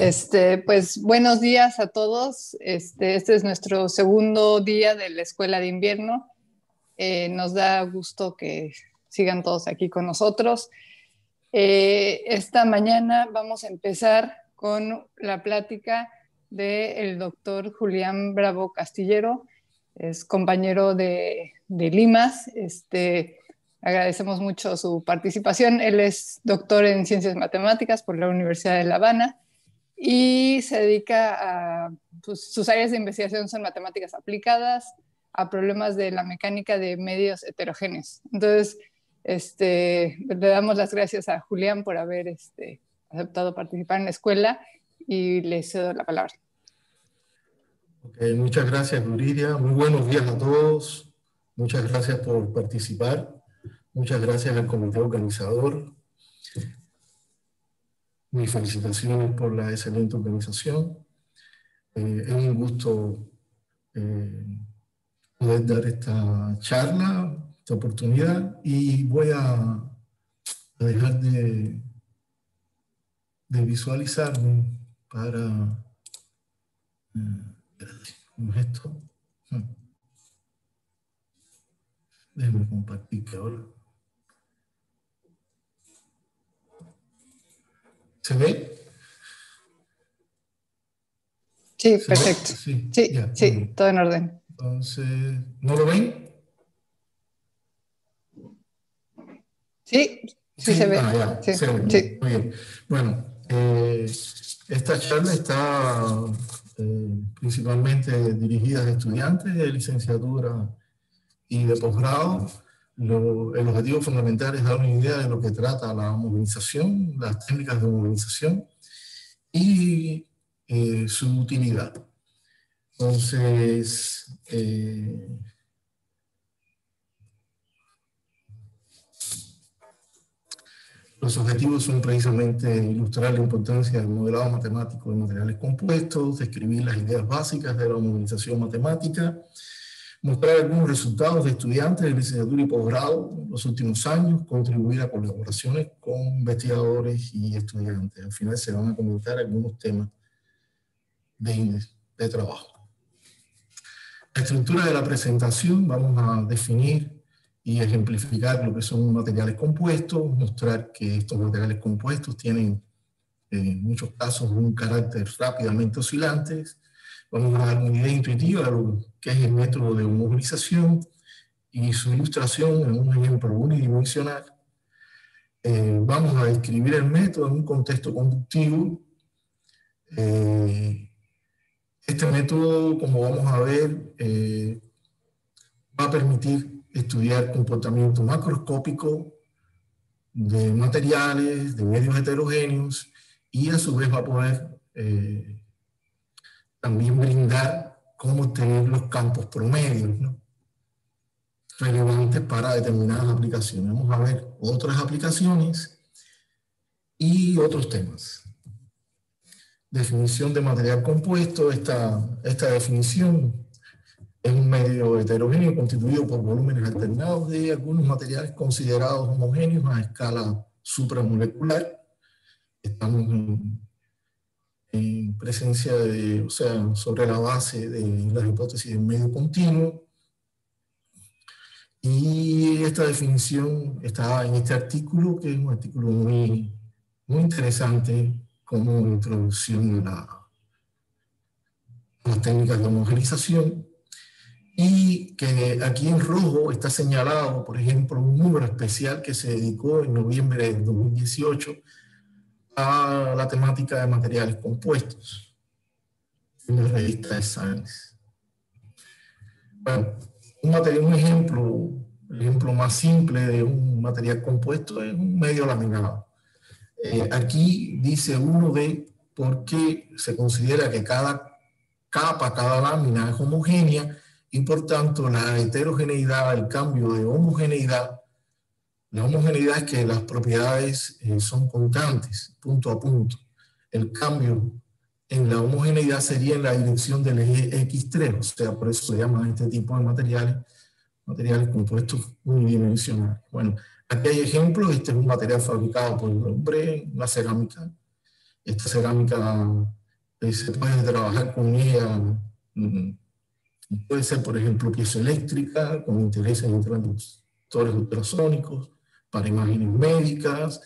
Este, pues buenos días a todos. Este, este es nuestro segundo día de la escuela de invierno. Eh, nos da gusto que sigan todos aquí con nosotros. Eh, esta mañana vamos a empezar con la plática del doctor Julián Bravo Castillero, es compañero de, de Limas. Este, agradecemos mucho su participación. Él es doctor en ciencias matemáticas por la Universidad de La Habana y se dedica a, pues, sus áreas de investigación son matemáticas aplicadas a problemas de la mecánica de medios heterogéneos. Entonces, este, le damos las gracias a Julián por haber este, aceptado participar en la escuela y le cedo la palabra. Okay, muchas gracias, Nuridia. Muy buenos días a todos. Muchas gracias por participar. Muchas gracias al comité organizador. Mis felicitaciones por la excelente organización. Eh, es un gusto eh, poder dar esta charla, esta oportunidad y voy a, dejar de, de visualizarme para... Eh, ¿Cómo es esto? Hmm. Déjenme compartir que ahora. ¿Se ve? Sí, perfecto. Sí, sí, todo en orden. Entonces, ¿no lo ven? Sí, sí, se ve. Ah, sí, Muy bien. Bueno, eh, esta charla está eh, principalmente dirigida a estudiantes de licenciatura y de posgrado. El objetivo fundamental es dar una idea de lo que trata la movilización, las técnicas de movilización y eh, su utilidad. Entonces, eh, Los objetivos son precisamente ilustrar la importancia del modelado matemático de materiales compuestos, describir las ideas básicas de la movilización matemática, mostrar algunos resultados de estudiantes de licenciatura y posgrado en los últimos años, contribuir a colaboraciones con investigadores y estudiantes. Al final se van a comentar algunos temas de, de trabajo. La estructura de la presentación, vamos a definir y ejemplificar lo que son materiales compuestos, mostrar que estos materiales compuestos tienen en muchos casos un carácter rápidamente oscilante. Vamos a dar una idea intuitiva de lo que es el método de homogenización y su ilustración en un ejemplo unidimensional. Eh, vamos a describir el método en un contexto conductivo. Eh, este método, como vamos a ver, eh, va a permitir estudiar comportamiento macroscópico de materiales, de medios heterogéneos, y a su vez va a poder eh, también brindar cómo tener los campos promedios relevantes para determinadas aplicaciones. Vamos a ver otras aplicaciones y otros temas. Definición de material compuesto. Esta, esta definición es un medio heterogéneo constituido por volúmenes alternados de algunos materiales considerados homogéneos a escala supramolecular. Estamos en, presencia de, o sea, sobre la base de la hipótesis de medio continuo. Y esta definición está en este artículo, que es un artículo muy, muy interesante como introducción a, a las técnicas de homogenización y que aquí en rojo está señalado, por ejemplo, un número especial que se dedicó en noviembre de 2018 a la temática de materiales compuestos en la revista de Science. Bueno, un, material, un ejemplo, el ejemplo más simple de un material compuesto es un medio laminado. Eh, aquí dice uno de por qué se considera que cada capa, cada lámina es homogénea y por tanto la heterogeneidad, el cambio de homogeneidad, la homogeneidad es que las propiedades eh, son constantes, punto a punto. El cambio en la homogeneidad sería en la dirección del eje X3, o sea, por eso se llaman este tipo de materiales, materiales compuestos unidimensionales. Bueno, aquí hay ejemplos, este es un material fabricado por el hombre, una cerámica, Esta cerámica eh, se puede trabajar con ella, mm, puede ser, por ejemplo, pieza eléctrica, con intereses en transductores ultrasónicos, para imágenes médicas,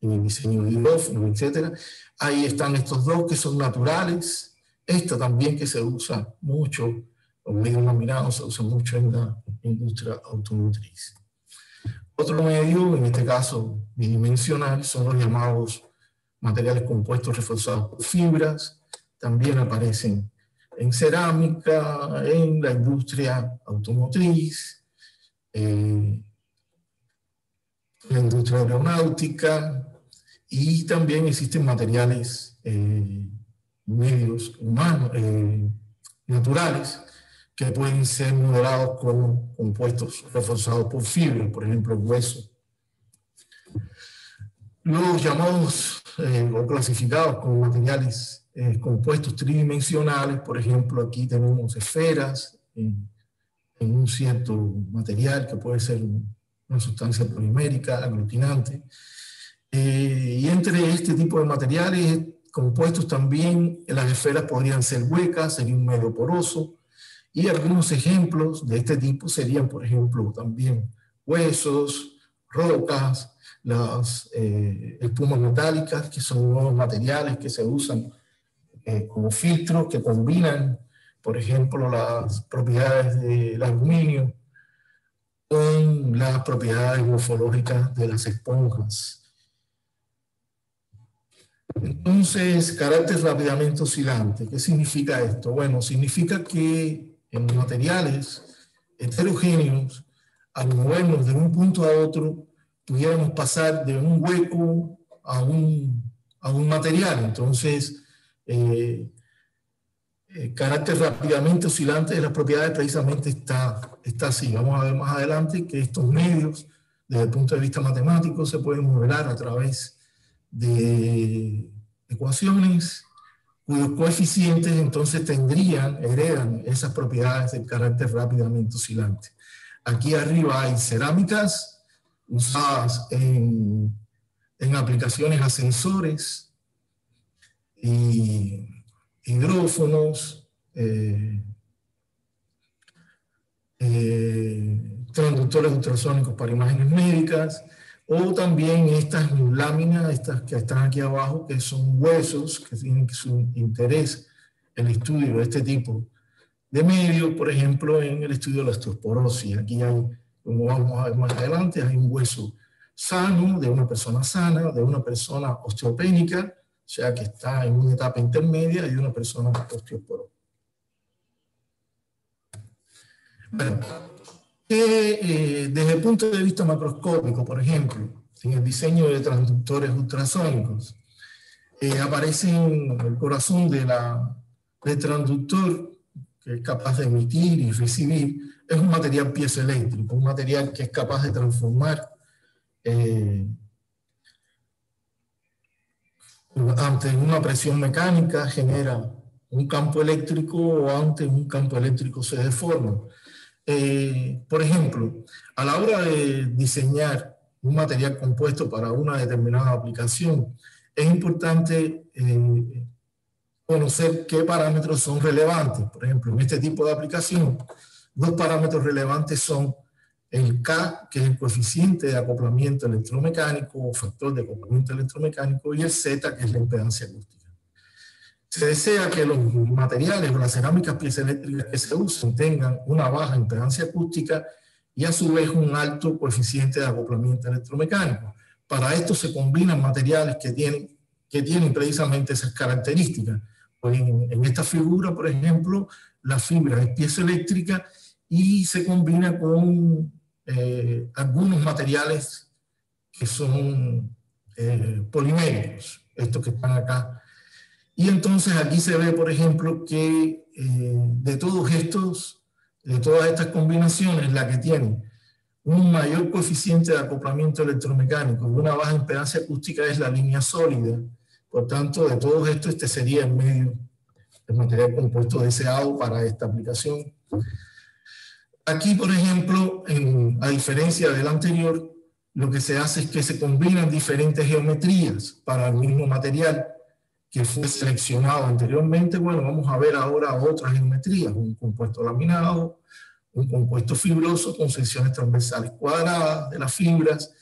en el diseño de hidrófonos, etc. Ahí están estos dos que son naturales. Esta también que se usa mucho, los medios laminados se usa mucho en la industria automotriz. Otro medio, en este caso bidimensional, son los llamados materiales compuestos reforzados por fibras. También aparecen en cerámica, en la industria automotriz, eh, la industria aeronáutica y también existen materiales eh, medios humanos, eh, naturales, que pueden ser modelados con compuestos reforzados por fibra, por ejemplo, hueso. Los llamados eh, o clasificados como materiales eh, compuestos tridimensionales, por ejemplo, aquí tenemos esferas en, un cierto material que puede ser una sustancia polimérica, aglutinante. Eh, y entre este tipo de materiales compuestos también las esferas podrían ser huecas, sería un medio poroso, y algunos ejemplos de este tipo serían, por ejemplo, también huesos, rocas, las eh, espumas metálicas, que son nuevos materiales que se usan eh, como filtros que combinan, por ejemplo, las propiedades del aluminio con las propiedades morfológicas de las esponjas. Entonces, carácter rápidamente oscilante. ¿Qué significa esto? Bueno, significa que en materiales heterogéneos, al movernos de un punto a otro, pudiéramos pasar de un hueco a un, a un material. Entonces, eh, carácter rápidamente oscilante de las propiedades precisamente está, está así. Vamos a ver más adelante que estos medios, desde el punto de vista matemático, se pueden modelar a través de ecuaciones cuyos coeficientes entonces tendrían, heredan esas propiedades del carácter rápidamente oscilante. Aquí arriba hay cerámicas usadas en, en aplicaciones a sensores y hidrófonos, eh, eh, transductores ultrasónicos para imágenes médicas, o también estas láminas, estas que están aquí abajo, que son huesos, que tienen su interés en el estudio de este tipo de medios, por ejemplo, en el estudio de la osteoporosis. Aquí hay, como vamos a ver más adelante, hay un hueso sano, de una persona sana, de una persona osteopénica, o sea, que está en una etapa intermedia, y una persona osteoporosa. Bueno, eh, desde el punto de vista macroscópico, por ejemplo, en el diseño de transductores ultrasónicos, eh, aparece en el corazón de del transductor, que es capaz de emitir y recibir, es un material piezoeléctrico, un material que es capaz de transformar eh, ante una presión mecánica genera un campo eléctrico o ante un campo eléctrico se deforma. Eh, por ejemplo, a la hora de diseñar un material compuesto para una determinada aplicación, es importante eh, conocer qué parámetros son relevantes. Por ejemplo, en este tipo de aplicación, dos parámetros relevantes son el K, que es el coeficiente de acoplamiento electromecánico o factor de acoplamiento electromecánico, y el Z, que es la impedancia acústica. Se desea que los materiales o las cerámicas piezoeléctricas que se usen tengan una baja impedancia acústica y a su vez un alto coeficiente de acoplamiento electromecánico. Para esto se combinan materiales que tienen, que tienen precisamente esas características. Pues en, esta figura, por ejemplo, la fibra es piezoeléctrica y se combina con eh, algunos materiales que son eh, poliméricos, estos que están acá y entonces aquí se ve, por ejemplo, que eh, de todos estos, de todas estas combinaciones, la que tiene un mayor coeficiente de acoplamiento electromecánico y una baja impedancia acústica es la línea sólida. Por tanto, de todos estos, este sería el medio, el material compuesto deseado para esta aplicación. Aquí, por ejemplo, a diferencia del anterior, lo que se hace es que se combinan diferentes geometrías para el mismo material que fue seleccionado anteriormente, bueno, vamos a ver ahora otras geometrías, un compuesto laminado, un compuesto fibroso con secciones transversales cuadradas de las fibras,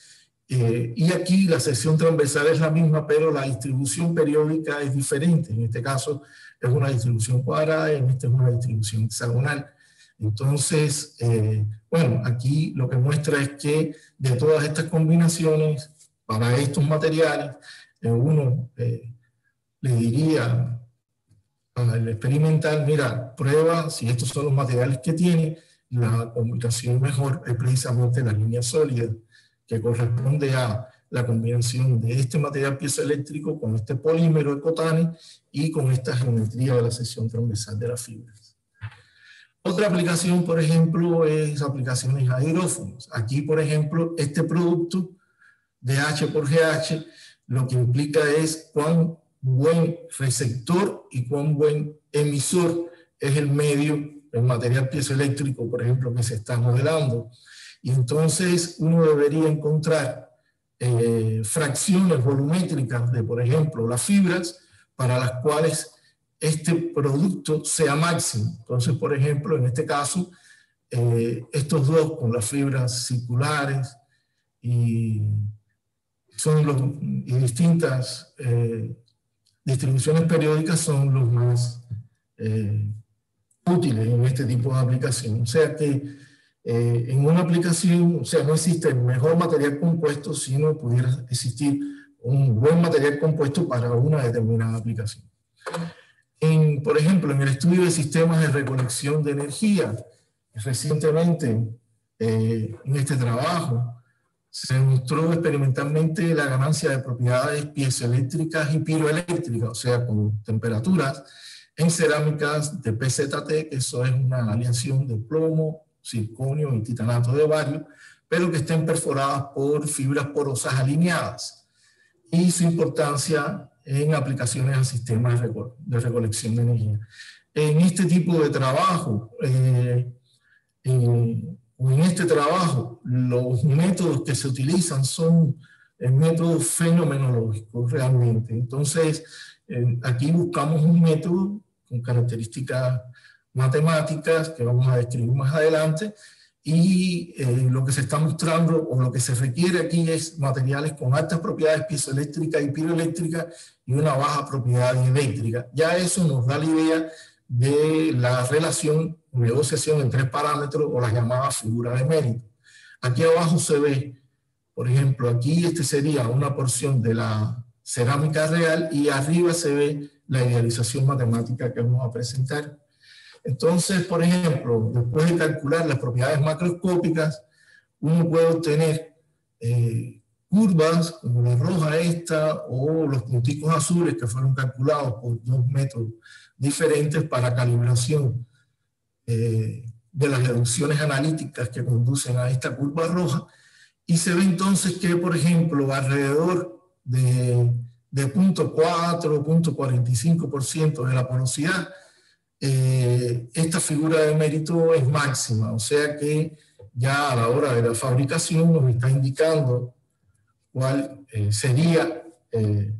eh, y aquí la sección transversal es la misma, pero la distribución periódica es diferente. En este caso es una distribución cuadrada en este es una distribución hexagonal. Entonces, eh, bueno, aquí lo que muestra es que de todas estas combinaciones, para estos materiales, eh, uno le diría al experimental, mira, prueba si estos son los materiales que tiene, la combinación mejor es precisamente la línea sólida que corresponde a la combinación de este material piezoeléctrico con este polímero de cotane y con esta geometría de la sección transversal de las fibras. Otra aplicación, por ejemplo, es aplicaciones a hidrófonos. Aquí, por ejemplo, este producto de H por GH lo que implica es cuán buen receptor y cuán buen emisor es el medio, el material piezoeléctrico, por ejemplo, que se está modelando. Y entonces uno debería encontrar eh, fracciones volumétricas de, por ejemplo, las fibras para las cuales este producto sea máximo. Entonces, por ejemplo, en este caso, eh, estos dos con las fibras circulares y son los, y distintas eh, distribuciones periódicas son los más útiles en este tipo de aplicación. O sea que eh, en una aplicación, o sea, no existe el mejor material compuesto, sino pudiera existir un buen material compuesto para una determinada aplicación. Por ejemplo, en el estudio de sistemas de recolección de energía, recientemente eh, en este trabajo se demostró experimentalmente la ganancia de propiedades piezoeléctricas y piroeléctricas, o sea, con temperaturas en cerámicas de PZT, que eso es una aleación de plomo, circonio y titanato de bario, pero que estén perforadas por fibras porosas alineadas. Y su importancia en aplicaciones a sistemas de recolección de energía. En este tipo de trabajo, eh, en, en, este trabajo, los métodos que se utilizan son eh, métodos fenomenológicos realmente. Entonces, eh, aquí buscamos un método con características matemáticas que vamos a describir más adelante y eh, lo que se está mostrando o lo que se requiere aquí es materiales con altas propiedades piezoeléctricas y piroeléctricas y una baja propiedad eléctrica. Ya eso nos da la idea de la relación, negociación en tres parámetros o las llamadas figuras de mérito. Aquí abajo se ve, por ejemplo, aquí este sería una porción de la cerámica real y arriba se ve la idealización matemática que vamos a presentar. Entonces, por ejemplo, después de calcular las propiedades macroscópicas, uno puede obtener eh, curvas como la roja esta o los punticos azules que fueron calculados por dos métodos diferentes para calibración eh, de las reducciones analíticas que conducen a esta curva roja. Y se ve entonces que, por ejemplo, alrededor de, de 0.4 o 0.45% de la porosidad eh, esta figura de mérito es máxima, o sea que ya a la hora de la fabricación nos está indicando cuál eh, sería eh,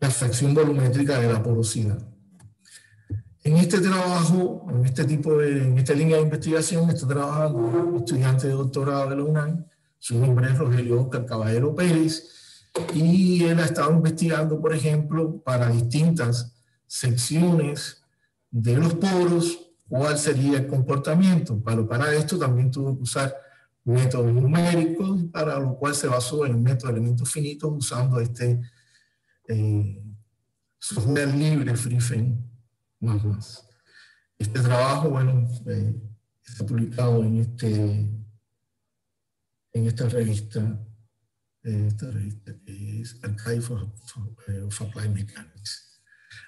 la fracción volumétrica de la porosidad. En este trabajo, en este tipo de, en esta línea de investigación, está trabajando un estudiante de doctorado de la UNAM, su nombre es Rogelio Oscar Caballero Pérez, y él ha estado investigando, por ejemplo, para distintas secciones de los poros, cuál sería el comportamiento. Pero para esto también tuvo que usar métodos numéricos, para lo cual se basó en el método de elementos finitos usando este eh, software libre FreeFrame más más. Este trabajo, bueno, eh, está publicado en, este, en esta revista, eh, esta revista que es Archive of Applied Mechanics.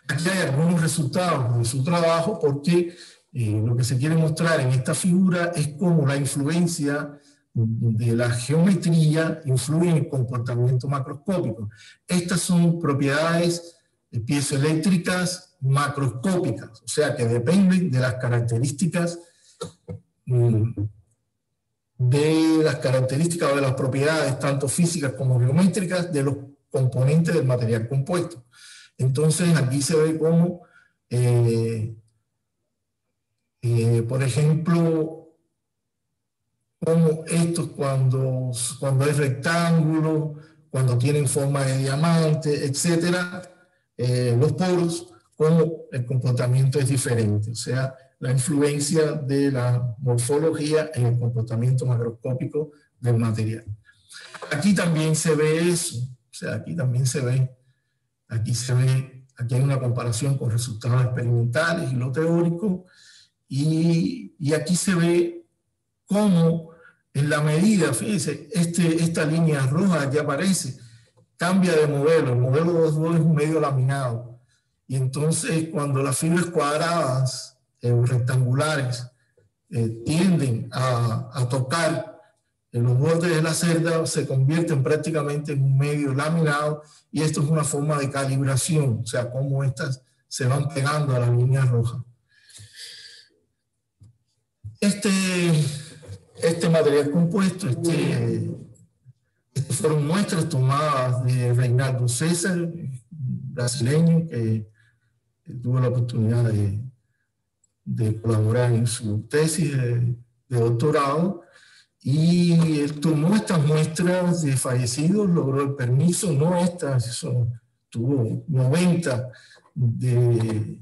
Hay algunos resultados de su trabajo porque eh, lo que se quiere mostrar en esta figura es cómo la influencia de la geometría influye en el comportamiento macroscópico. Estas son propiedades piezoeléctricas macroscópicas, o sea que dependen de las características mm, de las características o de las propiedades tanto físicas como geométricas de los componentes del material compuesto. Entonces aquí se ve cómo, eh, eh, por ejemplo, como estos cuando, cuando es rectángulo, cuando tienen forma de diamante, etcétera, eh, los poros, como el comportamiento es diferente. O sea, la influencia de la morfología en el comportamiento macroscópico del material. Aquí también se ve eso, o sea, aquí también se ve, aquí se ve, aquí hay una comparación con resultados experimentales y lo teórico, y, y aquí se ve cómo en la medida, fíjense, este, esta línea roja que aparece, cambia de modelo, el modelo 2 es un medio laminado, y entonces cuando las fibras cuadradas eh, rectangulares eh, tienden a, a tocar los bordes de la cerda, se convierten prácticamente en un medio laminado y esto es una forma de calibración, o sea, cómo estas se van pegando a la línea roja. Este, este material compuesto, este, estas fueron muestras tomadas de Reinaldo César, brasileño, que tuvo la oportunidad de, de colaborar en su tesis de, doctorado y él tomó estas muestras de fallecidos, logró el permiso, no estas, tuvo 90 de,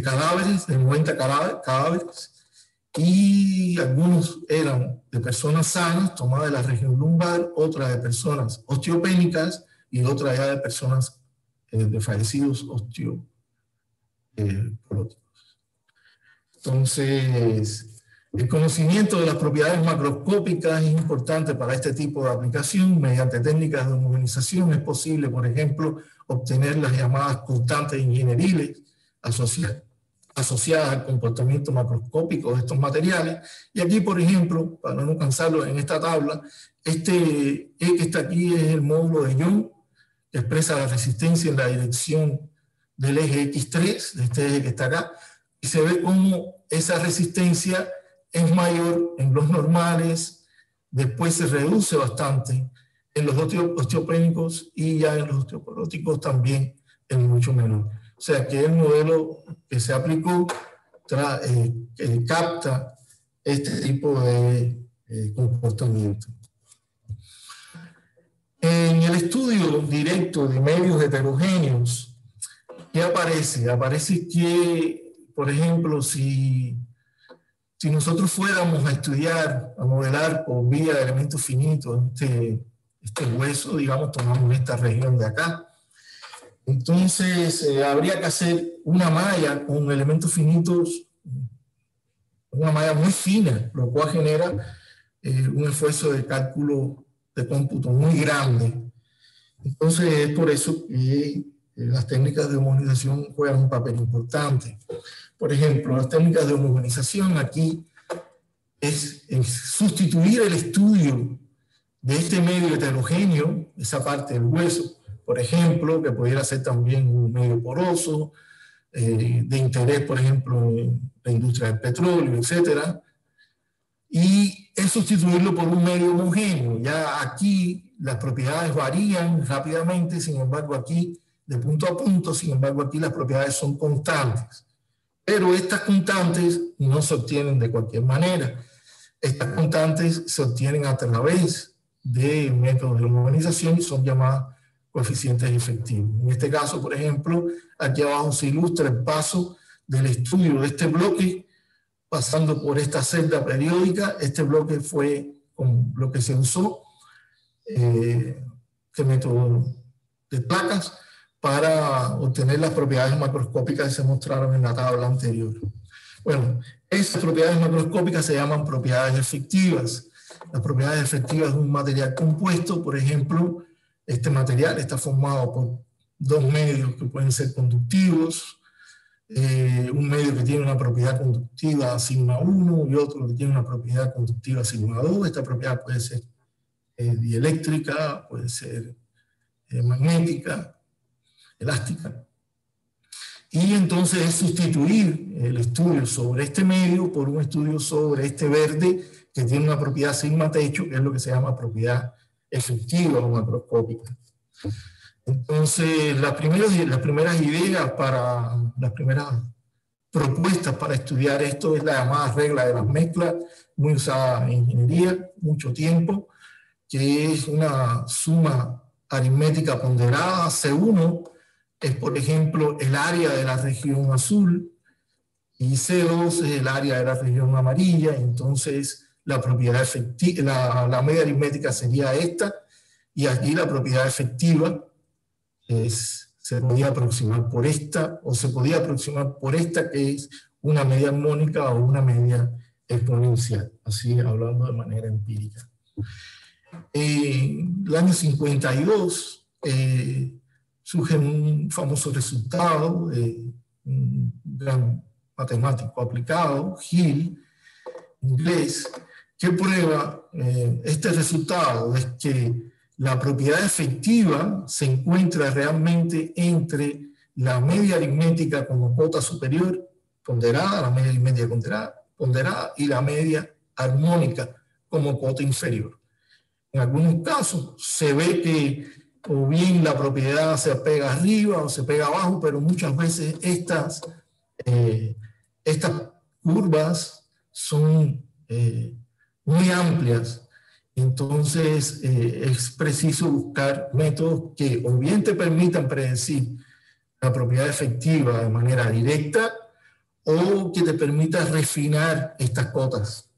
cadáveres, de 90 cadáveres, y algunos eran de personas sanas, tomadas de la región lumbar, otras de personas osteopénicas y otras ya de personas eh, de fallecidos osteopénicos. Eh, entonces, el conocimiento de las propiedades macroscópicas es importante para este tipo de aplicación. Mediante técnicas de homogenización es posible, por ejemplo, obtener las llamadas constantes ingenieriles asociadas, asociadas al comportamiento macroscópico de estos materiales. Y aquí, por ejemplo, para no cansarlo en esta tabla, este E está aquí es el módulo de Young, que expresa la resistencia en la dirección del eje X3, de este eje que está acá, y se ve cómo esa resistencia es mayor en los normales, después se reduce bastante en los osteopénicos y ya en los osteoporóticos también es mucho menor. O sea que el modelo que se aplicó eh, capta este tipo de eh, comportamiento. En el estudio directo de medios heterogéneos, ¿qué aparece? Aparece que por ejemplo, si, si nosotros fuéramos a estudiar, a modelar por vía de elementos finitos este, este hueso, digamos, tomamos esta región de acá, entonces eh, habría que hacer una malla con elementos finitos, una malla muy fina, lo cual genera eh, un esfuerzo de cálculo de cómputo muy grande. Entonces es por eso que las técnicas de homogenización juegan un papel importante. Por ejemplo, las técnicas de homogenización aquí es, sustituir el estudio de este medio heterogéneo, esa parte del hueso, por ejemplo, que pudiera ser también un medio poroso, eh, de interés, por ejemplo, en la industria del petróleo, etc. Y es sustituirlo por un medio homogéneo. Ya aquí las propiedades varían rápidamente, sin embargo aquí, de punto a punto, sin embargo aquí las propiedades son constantes. Pero estas constantes no se obtienen de cualquier manera. Estas constantes se obtienen a través de métodos de homogenización y son llamadas coeficientes efectivos. En este caso, por ejemplo, aquí abajo se ilustra el paso del estudio de este bloque pasando por esta celda periódica. Este bloque fue lo que se usó, eh, este método de placas, para obtener las propiedades macroscópicas que se mostraron en la tabla anterior. Bueno, esas propiedades macroscópicas se llaman propiedades efectivas. Las propiedades efectivas de un material compuesto, por ejemplo, este material está formado por dos medios que pueden ser conductivos, eh, un medio que tiene una propiedad conductiva sigma 1 y otro que tiene una propiedad conductiva sigma 2. Esta propiedad puede ser eh, dieléctrica, puede ser eh, magnética, elástica. Y entonces es sustituir el estudio sobre este medio por un estudio sobre este verde que tiene una propiedad sigma techo, que es lo que se llama propiedad efectiva o macroscópica. Entonces, las primeras, las primeras ideas para, las primeras propuestas para estudiar esto es la llamada regla de las mezclas, muy usada en ingeniería, mucho tiempo, que es una suma aritmética ponderada. C1 es, por ejemplo, el área de la región azul y C2 es el área de la región amarilla. Entonces, la propiedad efectiva, la, la media aritmética sería esta, y aquí la propiedad efectiva es, se podía aproximar por esta, o se podía aproximar por esta, que es una media armónica o una media exponencial, así hablando de manera empírica. En el año 52 eh, surge un famoso resultado de un gran matemático aplicado, Hill, inglés, que prueba eh, este resultado, es que la propiedad efectiva se encuentra realmente entre la media aritmética como cuota superior ponderada, la media aritmética ponderada, ponderada y la media armónica como cuota inferior. En algunos casos se ve que o bien la propiedad se pega arriba o se pega abajo, pero muchas veces estas, eh, estas curvas son eh, muy amplias entonces, eh, es preciso buscar métodos que o bien te permitan predecir la propiedad efectiva de manera directa o que te permita refinar estas cotas.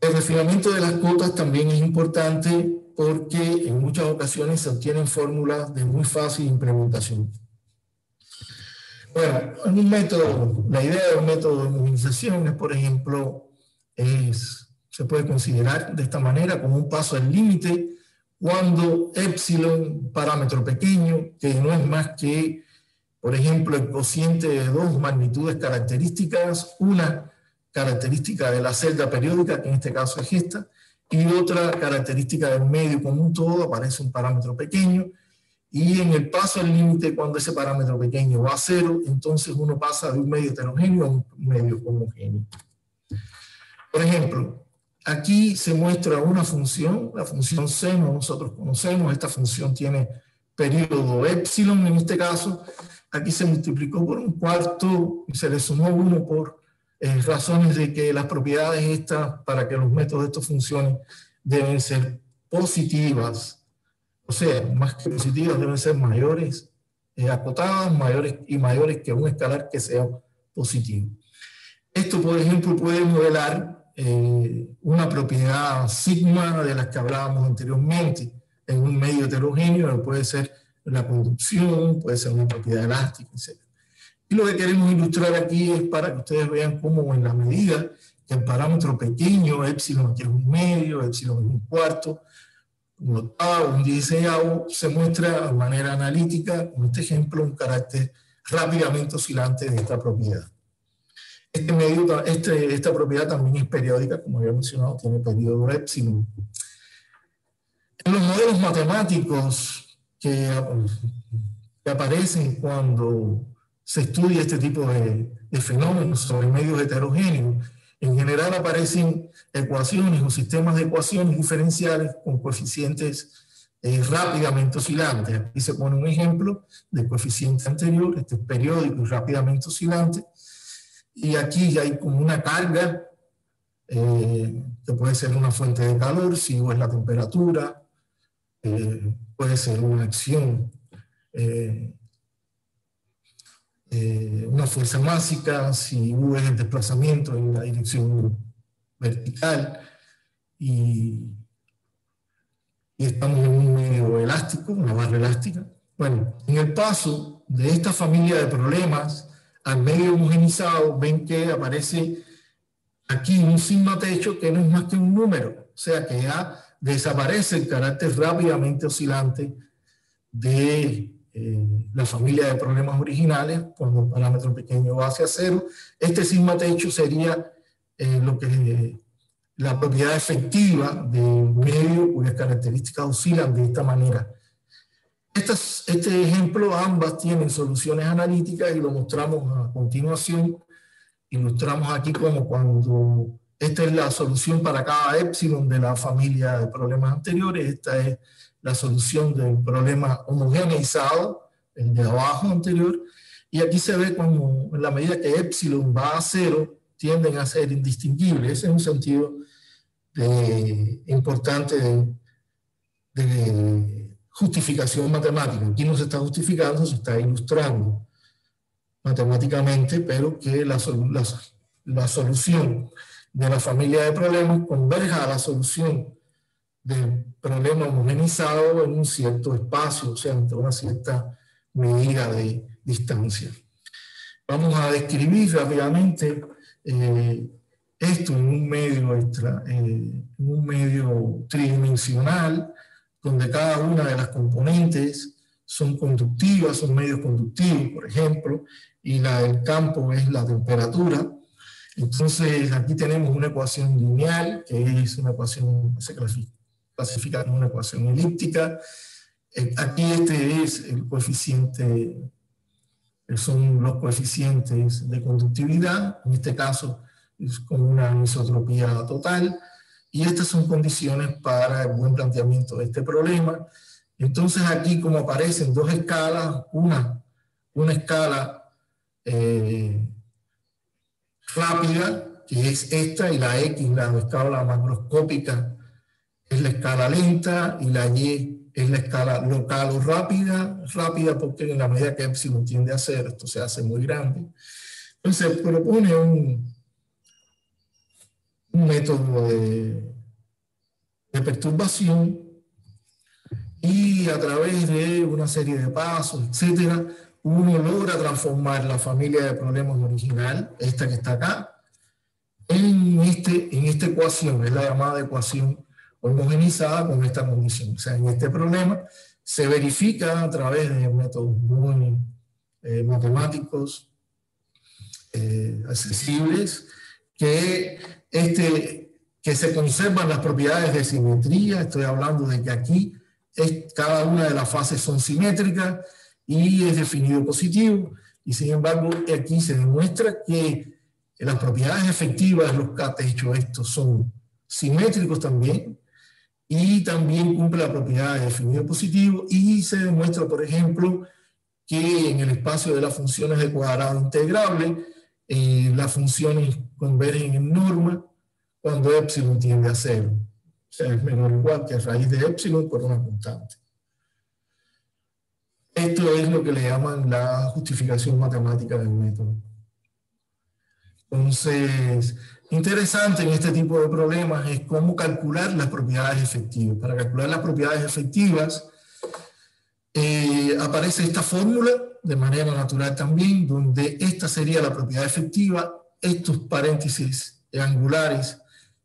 El refinamiento de las cotas también es importante porque en muchas ocasiones se obtienen fórmulas de muy fácil implementación. Bueno, un método, la idea de un método de movilización es, por ejemplo, es se puede considerar de esta manera como un paso al límite cuando epsilon, parámetro pequeño, que no es más que, por ejemplo, el cociente de dos magnitudes características, una característica de la celda periódica, que en este caso es esta, y otra característica del medio común todo, aparece un parámetro pequeño, y en el paso al límite, cuando ese parámetro pequeño va a cero, entonces uno pasa de un medio heterogéneo a un medio homogéneo. Por ejemplo, Aquí se muestra una función, la función seno, nosotros conocemos, esta función tiene periodo epsilon en este caso, aquí se multiplicó por un cuarto y se le sumó uno por eh, razones de que las propiedades estas, para que los métodos estos funcionen, deben ser positivas, o sea, más que positivas, deben ser mayores, eh, acotadas, mayores y mayores que un escalar que sea positivo. Esto, por ejemplo, puede modelar eh, una propiedad sigma de las que hablábamos anteriormente en un medio heterogéneo, puede ser la conducción, puede ser una propiedad elástica, etc. Y lo que queremos ilustrar aquí es para que ustedes vean cómo en la medida que el parámetro pequeño, epsilon que es un medio, epsilon es un cuarto, un octavo, un dieciséisavo, se muestra de manera analítica, con este ejemplo, un carácter rápidamente oscilante de esta propiedad. Este medio, este, esta propiedad también es periódica, como había mencionado, tiene periodo epsilon. En los modelos matemáticos que, que aparecen cuando se estudia este tipo de, de, fenómenos sobre medios heterogéneos, en general aparecen ecuaciones o sistemas de ecuaciones diferenciales con coeficientes eh, rápidamente oscilantes. Aquí se pone un ejemplo del coeficiente anterior, este es periódico y rápidamente oscilante, y aquí ya hay como una carga eh, que puede ser una fuente de calor, si es la temperatura, eh, puede ser una acción, una fuerza másica, si es el desplazamiento en la dirección vertical, y, y estamos en un medio elástico, una barra elástica. Bueno, en el paso de esta familia de problemas, al medio homogenizado, ven que aparece aquí un sigma techo que no es más que un número, o sea que ya desaparece el carácter rápidamente oscilante de eh, la familia de problemas originales cuando el parámetro pequeño va hacia cero. Este sigma techo sería eh, lo que la propiedad efectiva del medio cuyas características oscilan de esta manera este ejemplo, ambas tienen soluciones analíticas y lo mostramos a continuación. Ilustramos aquí como cuando esta es la solución para cada epsilon de la familia de problemas anteriores, esta es la solución del problema homogeneizado, el de abajo anterior, y aquí se ve como en la medida que epsilon va a cero, tienden a ser indistinguibles. Ese es un sentido importante de, de, justificación matemática. Aquí no se está justificando, se está ilustrando matemáticamente, pero que la, la, la solución de la familia de problemas converja a la solución del problema homogenizado en un cierto espacio, o sea, en una cierta medida de distancia. Vamos a describir rápidamente eh, esto en un medio extra, eh, en un medio tridimensional, donde cada una de las componentes son conductivas, son medios conductivos, por ejemplo, y la del campo es la temperatura. Entonces, aquí tenemos una ecuación lineal, que es una ecuación, clasifica como una ecuación elíptica. Eh, aquí este es el coeficiente, eh, son los coeficientes de conductividad, en este caso es con una anisotropía total, y estas son condiciones para el buen planteamiento de este problema. Entonces aquí como aparecen dos escalas, una, una escala eh, rápida, que es esta, y la X, la escala macroscópica, es la escala lenta, y la Y es la escala local o rápida, rápida porque en la medida que epsilon tiende a hacer, esto se hace muy grande. Entonces propone un, un método de, de perturbación y a través de una serie de pasos, etcétera, uno logra transformar la familia de problemas original, esta que está acá, en, este, en esta ecuación, es la llamada ecuación homogenizada con esta condición. O sea, en este problema se verifica a través de métodos muy eh, matemáticos eh, accesibles que, este, que se conservan las propiedades de simetría. Estoy hablando de que aquí es, cada una de las fases son simétricas y es definido positivo. Y sin embargo, aquí se demuestra que las propiedades efectivas de los hecho estos son simétricos también y también cumple la propiedad de definido positivo y se demuestra, por ejemplo, que en el espacio de las funciones de cuadrado integrable, eh, las funciones convergen en norma cuando epsilon tiende a cero. O sea, es menor o igual que raíz de epsilon por una constante. Esto es lo que le llaman la justificación matemática del método. Entonces, interesante en este tipo de problemas es cómo calcular las propiedades efectivas. Para calcular las propiedades efectivas, eh, aparece esta fórmula de manera natural también, donde esta sería la propiedad efectiva. Estos paréntesis angulares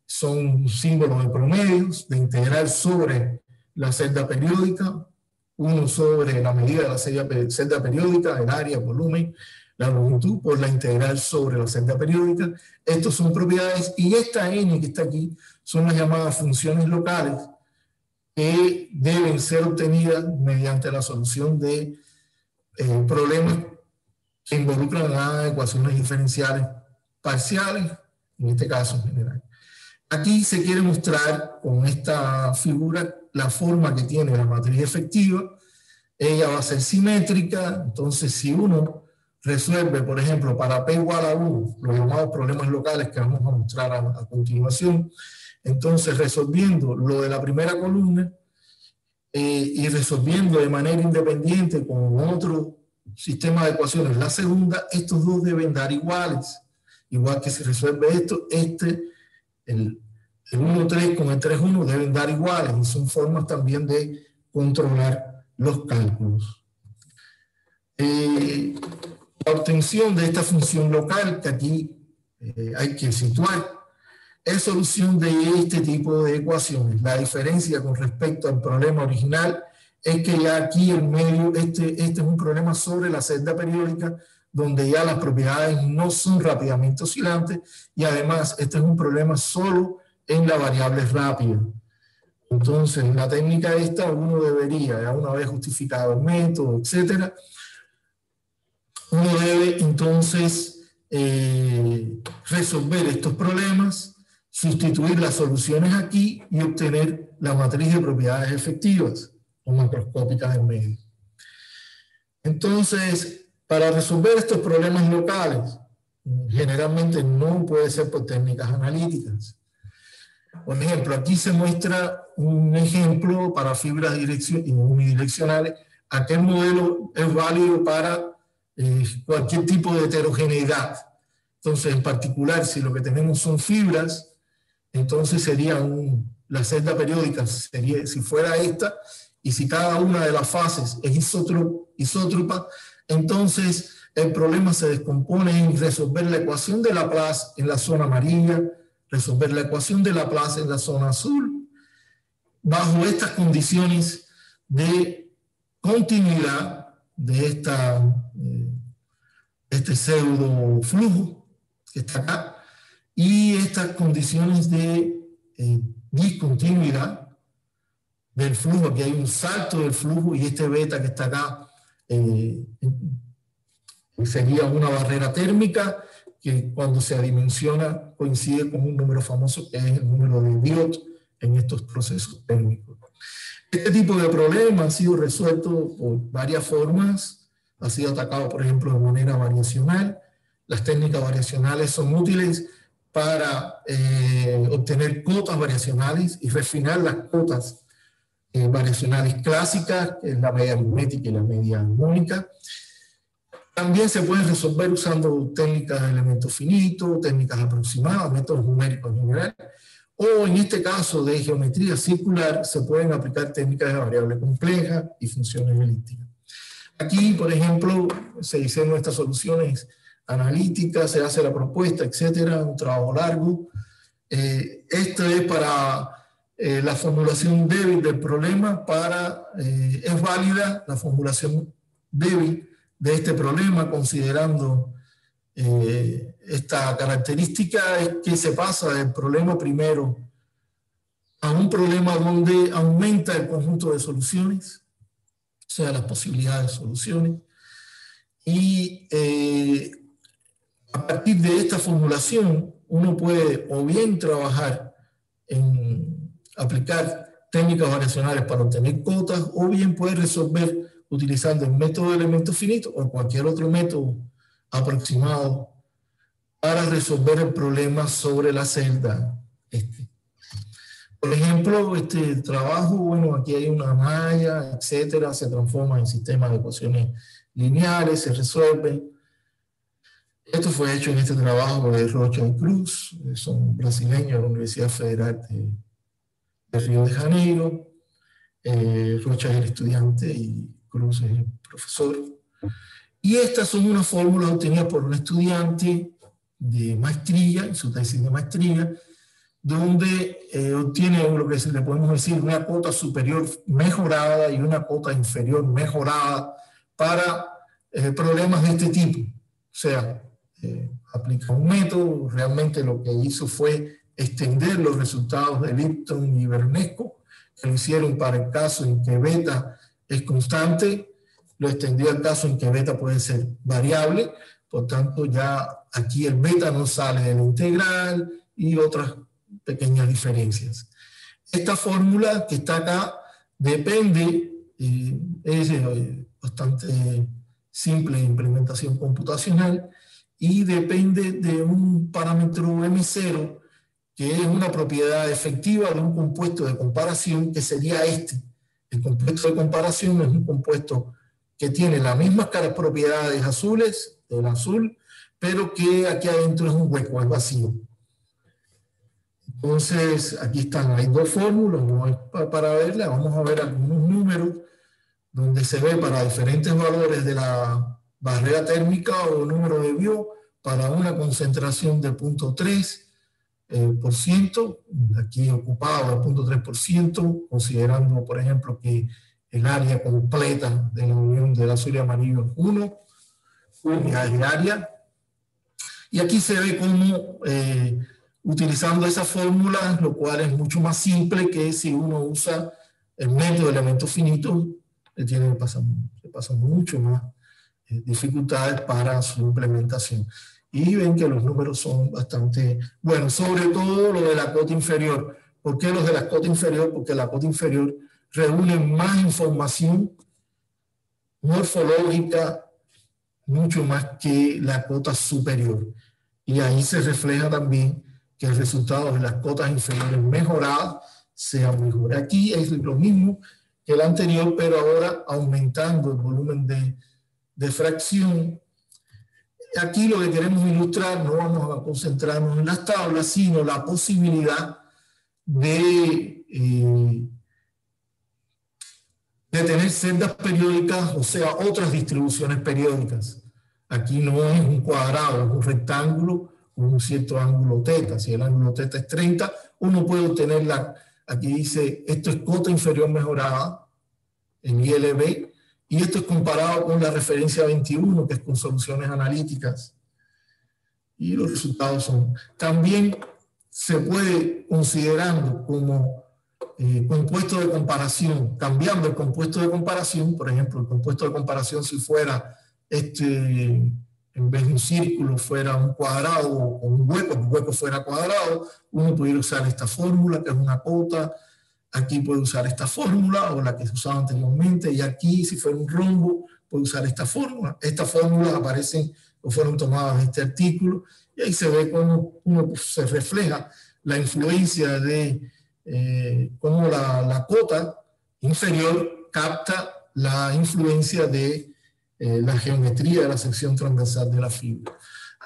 son símbolos de promedios, de integral sobre la celda periódica, uno sobre la medida de la celda periódica, el área, volumen, la longitud por la integral sobre la celda periódica. Estos son propiedades y esta n que está aquí son las llamadas funciones locales que deben ser obtenidas mediante la solución de eh, problemas que involucran a ecuaciones diferenciales parciales, en este caso en general. Aquí se quiere mostrar con esta figura la forma que tiene la matriz efectiva. Ella va a ser simétrica, entonces si uno resuelve, por ejemplo, para P igual a 1, los llamados problemas locales que vamos a mostrar a, continuación, entonces resolviendo lo de la primera columna eh, y resolviendo de manera independiente con otro sistema de ecuaciones la segunda, estos dos deben dar iguales. Igual que si resuelve esto, este el, 1-3 con el 3-1 deben dar iguales y son formas también de controlar los cálculos. Eh, la obtención de esta función local que aquí eh, hay que situar es solución de este tipo de ecuaciones. La diferencia con respecto al problema original es que ya aquí en medio, este, este es un problema sobre la celda periódica donde ya las propiedades no son rápidamente oscilantes y además este es un problema solo en la variable rápida. Entonces, en la técnica esta uno debería, ya una vez justificado el método, etcétera, uno debe entonces eh, resolver estos problemas, sustituir las soluciones aquí y obtener la matriz de propiedades efectivas. o macroscópicas en medio. Entonces, para resolver estos problemas locales, generalmente no puede ser por técnicas analíticas. Por ejemplo, aquí se muestra un ejemplo para fibras unidireccionales. Aquel modelo es válido para eh, cualquier tipo de heterogeneidad. Entonces, en particular, si lo que tenemos son fibras, entonces sería un, la celda periódica, sería, si fuera esta, y si cada una de las fases es isótropa, entonces el problema se descompone en resolver la ecuación de Laplace en la zona amarilla, resolver la ecuación de Laplace en la zona azul, bajo estas condiciones de continuidad de esta, este pseudo flujo que está acá, y estas condiciones de eh, discontinuidad del flujo, aquí hay un salto del flujo y este beta que está acá eh, sería una barrera térmica que cuando se adimensiona coincide con un número famoso que es el número de Biot en estos procesos térmicos. Este tipo de problema ha sido resuelto por varias formas, ha sido atacado por ejemplo de manera variacional, las técnicas variacionales son útiles para eh, obtener cotas variacionales y refinar las cotas eh, variacionales clásicas, que es la media aritmética y la media armónica. También se pueden resolver usando técnicas de elementos finitos, técnicas aproximadas, métodos numéricos en general, o en este caso de geometría circular se pueden aplicar técnicas de variable compleja y funciones elípticas. Aquí, por ejemplo, se dicen nuestras soluciones analíticas, se hace la propuesta, etcétera, un trabajo largo. Eh, esto es para eh, la formulación débil del problema para, eh, es válida la formulación débil de este problema considerando eh, esta característica es que se pasa del problema primero a un problema donde aumenta el conjunto de soluciones, sea, las posibilidades de soluciones, y a partir de esta formulación uno puede o bien trabajar en aplicar técnicas variacionales para obtener cotas o bien puede resolver utilizando el método de elementos finitos o cualquier otro método aproximado para resolver el problema sobre la celda. Este. Por ejemplo, este trabajo, bueno, aquí hay una malla, etcétera, se transforma en sistemas de ecuaciones lineales, se resuelven. Esto fue hecho en este trabajo de Rocha y Cruz, son brasileños de la Universidad Federal de Río de Janeiro. Eh, Rocha es el estudiante y Cruz es el profesor. Y estas son unas fórmulas obtenidas por un estudiante de maestría, en su tesis de maestría, donde eh, obtiene lo que le podemos decir una cuota superior mejorada y una cuota inferior mejorada para eh, problemas de este tipo. O sea, aplica un método, realmente lo que hizo fue extender los resultados de Lipton y Bernesco, que lo hicieron para el caso en que beta es constante, lo extendió al caso en que beta puede ser variable, por tanto ya aquí el beta no sale de la integral y otras pequeñas diferencias. Esta fórmula que está acá depende, es eh, bastante simple de implementación computacional y depende de un parámetro M0 que es una propiedad efectiva de un compuesto de comparación que sería este. El compuesto de comparación es un compuesto que tiene las mismas propiedades azules, del azul, pero que aquí adentro es un hueco, es vacío. Entonces, aquí están, hay dos fórmulas, para verla, vamos a ver algunos números donde se ve para diferentes valores de la barrera térmica o número de bio para una concentración de punto 3 eh, por ciento, aquí ocupado al punto 3%, considerando, por ejemplo, que el área completa de la unión del azul y amarillo es 1 unidades de área. Y aquí se ve cómo, eh, utilizando esa fórmula, lo cual es mucho más simple que si uno usa el método de elementos finitos, le tiene que pasar, le mucho más eh, dificultades para su implementación y ven que los números son bastante buenos, sobre todo lo de la cota inferior. ¿Por qué los de la cota inferior? Porque la cota inferior reúnen más información morfológica, mucho más que la cota superior. Y ahí se refleja también que el resultado de las cotas inferiores mejoradas sea mejor. Aquí es lo mismo que el anterior, pero ahora aumentando el volumen de, de fracción. Aquí lo que queremos ilustrar, no vamos a concentrarnos en las tablas, sino la posibilidad de eh, de tener celdas periódicas, o sea, otras distribuciones periódicas. Aquí no es un cuadrado, es un rectángulo un cierto ángulo teta. Si el ángulo teta es 30, uno puede obtener la, aquí dice, esto es cota inferior mejorada en ILB, y esto es comparado con la referencia 21, que es con soluciones analíticas. Y los resultados son. También se puede, considerando como eh, compuesto de comparación, cambiando el compuesto de comparación, por ejemplo, el compuesto de comparación si fuera este, en vez de un círculo fuera un cuadrado o un hueco, un hueco fuera cuadrado, uno pudiera usar esta fórmula que es una cota, aquí puede usar esta fórmula o la que se usaba anteriormente, y aquí si fuera un rombo puede usar esta fórmula. Estas fórmulas aparecen o fueron tomadas de este artículo. Y ahí se ve cómo uno se refleja la influencia de eh, cómo la, la, cota inferior capta la influencia de eh, la geometría de la sección transversal de la fibra.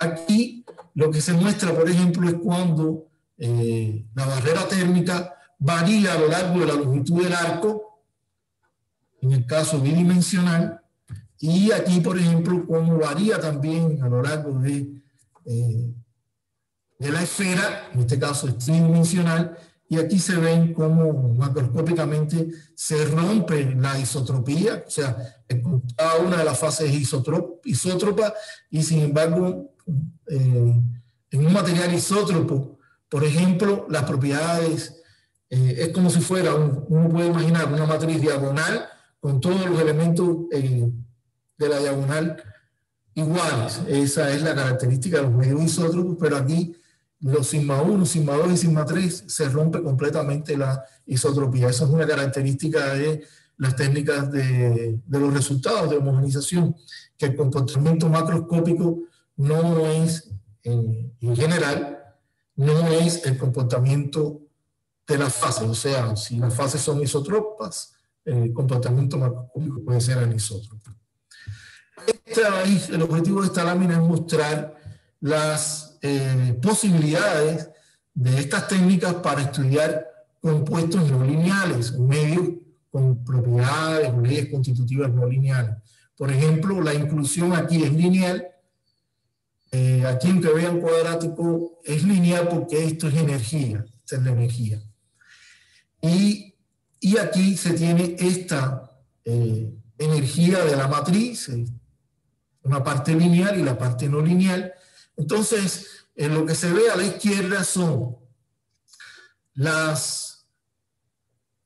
Aquí lo que se muestra, por ejemplo, es cuando eh, la barrera térmica varía a lo largo de la longitud del arco, en el caso bidimensional, y aquí, por ejemplo, cómo varía también a lo largo de, eh, de la esfera, en este caso es tridimensional, y aquí se ven cómo macroscópicamente se rompe la isotropía, o sea, cada una de las fases isótropa y sin embargo, eh, en un material isótropo, por ejemplo, las propiedades, eh, es como si fuera, uno puede imaginar una matriz diagonal con todos los elementos eh, de la diagonal iguales. Esa es la característica de los medios isótropos, pero aquí los sigma 1, sigma 2 y sigma 3 se rompe completamente la isotropía. Esa es una característica de las técnicas de, los resultados de homogenización, que el comportamiento macroscópico no es, en, general, no es el comportamiento de las fases. O sea, si las fases son isotropas, el comportamiento macroscópico puede ser anisótropo. Este, el objetivo de esta lámina es mostrar las eh, posibilidades de estas técnicas para estudiar compuestos no lineales, medios con propiedades o leyes constitutivas no lineales. Por ejemplo, la inclusión aquí es lineal. Eh, aquí en que vean cuadrático es lineal porque esto es energía, esta es la energía. Y, y aquí se tiene esta eh, energía de la matriz, una parte lineal y la parte no lineal, entonces, en lo que se ve a la izquierda son las,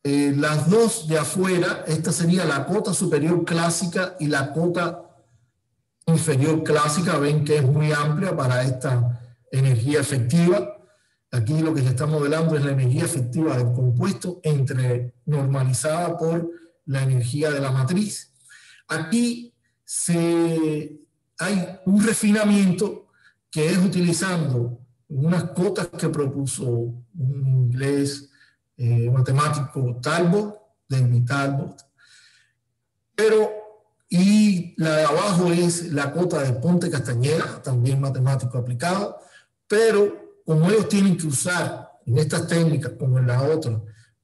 eh, las dos de afuera, esta sería la cota superior clásica y la cota inferior clásica, ven que es muy amplia para esta energía efectiva. Aquí lo que se está modelando es la energía efectiva del compuesto entre normalizada por la energía de la matriz. Aquí se, hay un refinamiento que es utilizando unas cotas que propuso un inglés eh, matemático Talbot, David Talbot, pero y la de abajo es la cota de Ponte Castañeda, también matemático aplicado, pero como ellos tienen que usar en estas técnicas como en la otra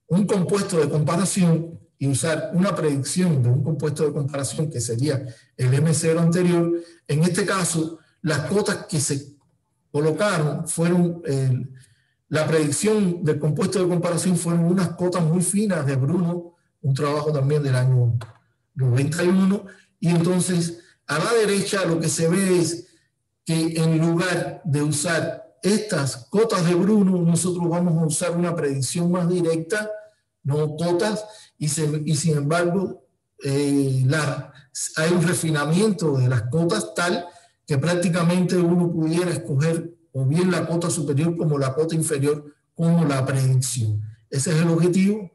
un compuesto de comparación y usar una predicción de un compuesto de comparación que sería el M0 anterior, en este caso las cotas que se colocaron fueron, la predicción del compuesto de comparación fueron unas cotas muy finas de Bruno, un trabajo también del año 91, y entonces a la derecha lo que se ve es que en lugar de usar estas cotas de Bruno, nosotros vamos a usar una predicción más directa, no cotas, y, y sin embargo eh, la, hay un refinamiento de las cotas tal que prácticamente uno pudiera escoger o bien la cota superior como la cota inferior como la predicción. Ese es el objetivo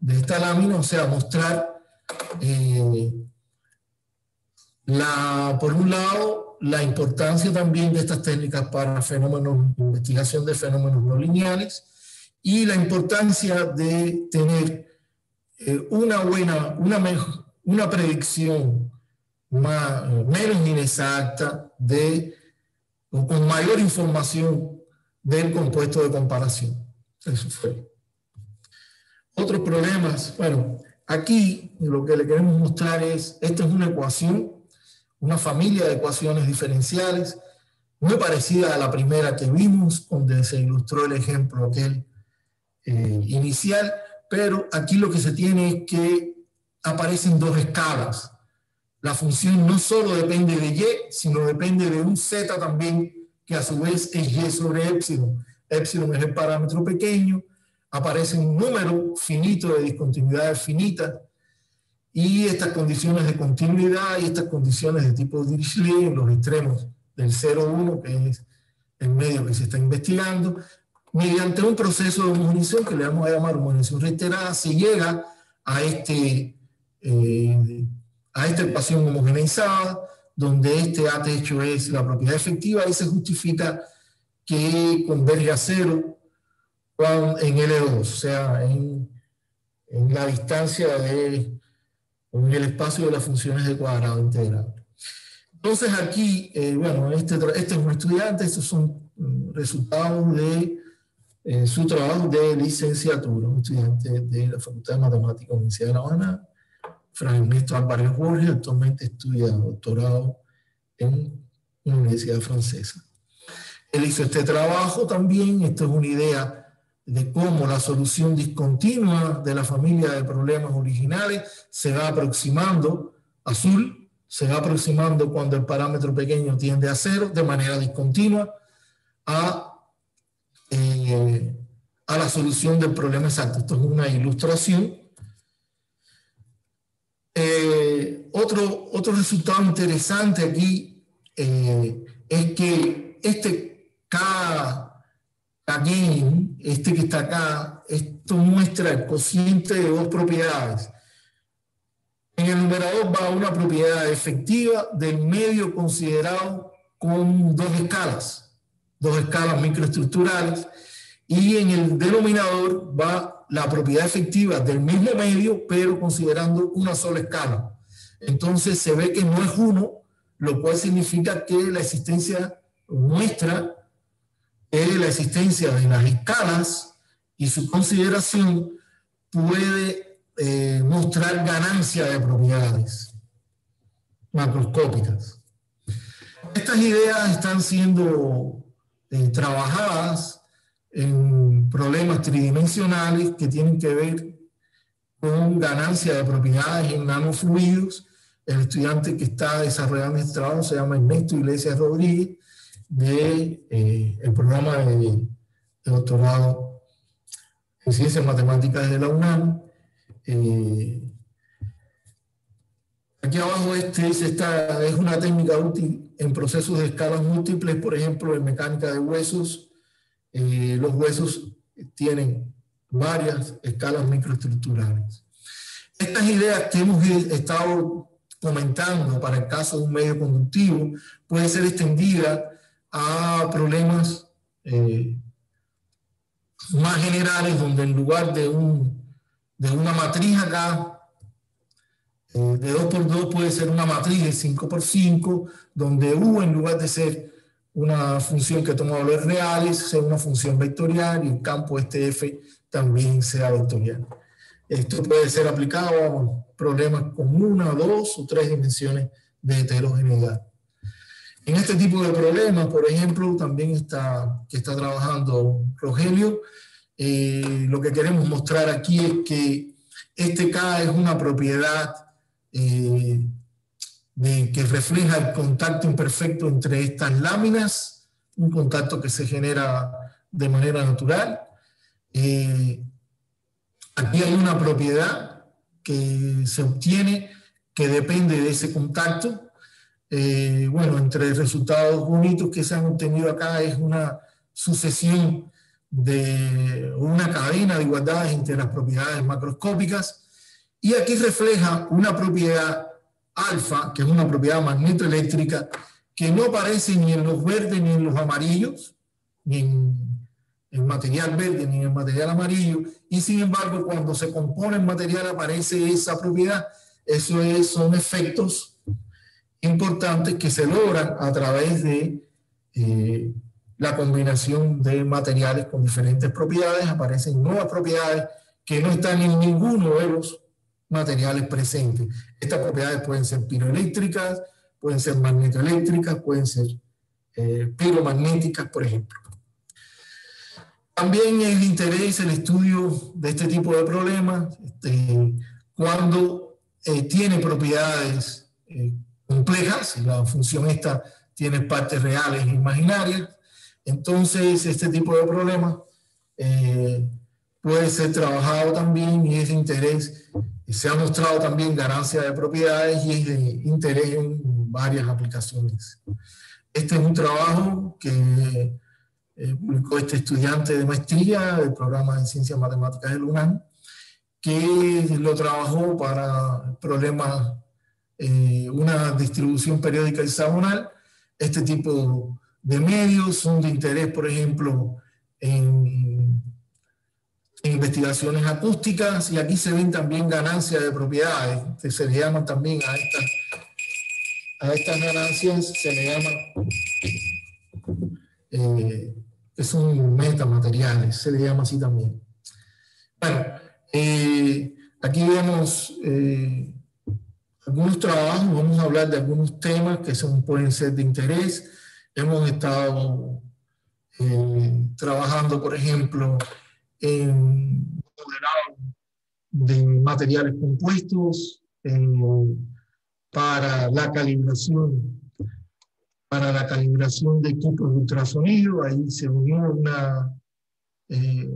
de esta lámina, o sea, mostrar, eh, la, por un lado, la importancia también de estas técnicas para fenómenos, investigación de fenómenos no lineales y la importancia de tener eh, una buena, una, una predicción más, menos inexacta de, con mayor información del compuesto de comparación. Eso fue. Otros problemas, bueno, aquí lo que le queremos mostrar es, esta es una ecuación, una familia de ecuaciones diferenciales, muy parecida a la primera que vimos, donde se ilustró el ejemplo aquel eh, inicial, pero aquí lo que se tiene es que aparecen dos escalas. La función no solo depende de y, sino depende de un z también, que a su vez es y sobre épsilon. Épsilon es el parámetro pequeño, aparece un número finito de discontinuidades finitas, y estas condiciones de continuidad y estas condiciones de tipo Dirichlet en los extremos del 0,1, que es el medio que se está investigando, mediante un proceso de homogenización que le vamos a llamar homogenización reiterada, se llega a, este, eh, a esta ecuación homogeneizada, donde este A hecho es la propiedad efectiva y se justifica que converge a cero en L2, o sea, en, la distancia de en el espacio de las funciones de cuadrado integrado. Entonces aquí, eh, bueno, este, este es un estudiante, estos son mm, resultados de en su trabajo de licenciatura, un estudiante de la Facultad de Matemáticas de la Universidad de La Habana, Fran Ernesto Álvarez actualmente estudia doctorado en una universidad francesa. Él hizo este trabajo también, esto es una idea de cómo la solución discontinua de la familia de problemas originales se va aproximando, azul, se va aproximando cuando el parámetro pequeño tiende a cero de manera discontinua a eh, a la solución del problema exacto. Esto es una ilustración. Eh, otro, otro resultado interesante aquí eh, es que este K, K este que está acá, esto muestra el cociente de dos propiedades. En el numerador va una propiedad efectiva del medio considerado con dos escalas dos escalas microestructurales, y en el denominador va la propiedad efectiva del mismo medio, pero considerando una sola escala. Entonces se ve que no es uno, lo cual significa que la existencia muestra que la existencia de las escalas y su consideración puede eh, mostrar ganancia de propiedades macroscópicas. Estas ideas están siendo eh, trabajadas en problemas tridimensionales que tienen que ver con ganancia de propiedades en nanofluidos. El estudiante que está desarrollando este trabajo se llama Ernesto Iglesias Rodríguez, del de, eh, programa de, doctorado en Ciencias Matemáticas de la UNAM. Eh, aquí abajo este, esta es una técnica útil en procesos de escalas múltiples, por ejemplo, en mecánica de huesos, eh, los huesos tienen varias escalas microestructurales. Estas ideas que hemos estado comentando para el caso de un medio conductivo pueden ser extendidas a problemas eh, más generales donde en lugar de, un, de una matriz acá eh, de 2 por 2 puede ser una matriz de 5 por 5, donde U en lugar de ser una función que toma valores reales, sea una función vectorial y el campo este F también sea vectorial. Esto puede ser aplicado a problemas con una, dos o tres dimensiones de heterogeneidad. En este tipo de problemas, por ejemplo, también está, que está trabajando Rogelio, eh, lo que queremos mostrar aquí es que este K es una propiedad eh, que refleja el contacto imperfecto entre estas láminas, un contacto que se genera de manera natural. Eh, aquí hay una propiedad que se obtiene que depende de ese contacto. Eh, bueno, entre resultados bonitos que se han obtenido acá es una sucesión de una cadena de igualdades entre las propiedades macroscópicas. Y aquí refleja una propiedad alfa, que es una propiedad magnetoeléctrica, que no aparece ni en los verdes ni en los amarillos, ni en el material verde ni en el material amarillo, y sin embargo cuando se compone el material aparece esa propiedad. Eso es, son efectos importantes que se logran a través de eh, la combinación de materiales con diferentes propiedades, aparecen nuevas propiedades que no están en ninguno de los materiales presentes. Estas propiedades pueden ser piroeléctricas, pueden ser magnetoeléctricas, pueden ser eh, piromagnéticas, por ejemplo. También es de interés el estudio de este tipo de problemas este, cuando eh, tiene propiedades eh, complejas, la función esta tiene partes reales e imaginarias, entonces, este tipo de problemas eh, puede ser trabajado también y es de interés. Se ha mostrado también ganancia de propiedades y de interés en varias aplicaciones. Este es un trabajo que eh, publicó este estudiante de maestría del programa de Ciencias Matemáticas del UNAM, que lo trabajó para problemas, eh, una distribución periódica hexagonal. Este tipo de medios, son de interés, por ejemplo, en, investigaciones acústicas y aquí se ven también ganancias de propiedades, que se le llaman también a estas, a estas ganancias, se le llama, eh, que son metamateriales, se le llama así también. Bueno, eh, aquí vemos eh, algunos trabajos, vamos a hablar de algunos temas que son, pueden ser de interés. Hemos estado eh, trabajando, por ejemplo, en modelado de materiales compuestos para la calibración para la calibración de equipos de ultrasonido. Ahí se unió una, eh,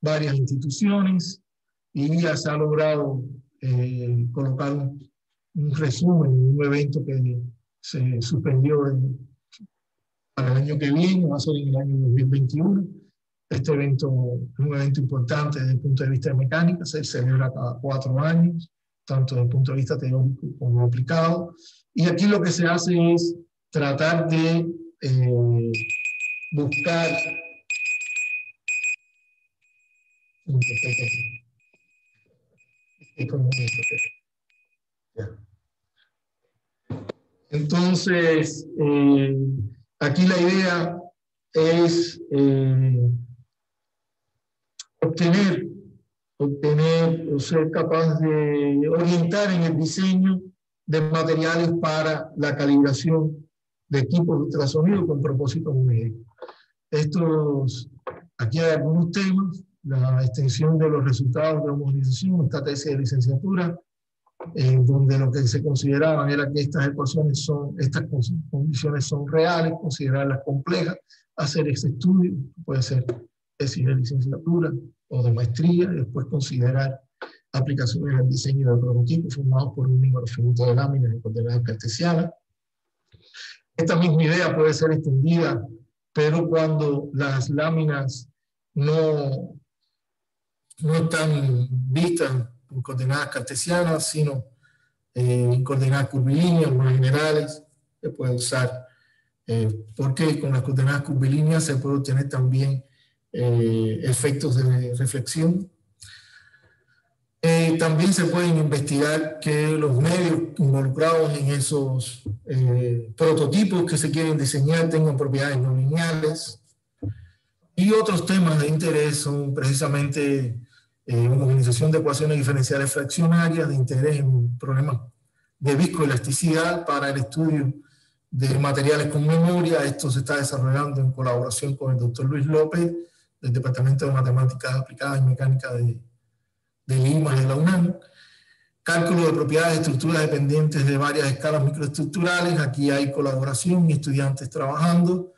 varias instituciones y ya se ha logrado eh, colocar un, un, resumen, un evento que se suspendió en, para el año que viene, va a ser en el año 2021. Este evento es un evento importante desde el punto de vista de mecánica, se celebra cada cuatro años, tanto desde el punto de vista teórico como aplicado. Y aquí lo que se hace es tratar de eh, buscar entonces, eh, Aquí la idea es eh, obtener, obtener o ser capaz de orientar en el diseño de materiales para la calibración de equipos de ultrasonido con propósitos médicos. Estos, aquí hay algunos temas, la extensión de los resultados de homogenización, esta tesis de licenciatura, donde lo que se consideraban era que estas ecuaciones son, estas condiciones son reales, considerarlas complejas, hacer ese estudio, puede ser tesis de licenciatura o de maestría, y después considerar aplicaciones al diseño de prototipos formados por un número finito de láminas en coordenadas cartesianas. Esta misma idea puede ser extendida, pero cuando las láminas no, no están vistas en coordenadas cartesianas, sino eh, en coordenadas curvilíneas, más generales, se puede usar. Eh, porque con las coordenadas curvilíneas se puede obtener también eh, efectos de reflexión. también se pueden investigar que los medios involucrados en esos prototipos que se quieren diseñar tengan propiedades no lineales. Y otros temas de interés son precisamente eh, homogenización de ecuaciones diferenciales fraccionarias, de interés en problemas de viscoelasticidad para el estudio de materiales con memoria. Esto se está desarrollando en colaboración con el doctor Luis López del Departamento de Matemáticas Aplicadas y Mecánica de, de Lima de la UNAM. Cálculo de propiedades de estructuras dependientes de varias escalas microestructurales. Aquí hay colaboración y estudiantes trabajando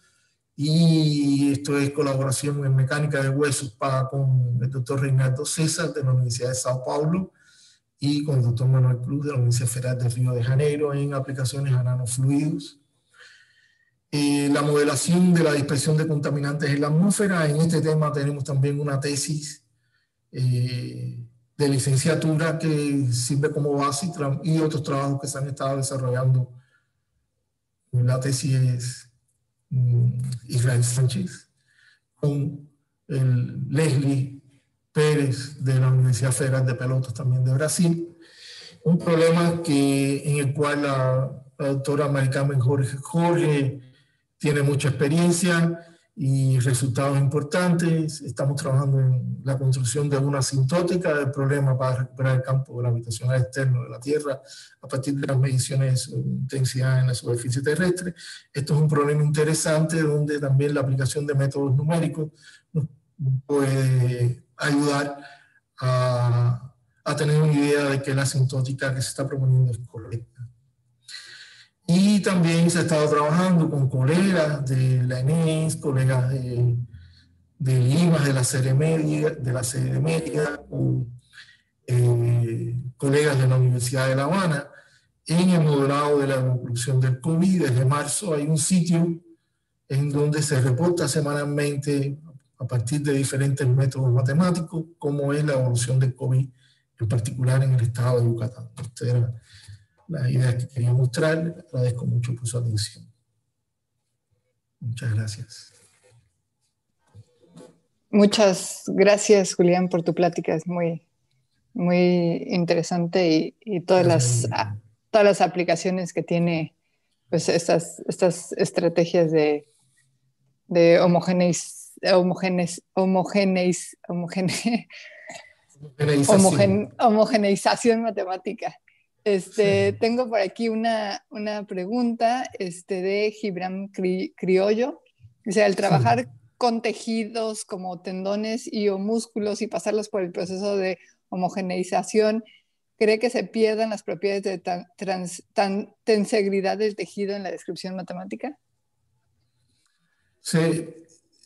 y esto es colaboración en mecánica de huesos para, con el doctor Reinaldo César de la Universidad de Sao Paulo y con el doctor Manuel Cruz de la Universidad Federal de Río de Janeiro en aplicaciones a nanofluidos. Eh, la modelación de la dispersión de contaminantes en la atmósfera, en este tema tenemos también una tesis eh, de licenciatura que sirve como base y, otros trabajos que se han estado desarrollando. La tesis es mm, Israel Sánchez con el Leslie Pérez de la Universidad Federal de Pelotas también de Brasil. Un problema que, en el cual la, doctora Maricarmen Jorge, Jorge tiene mucha experiencia y resultados importantes. Estamos trabajando en la construcción de una asintótica del problema para recuperar el campo gravitacional externo de la Tierra a partir de las mediciones de intensidad en la superficie terrestre. Esto es un problema interesante donde también la aplicación de métodos numéricos nos puede ayudar a, a tener una idea de que la asintótica que se está proponiendo es correcta. Y también se ha estado trabajando con colegas de la ENES, colegas de, de de la sede médica, de la sede médica, eh, colegas de la Universidad de La Habana, en el modelado de la evolución del COVID. Desde marzo hay un sitio en donde se reporta semanalmente, a partir de diferentes métodos matemáticos, cómo es la evolución del COVID, en particular en el estado de Yucatán la idea que quería mostrar. Agradezco mucho por su atención. Muchas gracias. Muchas gracias, Julián, por tu plática. Es muy, muy interesante y, todas, las, todas las aplicaciones que tiene pues, estas, estas estrategias de, de homogeneiz, homogeneis, homogeneis, homogeneización matemática. Este, Tengo por aquí una, una pregunta este, de Gibran Criollo. Dice, al trabajar con tejidos como tendones y o músculos y pasarlos por el proceso de homogeneización, ¿cree que se pierdan las propiedades de tan, tensegridad del tejido en la descripción matemática? Sí,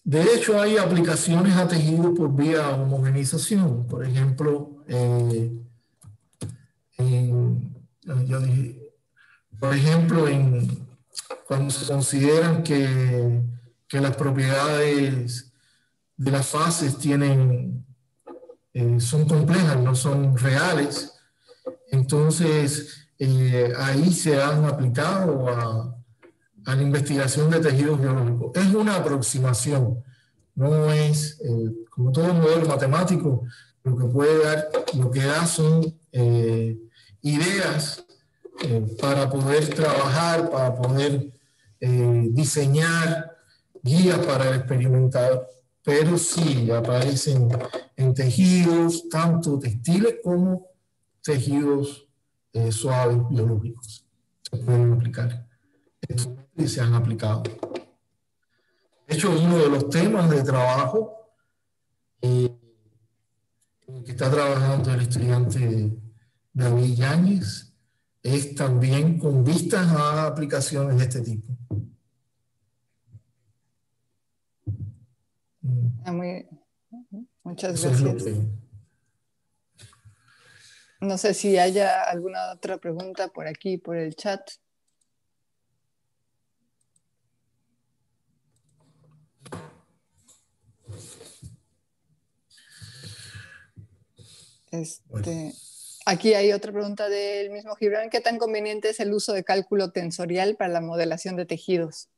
de hecho hay aplicaciones a tejido por vía homogeneización. Por ejemplo, eh, por ejemplo, cuando se consideran que, las propiedades de las fases tienen, eh, son complejas, no son reales, entonces eh, ahí se han aplicado a, a, la investigación de tejidos biológicos. Es una aproximación, no es, eh, como todo modelo matemático, lo que puede dar, lo que da son ideas eh, para poder trabajar, para poder eh, diseñar guías para el experimentador, pero sí aparecen en tejidos, tanto textiles como tejidos eh, suaves biológicos. Se pueden aplicar. Y se han aplicado. De hecho, uno de los temas de trabajo que está trabajando el estudiante David Yáñez es también con vistas a aplicaciones de este tipo. Ah, muchas gracias. No sé si haya alguna otra pregunta por aquí, por el chat. Este. Aquí hay otra pregunta del mismo Gibran. ¿Qué tan conveniente es el uso de cálculo tensorial para la modelación de tejidos?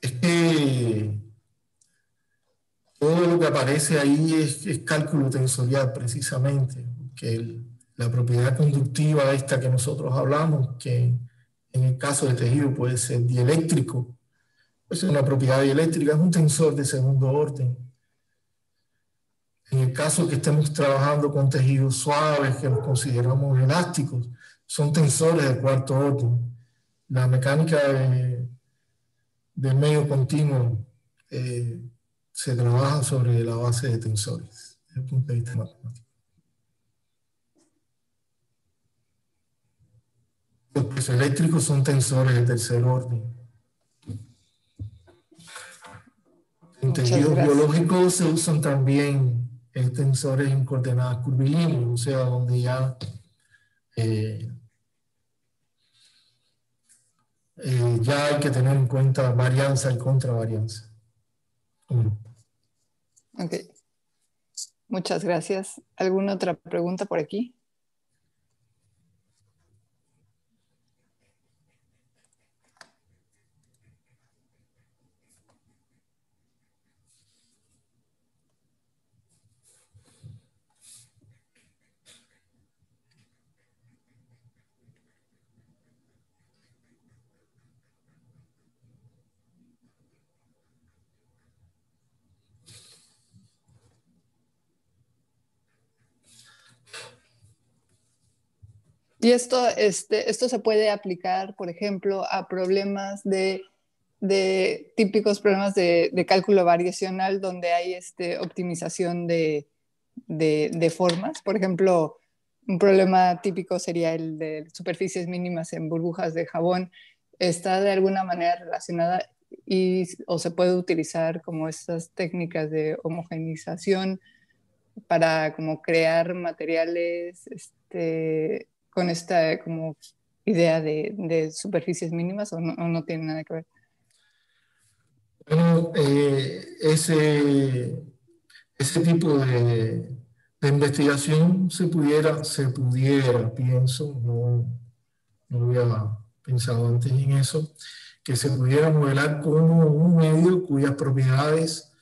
Es que todo lo que aparece ahí es, cálculo tensorial precisamente, que la propiedad conductiva esta que nosotros hablamos, que en el caso de tejido puede ser dieléctrico, es una propiedad dieléctrica, es un tensor de segundo orden en el caso que estemos trabajando con tejidos suaves, que los consideramos elásticos, son tensores de cuarto orden. La mecánica de, del medio continuo eh, se trabaja sobre la base de tensores, desde el punto de vista matemático. Los eléctricos son tensores de tercer orden. En tejidos biológicos se usan también el tensor es en coordenadas curvilíneas, o sea, donde ya eh, eh, ya hay que tener en cuenta varianza y contravarianza. Ok, Muchas gracias. ¿Alguna otra pregunta por aquí? Y esto, este, esto se puede aplicar, por ejemplo, a problemas de, de típicos problemas de, de, cálculo variacional donde hay este, optimización de, de, formas. Por ejemplo, un problema típico sería el de superficies mínimas en burbujas de jabón. Está de alguna manera relacionada y, o se puede utilizar como estas técnicas de homogenización para como crear materiales este, con esta como idea de, superficies mínimas o no, tiene nada que ver? Bueno, eh, ese, ese tipo de, investigación se pudiera, se pudiera, pienso, no, no había pensado antes en eso, que se pudiera modelar como un medio cuyas propiedades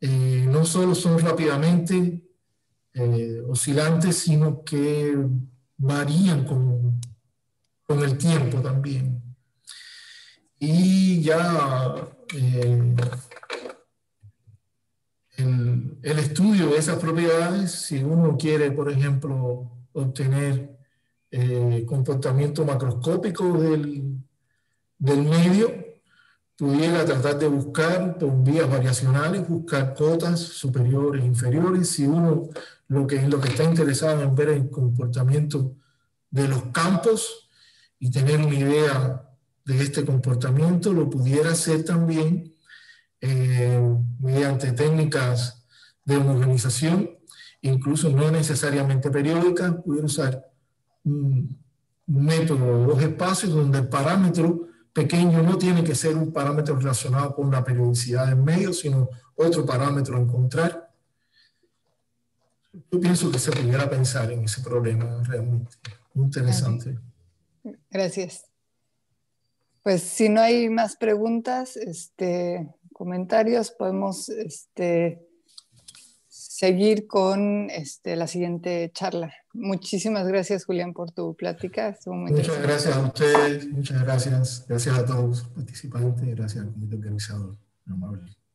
eh, no solo son rápidamente eh, oscilantes, sino que varían con, con el tiempo también. Y ya eh, el, el, estudio de esas propiedades, si uno quiere, por ejemplo, obtener eh, comportamiento macroscópico del, del medio, pudiera tratar de buscar por vías variacionales, buscar cotas superiores, inferiores. Si uno lo que, lo que está interesado en ver el comportamiento de los campos y tener una idea de este comportamiento, lo pudiera hacer también eh, mediante técnicas de homogenización, incluso no necesariamente periódicas, pudiera usar un, método de dos espacios donde el parámetro pequeño no tiene que ser un parámetro relacionado con la periodicidad del medio, sino otro parámetro a encontrar yo pienso que se pudiera pensar en ese problema realmente. interesante. Gracias. Pues si no hay más preguntas, este, comentarios, podemos este, seguir con este, la siguiente charla. Muchísimas gracias, Julián, por tu plática. muchas gracias a ustedes, muchas gracias. Gracias a todos los participantes, gracias al comité organizador. Amable.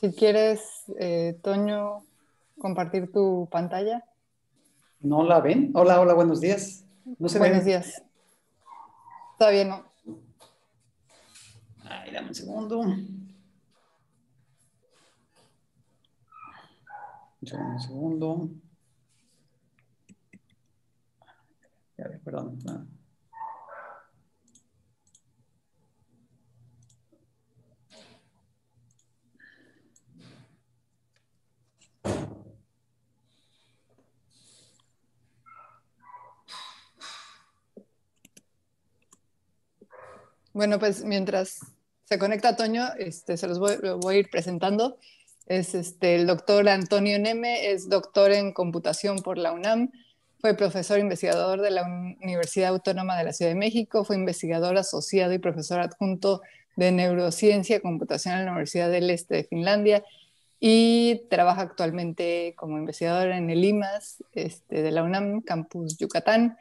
Si quieres, eh, Toño, compartir tu pantalla. ¿No la ven? Hola, hola, buenos días. ¿No se buenos días. Todavía no. Ay, dame un segundo. Un segundo. A ver, perdón. Bueno, pues mientras se conecta Toño, este, se los voy, a ir presentando. Es este, el doctor Antonio Neme, es doctor en computación por la UNAM, fue profesor investigador de la Universidad Autónoma de la Ciudad de México, fue investigador asociado y profesor adjunto de neurociencia computacional en la Universidad del Este de Finlandia y trabaja actualmente como investigador en el IMAS este, de la UNAM, Campus Yucatán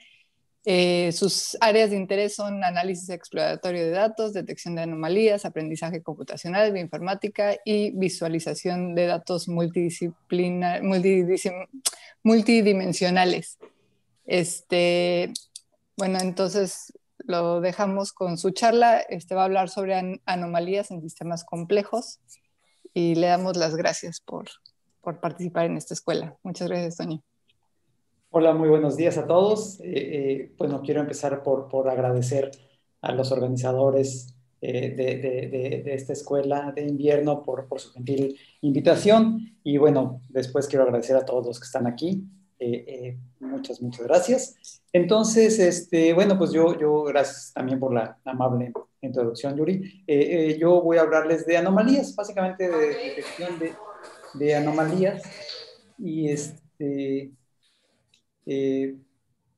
eh, sus áreas de interés son análisis exploratorio de datos, detección de anomalías, aprendizaje computacional, bioinformática y visualización de datos multidimensionales. Este, bueno, entonces lo dejamos con su charla. Este va a hablar sobre anomalías en sistemas complejos y le damos las gracias por, por participar en esta escuela. Muchas gracias, Toño. Hola, muy buenos días a todos. Eh, eh, bueno, quiero empezar por, por agradecer a los organizadores eh, de, de, esta escuela de invierno por, por, su gentil invitación. Y bueno, después quiero agradecer a todos los que están aquí. Eh, eh, muchas, muchas gracias. Entonces, este, bueno, pues yo, yo gracias también por la amable introducción, Yuri. yo voy a hablarles de anomalías, básicamente de detección de, de anomalías. Y este,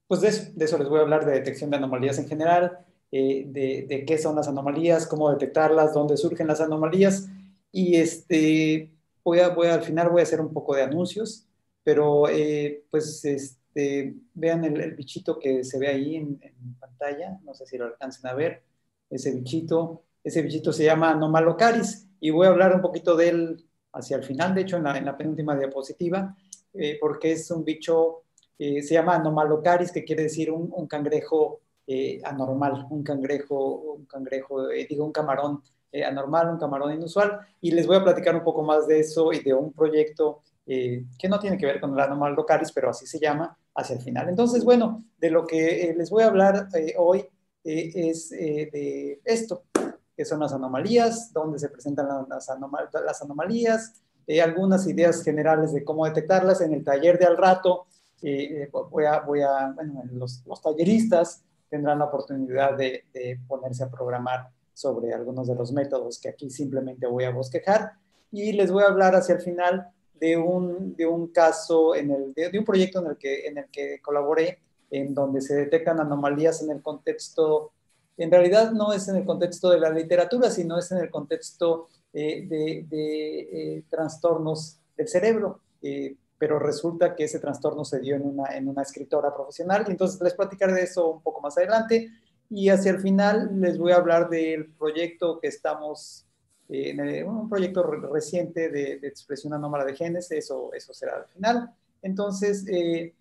pues de eso, de les voy a hablar de detección de anomalías en general, eh, de, qué son las anomalías, cómo detectarlas, dónde surgen las anomalías. Y este, voy, a, al final voy a hacer un poco de anuncios, pero eh, pues este, vean el, bichito que se ve ahí en, pantalla, no sé si lo alcancen a ver, ese bichito, ese bichito se llama Anomalocaris y voy a hablar un poquito de él hacia el final, de hecho en la, penúltima diapositiva, eh, porque es un bicho, se llama Anomalocaris, que quiere decir un, cangrejo eh, anormal, un cangrejo, un cangrejo, eh, digo, un camarón eh, anormal, un camarón inusual, y les voy a platicar un poco más de eso y de un proyecto que no tiene que ver con el anormal localis, pero así se llama, hacia el final. Entonces, bueno, de lo que les voy a hablar hoy es de esto, que son las anomalías, dónde se presentan las, las anomalías, algunas ideas generales de cómo detectarlas. En el taller de al rato, a, voy a los, los talleristas tendrán la oportunidad de, ponerse a programar sobre algunos de los métodos que aquí simplemente voy a bosquejar y les voy a hablar hacia el final de un, de un caso, en el, de, un proyecto en el, que, en el que colaboré, en donde se detectan anomalías en el contexto, en realidad no es en el contexto de la literatura, sino es en el contexto eh, de, eh, trastornos del cerebro. Eh, pero resulta que ese trastorno se dio en una, en una escritora profesional. Y entonces les platicaré de eso un poco más adelante. Y hacia el final les voy a hablar del proyecto que estamos, eh, en un proyecto reciente de, expresión anómala de genes, eso, eso será al final. Entonces, eh,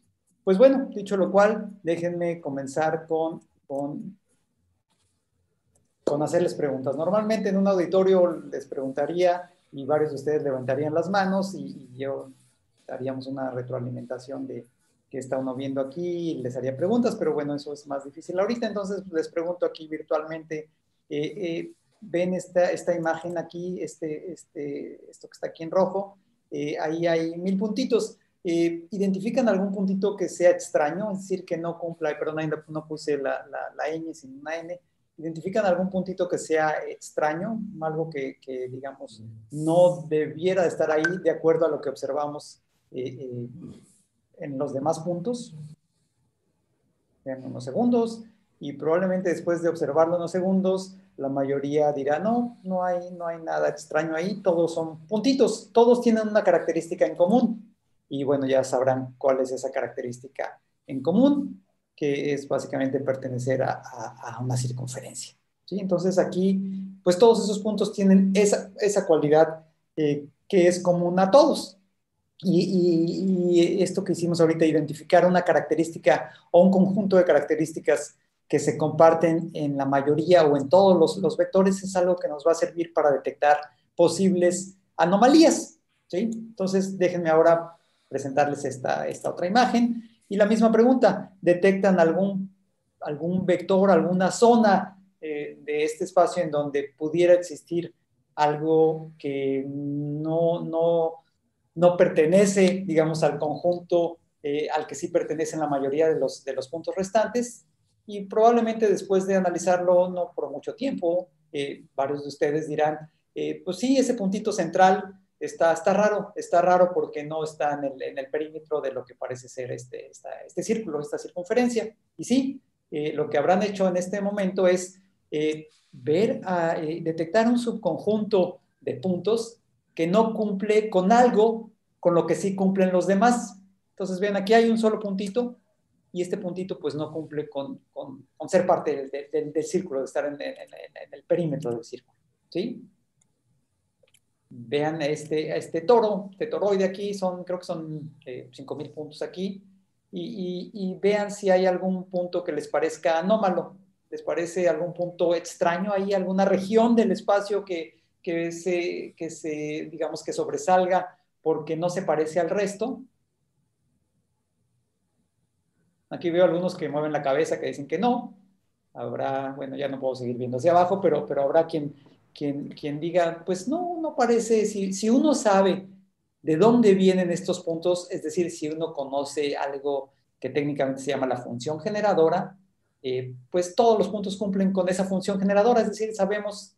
pues bueno, dicho lo cual, déjenme comenzar con, con, con hacerles preguntas. Normalmente en un auditorio les preguntaría y varios de ustedes levantarían las manos y, y yo haríamos una retroalimentación de qué está uno viendo aquí, les haría preguntas, pero bueno, eso es más difícil ahorita, entonces les pregunto aquí virtualmente, eh, eh, ven esta, esta imagen aquí, este, este, esto que está aquí en rojo, eh, ahí hay mil puntitos. ¿Identifican algún puntito que sea extraño? Es decir, que no cumpla, perdón, no puse la, la, la ñ sin una n. ¿Identifican algún puntito que sea extraño? Algo que, que, digamos, no debiera estar ahí de acuerdo a lo que observamos en los demás puntos en unos segundos y probablemente después de observarlo unos segundos la mayoría dirá no, no hay, no hay nada extraño ahí, todos son puntitos, todos tienen una característica en común y bueno, ya sabrán cuál es esa característica en común, que es básicamente pertenecer a, a, una circunferencia. ¿sí? Entonces aquí, pues todos esos puntos tienen esa, esa cualidad eh, que es común a todos. Y, esto que hicimos ahorita, identificar una característica o un conjunto de características que se comparten en la mayoría o en todos los, vectores, es algo que nos va a servir para detectar posibles anomalías. Entonces, déjenme ahora presentarles esta, esta otra imagen. Y la misma pregunta, ¿detectan algún, algún vector, alguna zona eh, de este espacio en donde pudiera existir algo que no, no no pertenece, digamos, al conjunto eh, al que sí pertenecen la mayoría de los, de los puntos restantes. Y probablemente después de analizarlo, no por mucho tiempo, eh, varios de ustedes dirán, eh, pues sí, ese puntito central está, está raro, está raro porque no está en el, en el perímetro de lo que parece ser este, este círculo, esta circunferencia. Y sí, lo que habrán hecho en este momento es ver, a, detectar un subconjunto de puntos que no cumple con algo con lo que sí cumplen los demás. Entonces, ven, aquí hay un solo puntito y este puntito pues no cumple con, con, ser parte del, del, círculo, de estar en, el perímetro del círculo. ¿Sí? Vean este, este toro, este toroide aquí, son, creo que son eh, 5.000 puntos aquí, y, y, vean si hay algún punto que les parezca anómalo, les parece algún punto extraño ahí, alguna región del espacio que, que se, que se, digamos, que sobresalga porque no se parece al resto. Aquí veo algunos que mueven la cabeza que dicen que no. habrá, bueno, ya no puedo seguir viendo hacia abajo, pero, pero habrá quien, quien, quien diga, pues no, no parece, si, si uno sabe de dónde vienen estos puntos, es decir, si uno conoce algo que técnicamente se llama la función generadora, eh, pues todos los puntos cumplen con esa función generadora, es decir, sabemos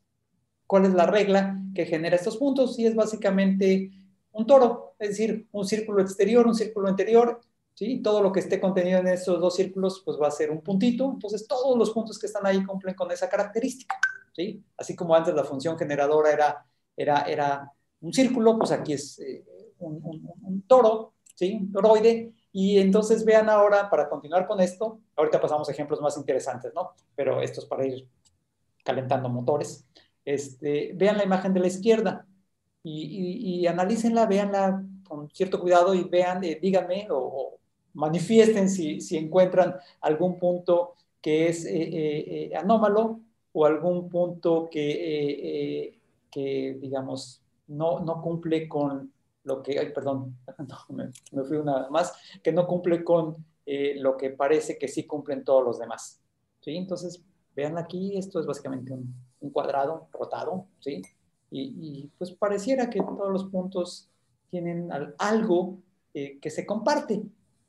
cuál es la regla que genera estos puntos y es básicamente un toro, es decir, un círculo exterior, un círculo interior, ¿sí? todo lo que esté contenido en esos dos círculos pues va a ser un puntito, entonces todos los puntos que están ahí cumplen con esa característica, ¿sí? Así como antes la función generadora era, era, era un círculo, pues aquí es eh, un, toro, ¿sí? Un toroide, y entonces vean ahora, para continuar con esto, ahorita pasamos ejemplos más interesantes, ¿no? Pero esto es para ir calentando motores. Este, vean la imagen de la izquierda y, y, analícenla, veanla con cierto cuidado y vean, eh, díganme o, manifiesten si, si, encuentran algún punto que es eh, eh, anómalo o algún punto que, que digamos, no, no cumple con lo que, ay, perdón, me, fui una más, que no cumple con eh, lo que parece que sí cumplen todos los demás. ¿sí? Entonces, vean aquí, esto es básicamente un, cuadrado rotado, ¿sí? Y, pues pareciera que todos los puntos tienen algo eh, que se comparte.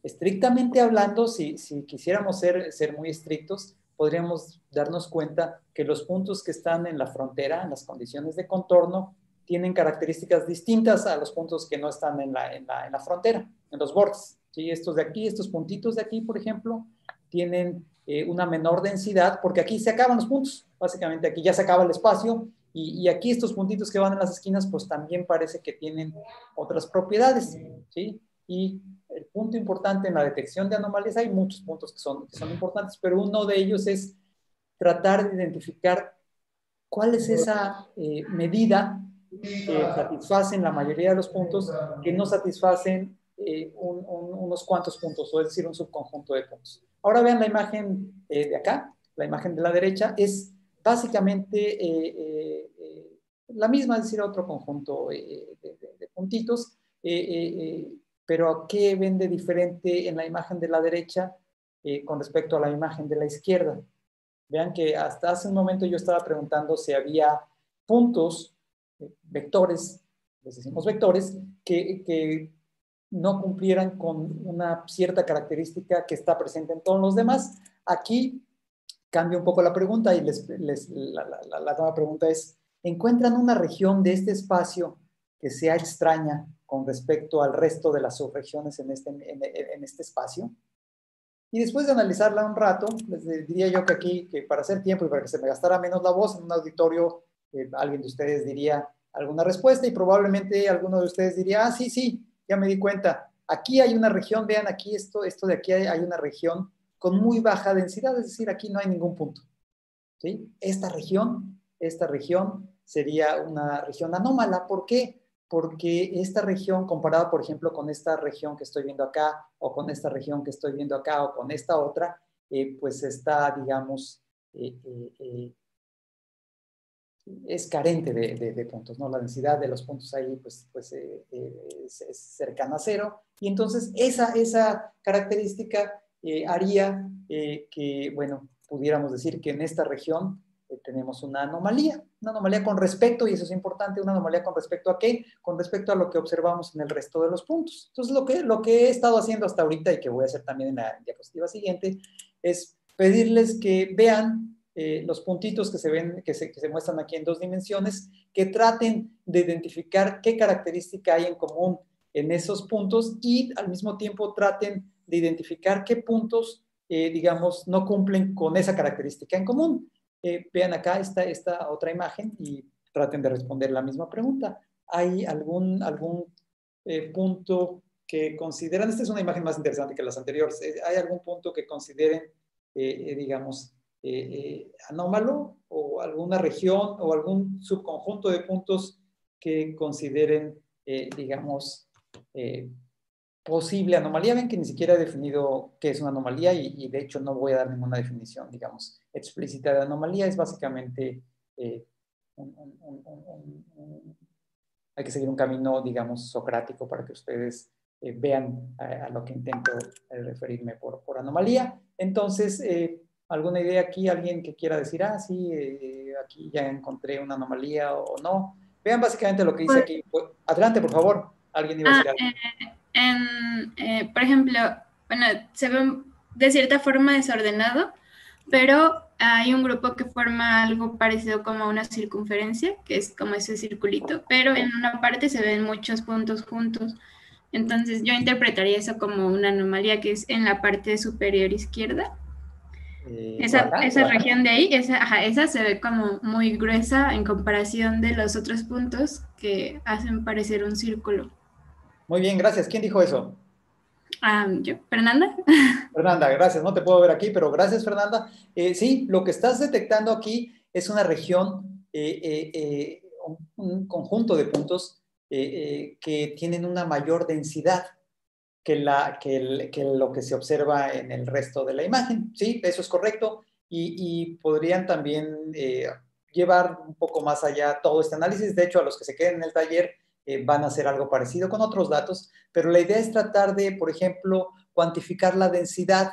Estrictamente hablando, si, si quisiéramos ser, muy estrictos, podríamos darnos cuenta que los puntos que están en la frontera, en las condiciones de contorno, tienen características distintas a los puntos que no están en la, en la, frontera, en los bordes. ¿sí? Estos de aquí, estos puntitos de aquí, por ejemplo, tienen eh, una menor densidad porque aquí se acaban los puntos. Básicamente aquí ya se acaba el espacio y, aquí estos puntitos que van en las esquinas pues también parece que tienen otras propiedades. ¿sí? Y el punto importante en la detección de anomalías, hay muchos puntos que son, que son importantes, pero uno de ellos es tratar de identificar cuál es esa eh, medida que satisfacen la mayoría de los puntos, que no satisfacen eh, unos cuantos puntos, o es decir, un subconjunto de puntos. Ahora vean la imagen eh, de acá, la imagen de la derecha, es básicamente eh, la misma, es decir, otro conjunto de, de, puntitos, pero ¿qué ven de diferente en la imagen de la derecha con respecto a la imagen de la izquierda? Vean que hasta hace un momento yo estaba preguntando si había puntos vectores, les decimos vectores, que, no cumplieran con una cierta característica que está presente en todos los demás. Aquí cambia un poco la pregunta y les, la, la, la, nueva pregunta es, ¿encuentran una región de este espacio que sea extraña con respecto al resto de las subregiones en este, en este espacio? Y después de analizarla un rato, les diría yo que aquí, que para hacer tiempo y para que se me gastara menos la voz en un auditorio eh, alguien de ustedes diría alguna respuesta y probablemente alguno de ustedes diría, ah, sí, sí, ya me di cuenta. Aquí hay una región, vean aquí esto, esto de aquí hay, una región con muy baja densidad, es decir, aquí no hay ningún punto. ¿sí? Esta región, esta región sería una región anómala. ¿Por qué? Porque esta región, comparada, por ejemplo, con esta región que estoy viendo acá, o con esta región que estoy viendo acá, o con esta otra, eh, pues está, digamos, eh, eh, es carente de, puntos, ¿no? La densidad de los puntos ahí, pues, pues eh, es, cercana a cero. Y entonces esa, esa característica eh, haría que, bueno, pudiéramos decir que en esta región tenemos una anomalía, una anomalía con respecto, y eso es importante, una anomalía con respecto a qué? Con respecto a lo que observamos en el resto de los puntos. Entonces, lo que, lo que he estado haciendo hasta ahorita y que voy a hacer también en la diapositiva siguiente es pedirles que vean eh, los puntitos que se ven, que se, muestran aquí en dos dimensiones, que traten de identificar qué característica hay en común en esos puntos y al mismo tiempo traten de identificar qué puntos, eh, digamos, no cumplen con esa característica en común. Eh, vean acá esta, esta otra imagen y traten de responder la misma pregunta. ¿Hay algún, algún punto que consideran, esta es una imagen más interesante que las anteriores, ¿hay algún punto que consideren, digamos, eh, eh, anómalo o alguna región o algún subconjunto de puntos que consideren, eh, digamos, posible anomalía. Ven que ni siquiera he definido qué es una anomalía y, de hecho no voy a dar ninguna definición, digamos, explícita de anomalía. Es básicamente hay que seguir un camino, digamos, socrático para que ustedes vean a, lo que intento referirme por, por anomalía. Entonces, ¿Alguna idea aquí? ¿Alguien que quiera decir, ah, sí, aquí ya encontré una anomalía o, no? Vean básicamente lo que dice pues aquí. Adelante, por favor. Alguien iba a decir algo. por ejemplo, bueno, se ve de cierta forma desordenado, pero hay un grupo que forma algo parecido como una circunferencia, que es como ese circulito, pero en una parte se ven muchos puntos juntos. Entonces yo interpretaría eso como una anomalía que es en la parte superior izquierda. Eh, esa, esa región de ahí, esa, esa se ve como muy gruesa en comparación de los otros puntos que hacen parecer un círculo. Muy bien, gracias. ¿Quién dijo eso? yo, Fernanda. Fernanda, gracias. No te puedo ver aquí, pero gracias, Fernanda. Eh, sí, lo que estás detectando aquí es una región, eh, eh, un, conjunto de puntos que tienen una mayor densidad que, la, que, lo que se observa en el resto de la imagen. Sí, eso es correcto. Y, y podrían también llevar un poco más allá todo este análisis. De hecho, a los que se queden en el taller, eh, van a hacer algo parecido con otros datos, pero la idea es tratar de, por ejemplo, cuantificar la densidad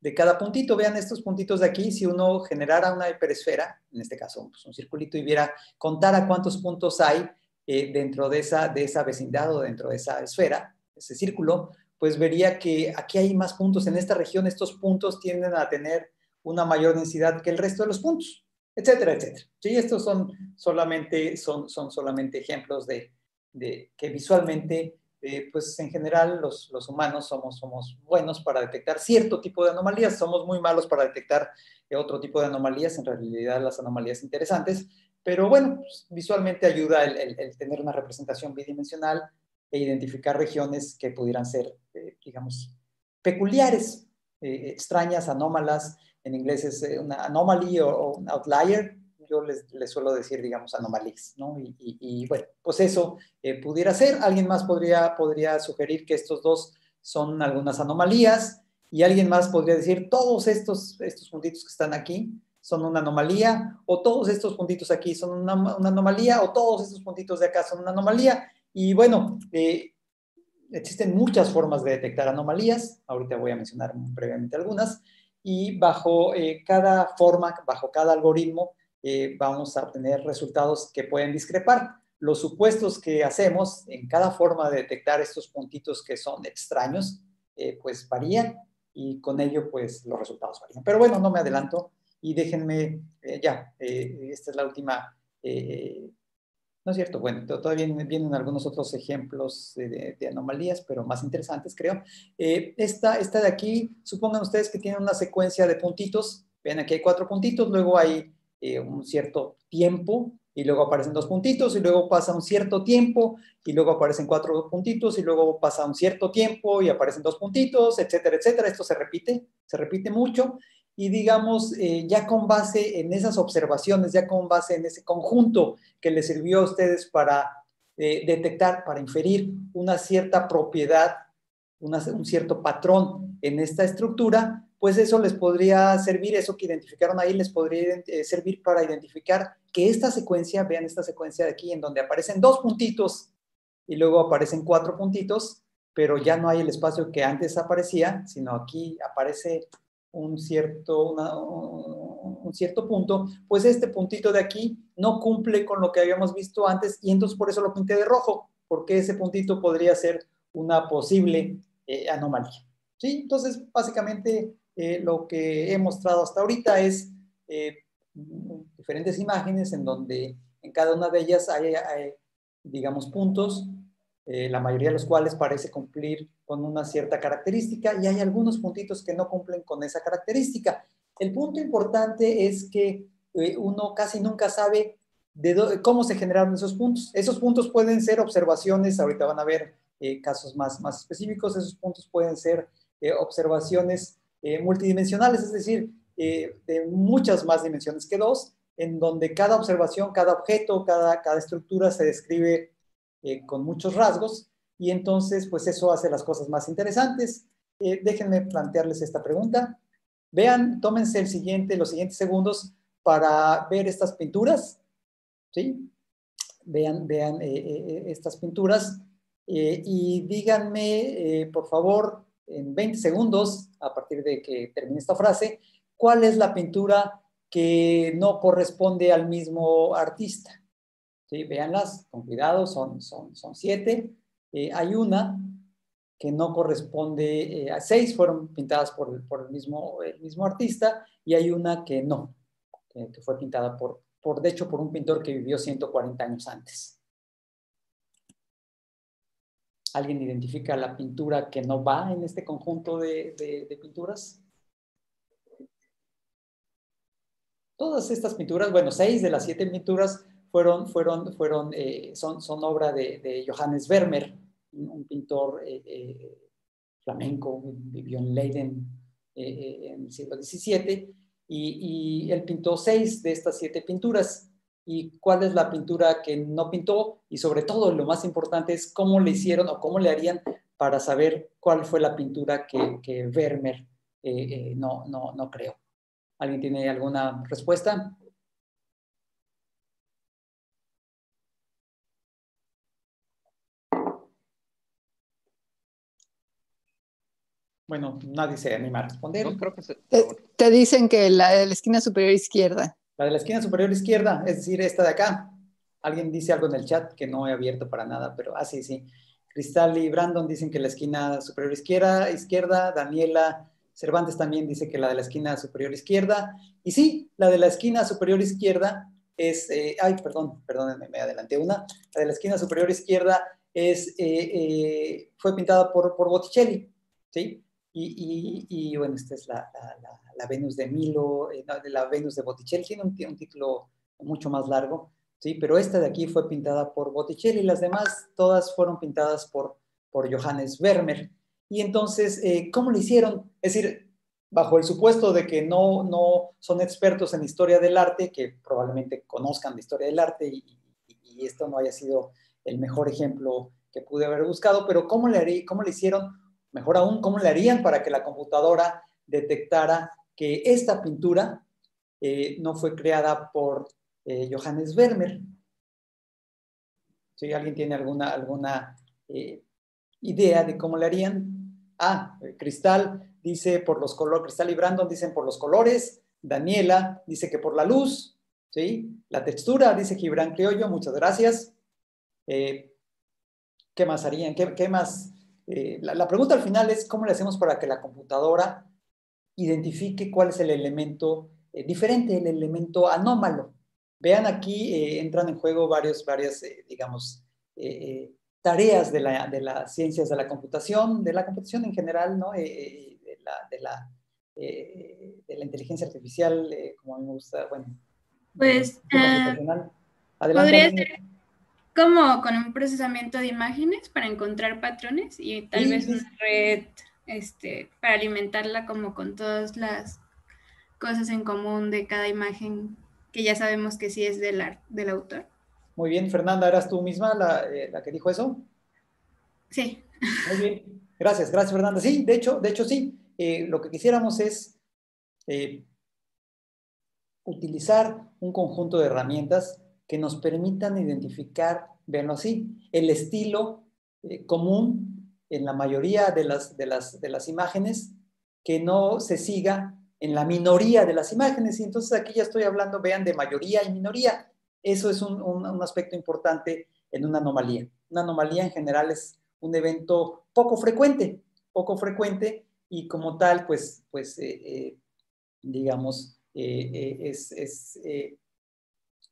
de cada puntito. Vean estos puntitos de aquí, si uno generara una hiperesfera, en este caso pues, un circulito, y viera, contara cuántos puntos hay eh, dentro de esa, de esa vecindad o dentro de esa esfera, ese círculo, pues vería que aquí hay más puntos. En esta región estos puntos tienden a tener una mayor densidad que el resto de los puntos, etcétera, etcétera. Sí, estos son solamente, son, son solamente ejemplos de, de que visualmente, eh, pues en general los, los, humanos somos, somos buenos para detectar cierto tipo de anomalías, somos muy malos para detectar eh, otro tipo de anomalías, en realidad las anomalías interesantes, pero bueno, pues, visualmente ayuda el, tener una representación bidimensional e identificar regiones que pudieran ser, eh, digamos, peculiares, extrañas, anómalas, en inglés es una anomaly o un outlier, yo les, suelo decir, digamos, anomalías, ¿no? Y, bueno, pues eso eh, pudiera ser. Alguien más podría, podría sugerir que estos dos son algunas anomalías y alguien más podría decir, todos estos, estos puntitos que están aquí son una anomalía, o todos estos puntitos aquí son una, anomalía, o todos estos puntitos de acá son una anomalía. Y bueno, eh, existen muchas formas de detectar anomalías, ahorita voy a mencionar brevemente algunas, y bajo eh, cada forma, bajo cada algoritmo, eh, vamos a obtener resultados que pueden discrepar. Los supuestos que hacemos en cada forma de detectar estos puntitos que son extraños, eh, pues varían y con ello pues los resultados varían. Pero bueno, no me adelanto y déjenme, eh, ya, esta es la última, no es cierto, bueno, todavía vienen algunos otros ejemplos de, anomalías, pero más interesantes creo. esta, esta de aquí, supongan ustedes que tiene una secuencia de puntitos, ven aquí hay cuatro puntitos, luego hay eh, un cierto tiempo y luego aparecen dos puntitos y luego pasa un cierto tiempo y luego aparecen cuatro puntitos y luego pasa un cierto tiempo y aparecen dos puntitos, etcétera, etcétera. Esto se repite, se repite mucho y digamos, eh, ya con base en esas observaciones, ya con base en ese conjunto que les sirvió a ustedes para eh, detectar, para inferir una cierta propiedad, un cierto patrón en esta estructura, pues eso les podría servir, eso que identificaron ahí les podría eh, servir para identificar que esta secuencia, vean esta secuencia de aquí en donde aparecen dos puntitos y luego aparecen cuatro puntitos, pero ya no hay el espacio que antes aparecía, sino aquí aparece un cierto, un, cierto punto, pues este puntito de aquí no cumple con lo que habíamos visto antes y entonces por eso lo pinté de rojo, porque ese puntito podría ser una posible eh, anomalía. ¿Sí? Entonces, básicamente eh, lo que he mostrado hasta ahorita es eh, diferentes imágenes en donde en cada una de ellas hay, digamos, puntos, eh, la mayoría de los cuales parece cumplir con una cierta característica y hay algunos puntitos que no cumplen con esa característica. El punto importante es que uno casi nunca sabe de cómo se generaron esos puntos. Esos puntos pueden ser observaciones, ahorita van a ver casos más, más específicos, esos puntos pueden ser observaciones eh, multidimensionales, es decir, eh, de muchas más dimensiones que dos, en donde cada observación, cada objeto, cada, cada estructura se describe eh, con muchos rasgos y entonces pues eso hace las cosas más interesantes. déjenme plantearles esta pregunta. Vean, tómense el siguiente, los siguientes segundos para ver estas pinturas. ¿Sí? Vean, vean estas pinturas y díganme, por favor, en 20 segundos, a partir de que termine esta frase, cuál es la pintura que no corresponde al mismo artista. ¿Sí? Véanlas con cuidado, son, son, son siete. Eh, hay una que no corresponde eh, a seis, fueron pintadas por, por, el, mismo, el mismo artista, y hay una que no, que fue pintada por, por, de hecho, por un pintor que vivió 140 años antes. ¿Alguien identifica la pintura que no va en este conjunto de, pinturas? Todas estas pinturas, bueno, seis de las siete pinturas fueron, fueron, fueron, eh, son, son obra de, Johannes Vermeer, un, pintor eh, eh, flamenco, vivió en Leiden eh, en el siglo XVII, y, él pintó seis de estas siete pinturas. ¿Y cuál es la pintura que no pintó? Y sobre todo, lo más importante es cómo le hicieron o cómo le harían para saber cuál fue la pintura que, Vermeer no, no, no creó. ¿Alguien tiene alguna respuesta? Bueno, nadie se anima a responder. No, creo que se... te, te, dicen que la de la esquina superior izquierda. La de la esquina superior izquierda, es decir, esta de acá. Alguien dice algo en el chat que no he abierto para nada, pero ah, sí, sí. Cristal y Brandon dicen que la esquina superior izquierda, izquierda. Daniela Cervantes también dice que la de la esquina superior izquierda. Y sí, la de la esquina superior izquierda es, eh, ay, perdón, perdónenme, me adelanté una. La de la esquina superior izquierda es, eh, eh, fue pintada por, por Botticelli, ¿sí? Y, y, y, bueno, esta es la, Venus de Milo, eh, la Venus de Botticelli, tiene un, título mucho más largo, ¿sí? pero esta de aquí fue pintada por Botticelli, las demás todas fueron pintadas por, por Johannes Vermeer. Y entonces, eh, ¿cómo lo hicieron? Es decir, bajo el supuesto de que no, no son expertos en historia del arte, que probablemente conozcan la historia del arte y, y esto no haya sido el mejor ejemplo que pude haber buscado, pero ¿cómo le, cómo le hicieron? Mejor aún, ¿cómo le harían para que la computadora detectara que esta pintura eh, no fue creada por eh, Johannes Vermeer? Si alguien tiene alguna, alguna eh, idea de cómo le harían. Ah, Cristal dice por los colores, Cristal y Brandon dicen por los colores, Daniela dice que por la luz, ¿sí? La textura, dice Gibran Criollo, muchas gracias. ¿Qué más harían? ¿Qué, qué más? Eh, la, la, pregunta al final es cómo le hacemos para que la computadora identifique cuál es el elemento eh, diferente, el elemento anómalo. Vean aquí, eh, entran en juego varios, varias, digamos, tareas de, la, de, las ciencias de la computación, de la computación en general, ¿no? de, la, de, la, de, la, inteligencia artificial, como a mí me gusta, bueno. Pues, podría ser como con un procesamiento de imágenes para encontrar patrones y tal sí, vez una red este, para alimentarla como con todas las cosas en común de cada imagen que ya sabemos que sí es del, del autor. Muy bien, Fernanda, ¿eras tú misma la, eh, la que dijo eso? Sí. Muy bien, gracias, gracias Fernanda. Sí, de hecho, de hecho sí, eh, lo que quisiéramos es eh, utilizar un conjunto de herramientas que nos permitan identificar, verlo así, el estilo eh, común en la mayoría de las, de, las, de las imágenes, que no se siga en la minoría de las imágenes. Y entonces aquí ya estoy hablando, vean, de mayoría y minoría. Eso es un, un, aspecto importante en una anomalía. Una anomalía en general es un evento poco frecuente, poco frecuente y como tal, pues, pues eh, eh, digamos, es, es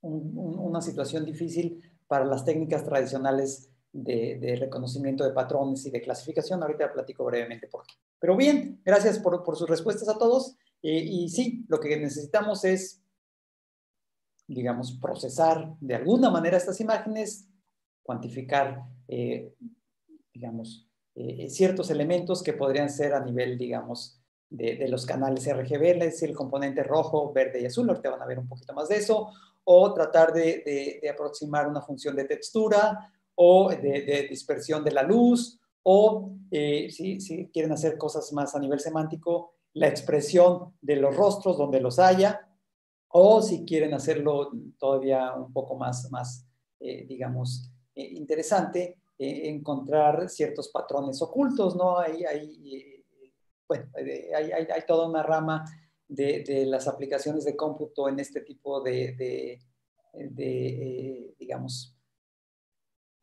un, un, una situación difícil para las técnicas tradicionales de, de, reconocimiento de patrones y de clasificación. Ahorita platico brevemente por qué. Pero bien, gracias por, por sus respuestas a todos. Eh, y sí, lo que necesitamos es, digamos, procesar de alguna manera estas imágenes, cuantificar, eh, digamos, eh, ciertos elementos que podrían ser a nivel, digamos, de, de, los canales RGB, es decir, el componente rojo, verde y azul, ahorita van a ver un poquito más de eso, o tratar de, de, aproximar una función de textura o de, dispersión de la luz, o eh, si, si, quieren hacer cosas más a nivel semántico, la expresión de los rostros donde los haya, o si quieren hacerlo todavía un poco más, más eh, digamos, eh, interesante, encontrar ciertos patrones ocultos, ¿no? Hay, hay, bueno, hay, hay toda una rama de, las aplicaciones de cómputo en este tipo de, de digamos,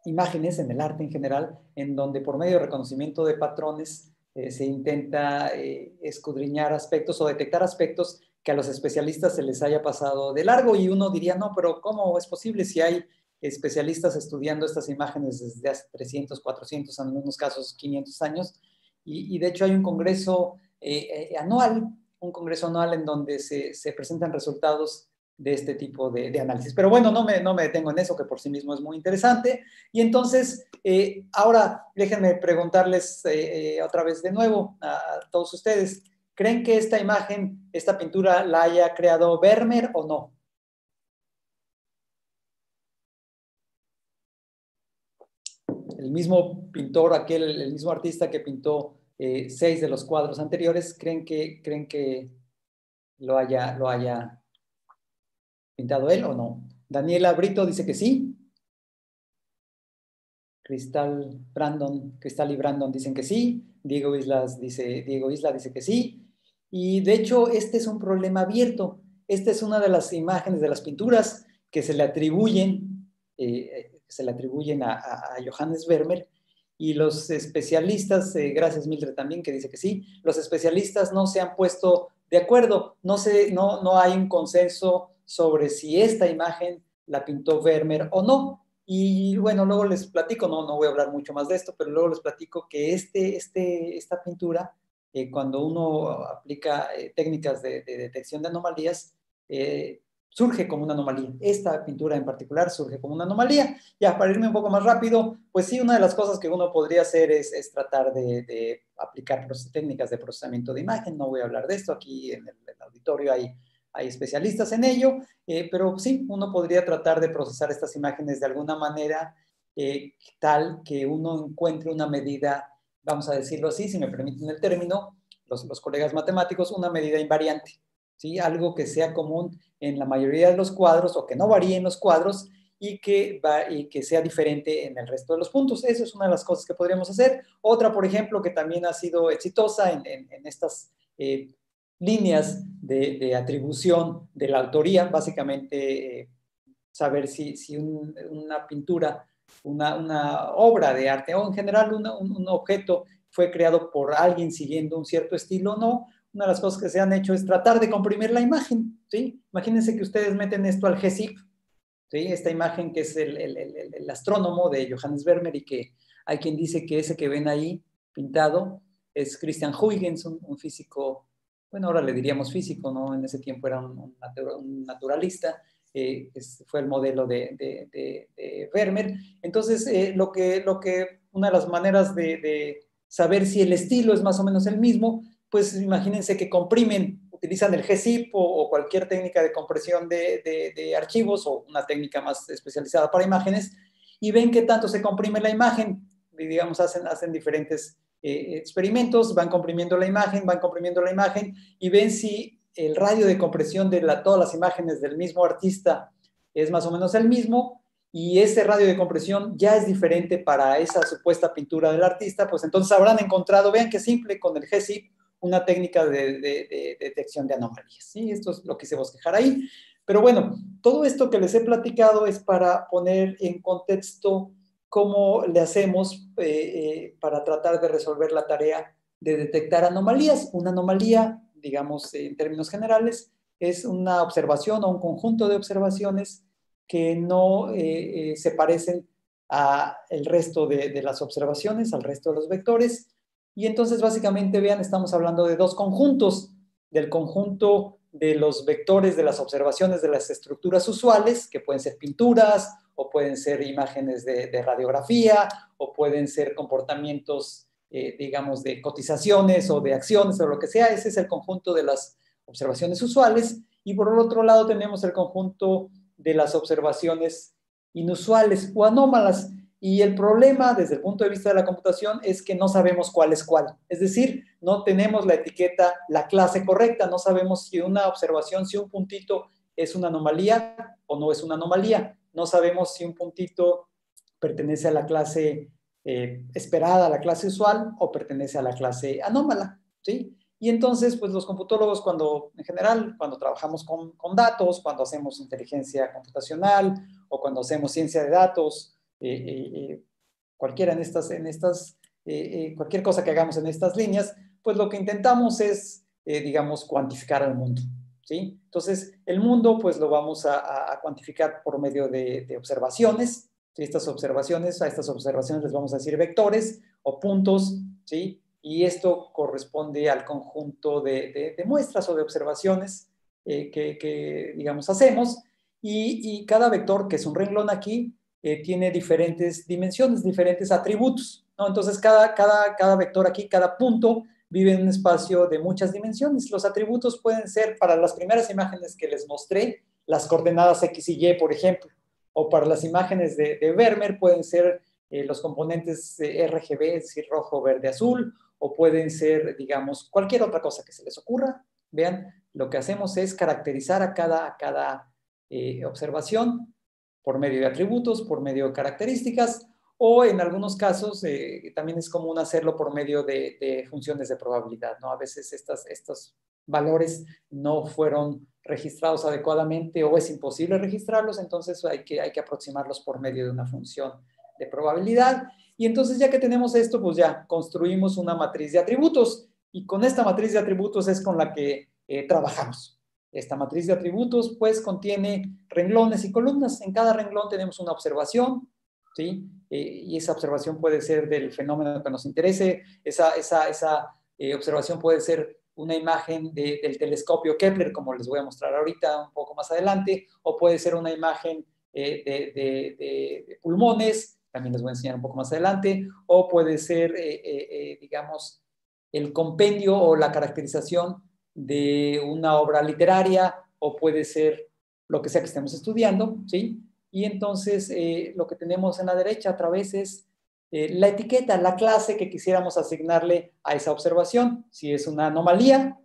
imágenes en el arte en general, en donde por medio de reconocimiento de patrones se intenta escudriñar aspectos o detectar aspectos que a los especialistas se les haya pasado de largo y uno diría, no, pero ¿cómo es posible si hay especialistas estudiando estas imágenes desde hace 300, 400, en algunos casos 500 años? Y, de hecho hay un congreso eh, eh, anual, un congreso anual en donde se, se presentan resultados de este tipo de, análisis. Pero bueno, no me, no me, detengo en eso, que por sí mismo es muy interesante. Y entonces, eh, ahora déjenme preguntarles otra vez de nuevo a todos ustedes, ¿Creen que esta imagen, esta pintura, la haya creado Vermeer o no? El mismo pintor, aquel, el mismo artista que pintó eh, seis de los cuadros anteriores, ¿creen que, creen que lo, haya, lo haya pintado él o no? Daniela Brito dice que sí. Cristal Brandon, Cristal y Brandon dicen que sí. Diego Islas dice, Diego Isla dice que sí. Y de hecho, este es un problema abierto. Esta es una de las imágenes de las pinturas que se le atribuyen, eh, se le atribuyen a, Johannes Vermeer. Y los especialistas, eh, gracias Mildred también que dice que sí, los especialistas no se han puesto de acuerdo, no, se, no, no hay un consenso sobre si esta imagen la pintó Vermeer o no. Y bueno, luego les platico, no, no voy a hablar mucho más de esto, pero luego les platico que este, este, esta pintura eh, cuando uno aplica eh, técnicas de, detección de anomalías, surge como una anomalía. Esta pintura en particular surge como una anomalía. Ya, para irme un poco más rápido, pues sí, una de las cosas que uno podría hacer es, tratar de, aplicar técnicas de procesamiento de imagen. No voy a hablar de esto, aquí en el, auditorio hay, hay especialistas en ello, pero sí, uno podría tratar de procesar estas imágenes de alguna manera tal que uno encuentre una medida vamos a decirlo así, si me permiten el término, los, los colegas matemáticos, una medida invariante, ¿sí? algo que sea común en la mayoría de los cuadros o que no varíe en los cuadros y que, va, y que sea diferente en el resto de los puntos. Eso es una de las cosas que podríamos hacer. Otra, por ejemplo, que también ha sido exitosa en, en, estas eh, líneas de, atribución de la autoría, básicamente eh, saber si, si una pintura una, obra de arte o en general un, objeto fue creado por alguien siguiendo un cierto estilo, no. Una de las cosas que se han hecho es tratar de comprimir la imagen, ¿sí? Imagínense que ustedes meten esto al GZIP, ¿sí? Esta imagen que es el, astrónomo de Johannes Vermeer y que hay quien dice que ese que ven ahí pintado es Christian Huygens, un, físico, bueno, ahora le diríamos físico, ¿no? En ese tiempo era un naturalista, eh, fue el modelo de, de, Vermeer. Entonces, eh, lo, que, lo que, una de las maneras de, saber si el estilo es más o menos el mismo, pues imagínense que comprimen, utilizan el GZIP o, cualquier técnica de compresión de, archivos o una técnica más especializada para imágenes y ven qué tanto se comprime la imagen. digamos, hacen, hacen diferentes eh, experimentos, van comprimiendo la imagen, van comprimiendo la imagen y ven si el radio de compresión de todas las imágenes del mismo artista es más o menos el mismo y ese radio de compresión ya es diferente para esa supuesta pintura del artista, pues entonces habrán encontrado, vean qué simple con el GZIP, una técnica de, detección de anomalías. ¿sí? Esto es lo que se bosquejar ahí. Pero bueno, todo esto que les he platicado es para poner en contexto cómo le hacemos eh, eh, para tratar de resolver la tarea de detectar anomalías. Una anomalía digamos, en términos generales, es una observación o un conjunto de observaciones que no eh, se parecen a el resto de, las observaciones, al resto de los vectores. Y entonces, básicamente, vean, estamos hablando de dos conjuntos, del conjunto de los vectores de las observaciones de las estructuras usuales, que pueden ser pinturas, o pueden ser imágenes de radiografía, o pueden ser comportamientos eh, digamos, de cotizaciones o de acciones o lo que sea. Ese es el conjunto de las observaciones usuales. Y por el otro lado tenemos el conjunto de las observaciones inusuales o anómalas. Y el problema desde el punto de vista de la computación es que no sabemos cuál es cuál. Es decir, no tenemos la etiqueta, la clase correcta. No sabemos si una observación, si un puntito es una anomalía o no es una anomalía. No sabemos si un puntito pertenece a la clase eh, esperada a la clase usual o pertenece a la clase anómala, ¿sí? Y entonces, pues los computólogos cuando, en general, cuando trabajamos con, con datos, cuando hacemos inteligencia computacional o cuando hacemos ciencia de datos, cualquiera en estas, en estas cualquier cosa que hagamos en estas líneas, pues lo que intentamos es, digamos, cuantificar al mundo. ¿sí? Entonces, el mundo, pues lo vamos a, cuantificar por medio de, observaciones, estas observaciones, a estas observaciones les vamos a decir vectores o puntos, ¿sí? Y esto corresponde al conjunto de, muestras o de observaciones eh, que, digamos, hacemos. Y, cada vector, que es un renglón aquí, eh, tiene diferentes dimensiones, diferentes atributos, ¿no? Entonces, cada, cada, cada vector aquí, cada punto, vive en un espacio de muchas dimensiones. Los atributos pueden ser, para las primeras imágenes que les mostré, las coordenadas X y Y, por ejemplo o para las imágenes de, de Vermeer pueden ser eh, los componentes RGB, es decir, rojo, verde, azul, o pueden ser, digamos, cualquier otra cosa que se les ocurra. Vean, lo que hacemos es caracterizar a cada, cada eh, observación por medio de atributos, por medio de características, o en algunos casos eh, también es común hacerlo por medio de, funciones de probabilidad, ¿no? A veces estas, estos valores no fueron registrados adecuadamente o es imposible registrarlos, entonces hay que, hay que aproximarlos por medio de una función de probabilidad. Y entonces ya que tenemos esto, pues ya construimos una matriz de atributos y con esta matriz de atributos es con la que eh, trabajamos. Esta matriz de atributos pues contiene renglones y columnas. En cada renglón tenemos una observación, ¿sí? Eh, y esa observación puede ser del fenómeno que nos interese, esa, esa, esa eh, observación puede ser una imagen del telescopio Kepler, como les voy a mostrar ahorita un poco más adelante, o puede ser una imagen eh, de, pulmones, también les voy a enseñar un poco más adelante, o puede ser, digamos, el compendio o la caracterización de una obra literaria, o puede ser lo que sea que estemos estudiando, ¿sí? Y entonces lo que tenemos en la derecha a través es eh, la etiqueta, la clase que quisiéramos asignarle a esa observación, si es una anomalía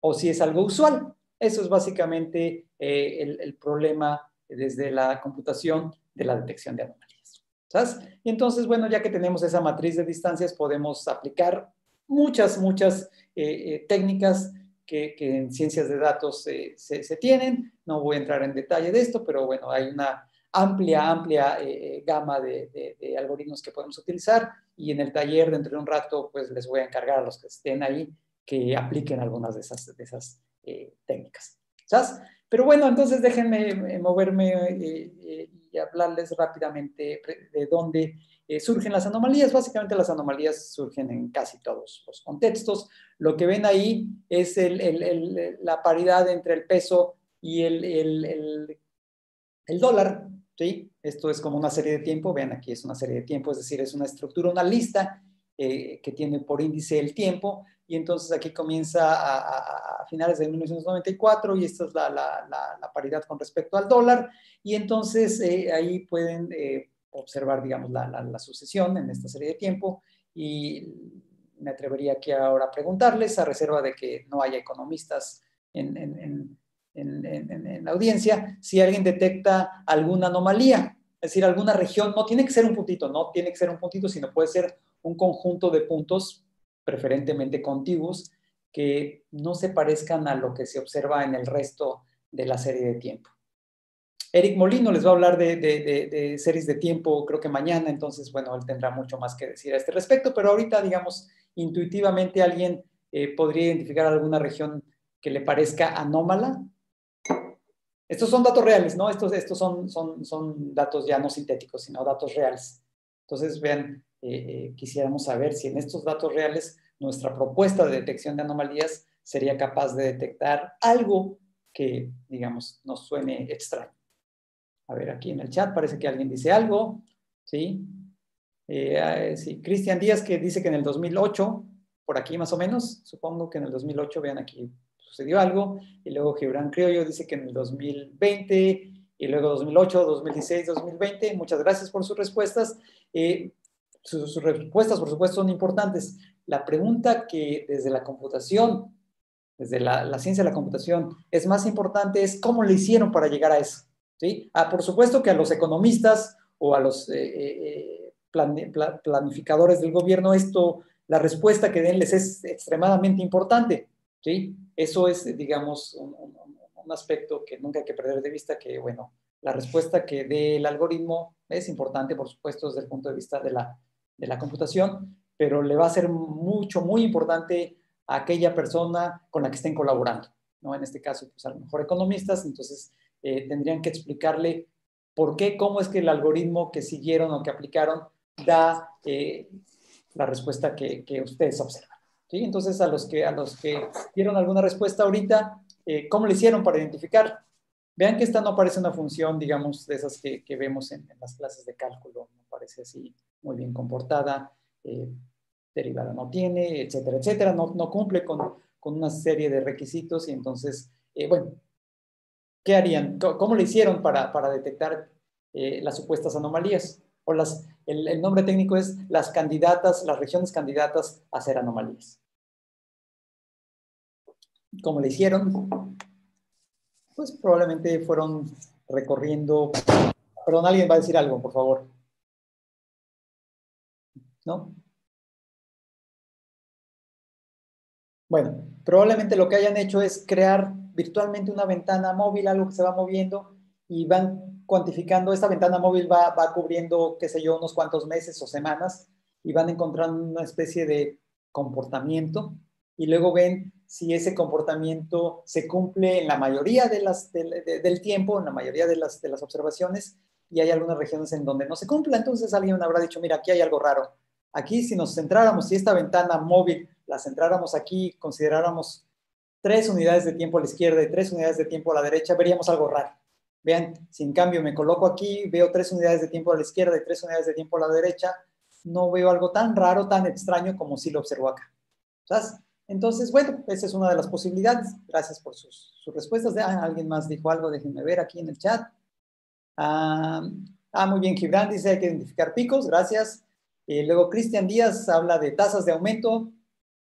o si es algo usual. Eso es básicamente eh, el, problema desde la computación de la detección de anomalías. ¿sabes? Y entonces, bueno, ya que tenemos esa matriz de distancias, podemos aplicar muchas, muchas eh, técnicas que, en ciencias de datos se, se, tienen. No voy a entrar en detalle de esto, pero bueno, hay una amplia, amplia eh, eh, gama de, algoritmos que podemos utilizar y en el taller dentro de un rato pues les voy a encargar a los que estén ahí que apliquen algunas de esas, de esas eh, técnicas. ¿Sabes? Pero bueno, entonces déjenme moverme y hablarles rápidamente de dónde surgen las anomalías. Básicamente las anomalías surgen en casi todos los contextos. Lo que ven ahí es la paridad entre el peso y el, dólar esto es como una serie de tiempo, vean aquí es una serie de tiempo, es decir, es una estructura, una lista eh, que tiene por índice el tiempo, y entonces aquí comienza a, finales de 1994 y esta es la, paridad con respecto al dólar, y entonces eh, ahí pueden eh, observar, digamos, la, sucesión en esta serie de tiempo, y me atrevería aquí ahora a preguntarles, a reserva de que no haya economistas en en, la audiencia si alguien detecta alguna anomalía, es decir, alguna región, no tiene que ser un puntito, no tiene que ser un puntito, sino puede ser un conjunto de puntos, preferentemente contiguos, que no se parezcan a lo que se observa en el resto de la serie de tiempo. Eric Molino les va a hablar de, series de tiempo, creo que mañana, entonces, bueno, él tendrá mucho más que decir a este respecto, pero ahorita, digamos, intuitivamente alguien eh, podría identificar alguna región que le parezca anómala estos son datos reales, ¿no? Estos, estos son, son, son datos ya no sintéticos, sino datos reales. Entonces, vean, eh, eh, quisiéramos saber si en estos datos reales nuestra propuesta de detección de anomalías sería capaz de detectar algo que, digamos, nos suene extraño. A ver, aquí en el chat parece que alguien dice algo, ¿sí? Eh, sí, Cristian Díaz que dice que en el 2008, por aquí más o menos, supongo que en el 2008, vean aquí sucedió algo, y luego Gibran Criollo dice que en el 2020, y luego 2008, 2016, 2020, muchas gracias por sus respuestas. Eh, sus, respuestas, por supuesto, son importantes. La pregunta que desde la computación, desde la, ciencia de la computación, es más importante es cómo le hicieron para llegar a eso. Ah, por supuesto que a los economistas o a los eh, eh, planificadores del gobierno esto la respuesta que den les es extremadamente importante. ¿sí? Eso es, digamos, un, aspecto que nunca hay que perder de vista, que, bueno, la respuesta que dé el algoritmo es importante, por supuesto, desde el punto de vista de la, de la computación, pero le va a ser mucho, muy importante a aquella persona con la que estén colaborando. ¿no? En este caso, pues a lo mejor economistas, entonces eh, tendrían que explicarle por qué, cómo es que el algoritmo que siguieron o que aplicaron da eh, la respuesta que, ustedes observan. ¿sí? Entonces, a los, que, a los que dieron alguna respuesta ahorita, eh, ¿cómo le hicieron para identificar? Vean que esta no parece una función, digamos, de esas que, vemos en, las clases de cálculo, no parece así muy bien comportada, derivada no tiene, etcétera, etcétera, no, no cumple con, con una serie de requisitos y entonces, bueno, ¿qué harían? ¿Cómo le hicieron para, para detectar eh, las supuestas anomalías? O las, el, nombre técnico es las candidatas, las regiones candidatas a ser anomalías. ¿Cómo le hicieron? Pues probablemente fueron recorriendo... Perdón, alguien va a decir algo, por favor. ¿No? Bueno, probablemente lo que hayan hecho es crear virtualmente una ventana móvil, algo que se va moviendo y van cuantificando, esta ventana móvil va, va cubriendo, qué sé yo, unos cuantos meses o semanas y van encontrando una especie de comportamiento y luego ven si ese comportamiento se cumple en la mayoría de las, del tiempo, en la mayoría de las, de las observaciones, y hay algunas regiones en donde no se cumple. Entonces alguien habrá dicho, mira, aquí hay algo raro. Aquí si nos centráramos, si esta ventana móvil la centráramos aquí, consideráramos tres unidades de tiempo a la izquierda y tres unidades de tiempo a la derecha, veríamos algo raro. Vean, si en cambio me coloco aquí, veo tres unidades de tiempo a la izquierda y tres unidades de tiempo a la derecha, no veo algo tan raro, tan extraño como si lo observo acá. Entonces, bueno, esa es una de las posibilidades. Gracias por sus, respuestas. Ah, alguien más dijo algo, déjenme ver aquí en el chat. Ah, ah muy bien, Gibran dice hay que identificar picos, gracias. Eh, luego Cristian Díaz habla de tasas de aumento.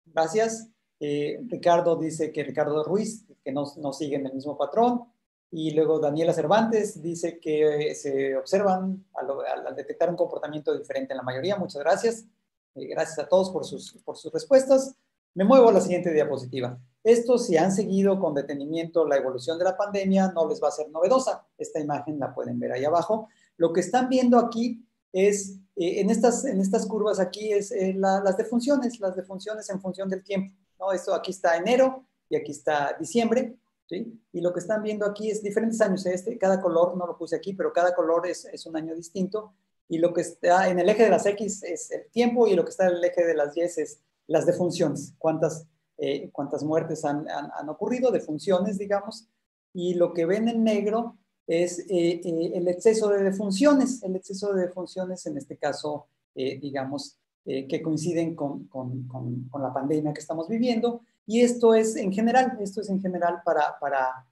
Gracias. Eh, Ricardo dice que Ricardo Ruiz, que no, no siguen el mismo patrón. Y luego Daniela Cervantes dice que se observan al, detectar un comportamiento diferente en la mayoría. Muchas gracias. Eh, gracias a todos por sus, por sus respuestas. Me muevo a la siguiente diapositiva. Esto, si han seguido con detenimiento la evolución de la pandemia, no les va a ser novedosa. Esta imagen la pueden ver ahí abajo. Lo que están viendo aquí es, eh, en, estas, en estas curvas aquí, es eh, las defunciones, las defunciones en función del tiempo. Esto aquí está enero y aquí está diciembre. ¿sí? Y lo que están viendo aquí es diferentes años. Este, cada color, no lo puse aquí, pero cada color es, es un año distinto. Y lo que está en el eje de las X es el tiempo y lo que está en el eje de las Y es las defunciones. Cuántas, eh, cuántas muertes han, han, han ocurrido, defunciones, digamos. Y lo que ven en negro es eh, eh, el exceso de defunciones, el exceso de defunciones en este caso, eh, que coinciden con, con, con, la pandemia que estamos viviendo. Y esto es en general, esto es en general para, para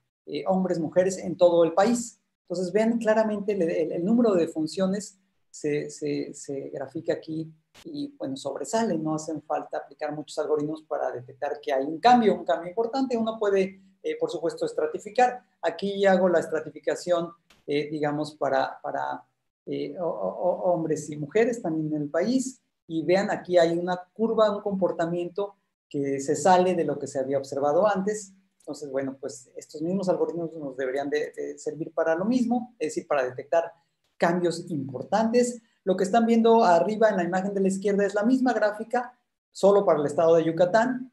hombres, mujeres en todo el país. Entonces, vean claramente el, el, número de defunciones se, se, se, grafica aquí y, bueno, sobresale. No hacen falta aplicar muchos algoritmos para detectar que hay un cambio, un cambio importante. Uno puede eh, por supuesto, estratificar. Aquí hago la estratificación, eh, digamos, para, para eh, hombres y mujeres también en el país. Y vean, aquí hay una curva, un comportamiento que se sale de lo que se había observado antes. Entonces, bueno, pues estos mismos algoritmos nos deberían de, servir para lo mismo, es decir, para detectar cambios importantes. Lo que están viendo arriba en la imagen de la izquierda es la misma gráfica, solo para el estado de Yucatán.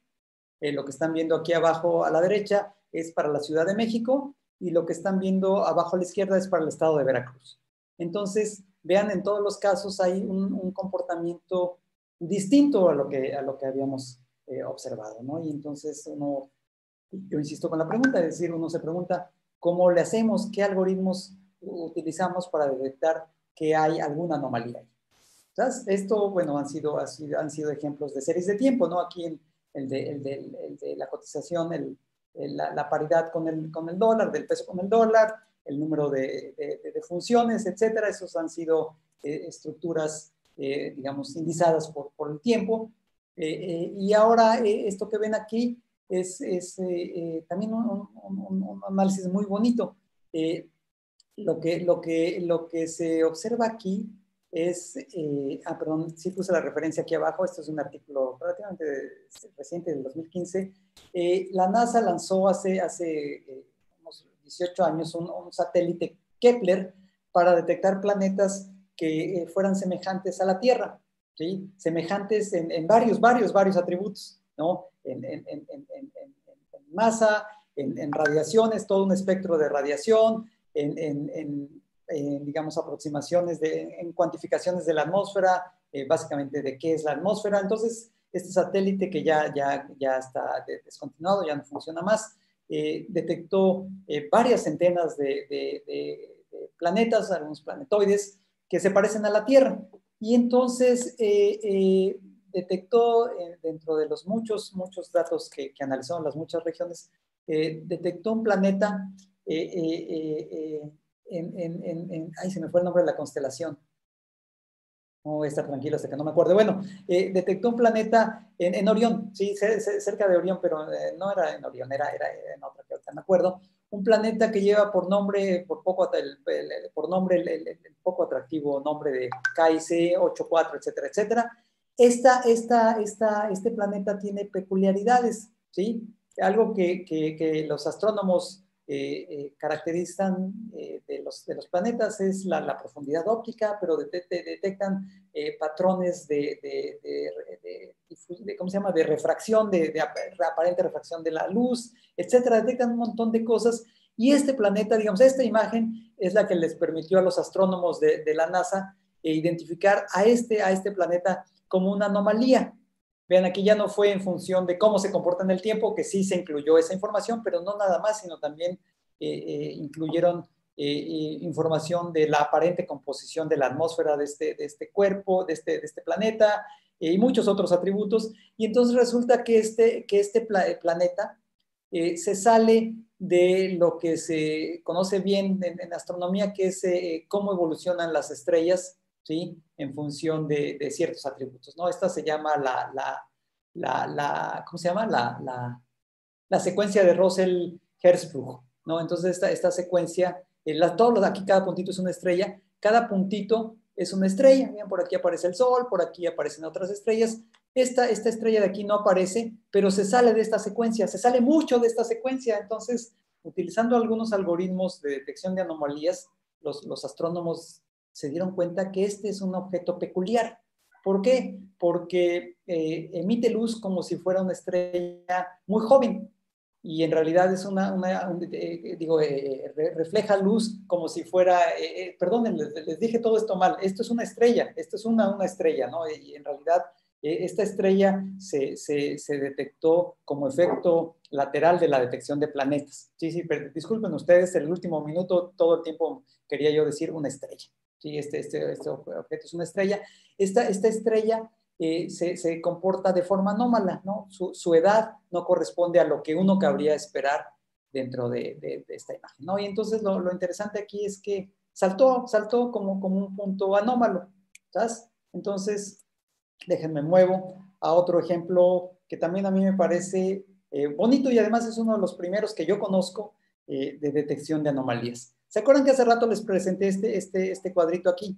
lo que están viendo aquí abajo a la derecha es para la Ciudad de México y lo que están viendo abajo a la izquierda es para el estado de Veracruz. Entonces, vean, en todos los casos hay un, comportamiento distinto a lo que, a lo que habíamos eh, observado, ¿no? Y entonces uno, yo insisto con la pregunta, es decir, uno se pregunta, ¿cómo le hacemos? ¿Qué algoritmos utilizamos para detectar que hay alguna anomalía? ¿Sabes? Esto, bueno, han sido, han sido ejemplos de series de tiempo, ¿no? Aquí en el de, el de, el de la cotización, el, eh, la, paridad con el, con el dólar, del peso con el dólar, el número de, de, funciones, etcétera. Esos han sido eh, estructuras, eh, digamos, indizadas por, por el tiempo. y ahora esto que ven aquí es, es también un, un, análisis muy bonito. lo, que, lo, que, lo que se observa aquí es, eh, ah, perdón, sí puse la referencia aquí abajo, esto es un artículo relativamente reciente del 2015. Eh, la NASA lanzó hace, hace eh, 18 años un, satélite Kepler para detectar planetas que fueran semejantes a la Tierra, ¿sí? semejantes en, varios, varios, varios atributos, ¿no? En masa, en, radiaciones, todo un espectro de radiación, en, digamos, aproximaciones, de, en cuantificaciones de la atmósfera, eh, básicamente de qué es la atmósfera. Entonces, este satélite que ya, ya, ya está descontinuado, ya no funciona más, eh, detectó eh, varias centenas de, planetas, algunos planetoides, que se parecen a la Tierra. Y entonces detectó dentro de los muchos, muchos datos que, que analizaron las muchas regiones, detectó un planeta en, ay, se me fue el nombre de la constelación. No voy a estar tranquilo hasta que no me acuerde. Bueno, eh, detectó un planeta en, Orión, sí, cerca de Orión, pero eh, no era en Orión, era, era en otra que ahorita me acuerdo. Un planeta que lleva por nombre, por poco, por nombre, el, poco atractivo nombre de KIC 84, etcétera, etcétera. Esta, esta, esta, este planeta tiene peculiaridades, ¿sí? Algo que, que los astrónomos eh, eh, caracterizan eh, de, los, de, los, planetas es la, profundidad óptica, pero detectan patrones de, de, ¿cómo se llama?, de refracción, de, aparente refracción de la luz, etcétera, detectan un montón de cosas. Y este planeta, digamos, esta imagen es la que les permitió a los astrónomos de, la NASA identificar a este, a este planeta como una anomalía. Vean, aquí ya no fue en función de cómo se comporta en el tiempo, que sí se incluyó esa información, pero no nada más, sino también eh, eh, incluyeron eh, información de la aparente composición de la atmósfera de este, este cuerpo, de este, de este planeta, y muchos otros atributos. Y entonces resulta que este, que este planeta se sale de lo que se conoce bien en, astronomía, que es cómo evolucionan las estrellas ¿sí? En función de, ciertos atributos, ¿no? Esta se llama la, la, la, ¿cómo se llama? La, la, secuencia de Russell-Hertzsprung, ¿no? Entonces, esta, esta secuencia, eh, todos aquí cada puntito es una estrella, cada puntito es una estrella, Miren, por aquí aparece el Sol, por aquí aparecen otras estrellas, esta, esta estrella de aquí no aparece, pero se sale de esta secuencia, se sale mucho de esta secuencia, entonces, utilizando algunos algoritmos de detección de anomalías, los, los astrónomos se dieron cuenta que este es un objeto peculiar. ¿Por qué? Porque eh, emite luz como si fuera una estrella muy joven y en realidad es una, eh, digo, eh, refleja luz como si fuera, perdonen, les, dije todo esto mal, esto es una estrella, esto es una, una estrella, ¿no? Y en realidad esta estrella se, se, se, detectó como efecto lateral de la detección de planetas. Sí, sí, pero disculpen ustedes, el último minuto, todo el tiempo quería yo decir una estrella. ¿Sí? este, este, este objeto es una estrella. Esta, esta estrella eh, se, se, comporta de forma anómala, ¿no? Su, su, edad no corresponde a lo que uno cabría esperar dentro de, de, esta imagen, ¿no? Y entonces lo, lo, interesante aquí es que saltó, saltó como, como un punto anómalo, ¿sabes? Entonces, déjenme muevo a otro ejemplo que también a mí me parece eh, bonito y además es uno de los primeros que yo conozco eh, de detección de anomalías. ¿Se acuerdan que hace rato les presenté este, este, este cuadrito aquí?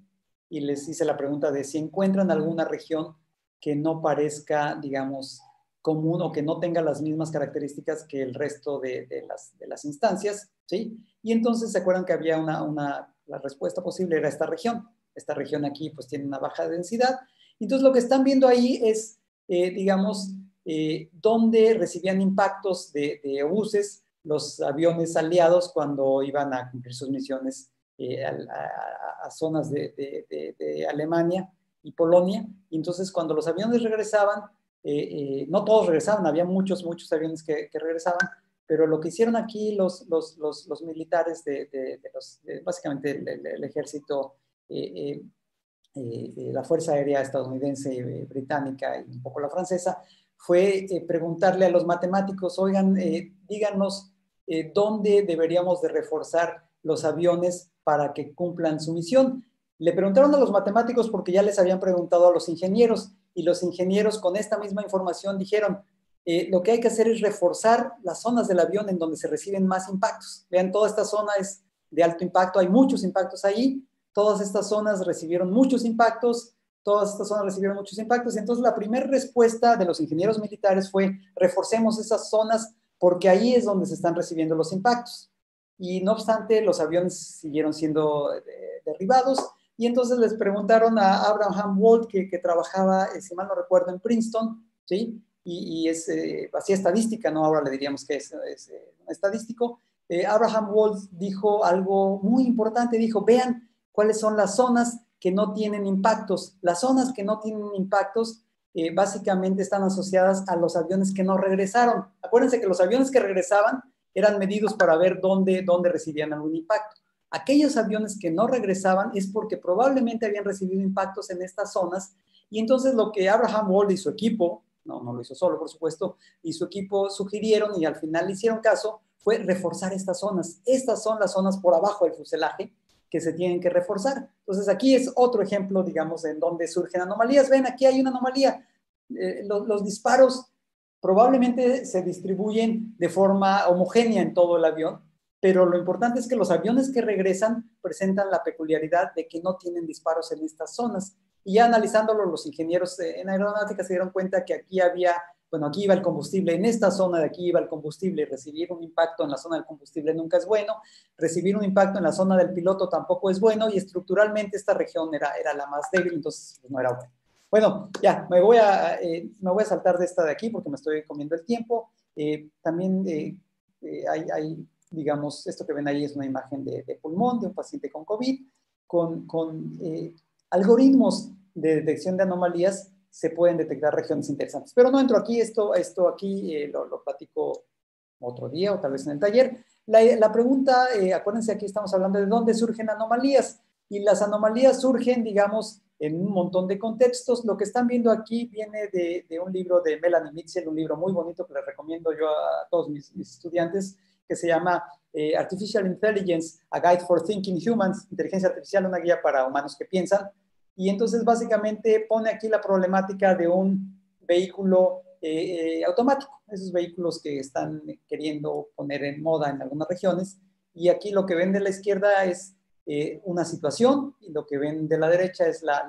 Y les hice la pregunta de si encuentran alguna región que no parezca, digamos, común o que no tenga las mismas características que el resto de, las, de las, instancias, ¿sí? Y entonces se acuerdan que había una, una, la respuesta posible era esta región. Esta región aquí pues tiene una baja densidad. Entonces lo que están viendo ahí es, eh, digamos, eh, dónde recibían impactos de, de obuses los aviones aliados cuando iban a cumplir sus misiones eh, a, zonas de, Alemania y Polonia. Y entonces cuando los aviones regresaban, eh, eh, no todos regresaban, había muchos, muchos aviones que, regresaban, pero lo que hicieron aquí los, los, los, militares de, los, básicamente el, ejército, la Fuerza Aérea estadounidense, británica y un poco la francesa, fue preguntarle a los matemáticos, oigan, díganos eh, dónde deberíamos de reforzar los aviones para que cumplan su misión. Le preguntaron a los matemáticos porque ya les habían preguntado a los ingenieros y los ingenieros con esta misma información dijeron, eh, lo que hay que hacer es reforzar las zonas del avión en donde se reciben más impactos. Vean, toda esta zona es de alto impacto, hay muchos impactos ahí, todas estas zonas recibieron muchos impactos, todas estas zonas recibieron muchos impactos. Entonces, la primera respuesta de los ingenieros militares fue, reforcemos esas zonas porque ahí es donde se están recibiendo los impactos. Y no obstante, los aviones siguieron siendo eh, derribados. Y entonces les preguntaron a Abraham Wald, que, trabajaba, eh, si mal no recuerdo, en Princeton, ¿sí? Y, es, eh, hacía estadística, ¿no? Ahora le diríamos que es, es estadístico. Abraham Wald dijo algo muy importante, dijo, vean cuáles son las zonas que no tienen impactos. Las zonas que no tienen impactos eh, básicamente están asociadas a los aviones que no regresaron. Acuérdense que los aviones que regresaban eran medidos para ver dónde, dónde recibían algún impacto. Aquellos aviones que no regresaban es porque probablemente habían recibido impactos en estas zonas y entonces lo que Abraham Wall y su equipo, no, no lo hizo solo por supuesto, y su equipo sugirieron y al final le hicieron caso fue reforzar estas zonas. Estas son las zonas por abajo del fuselaje que se tienen que reforzar. Entonces aquí es otro ejemplo, digamos, en donde surgen anomalías. Ven, aquí hay una anomalía. Eh, los, disparos probablemente se distribuyen de forma homogénea en todo el avión, pero lo importante es que los aviones que regresan presentan la peculiaridad de que no tienen disparos en estas zonas. Y ya analizándolo, los ingenieros en aeronáutica se dieron cuenta que aquí había bueno, aquí iba el combustible, en esta zona de aquí iba el combustible, recibir un impacto en la zona del combustible nunca es bueno, recibir un impacto en la zona del piloto tampoco es bueno y estructuralmente esta región era, era la más débil, entonces pues, no era bueno. Bueno, ya, me voy, a, eh, me voy a saltar de esta de aquí porque me estoy comiendo el tiempo. Eh, también eh, hay, hay, digamos, esto que ven ahí es una imagen de, de pulmón de un paciente con COVID, con, con algoritmos de detección de anomalías se pueden detectar regiones interesantes. Pero no entro aquí, esto, esto aquí eh, lo, lo, platico otro día o tal vez en el taller. La, la pregunta, eh, acuérdense, aquí estamos hablando de dónde surgen anomalías. Y las anomalías surgen, digamos, en un montón de contextos. Lo que están viendo aquí viene de, de un libro de Melanie Mitchell, un libro muy bonito que les recomiendo yo a, todos mis, estudiantes, que se llama eh, Artificial Intelligence, A Guide for Thinking Humans, Inteligencia Artificial, una guía para humanos que piensan. Y entonces básicamente pone aquí la problemática de un vehículo eh, eh, automático, esos vehículos que están queriendo poner en moda en algunas regiones. Y aquí lo que ven de la izquierda es eh, una situación y lo que ven de la derecha es la,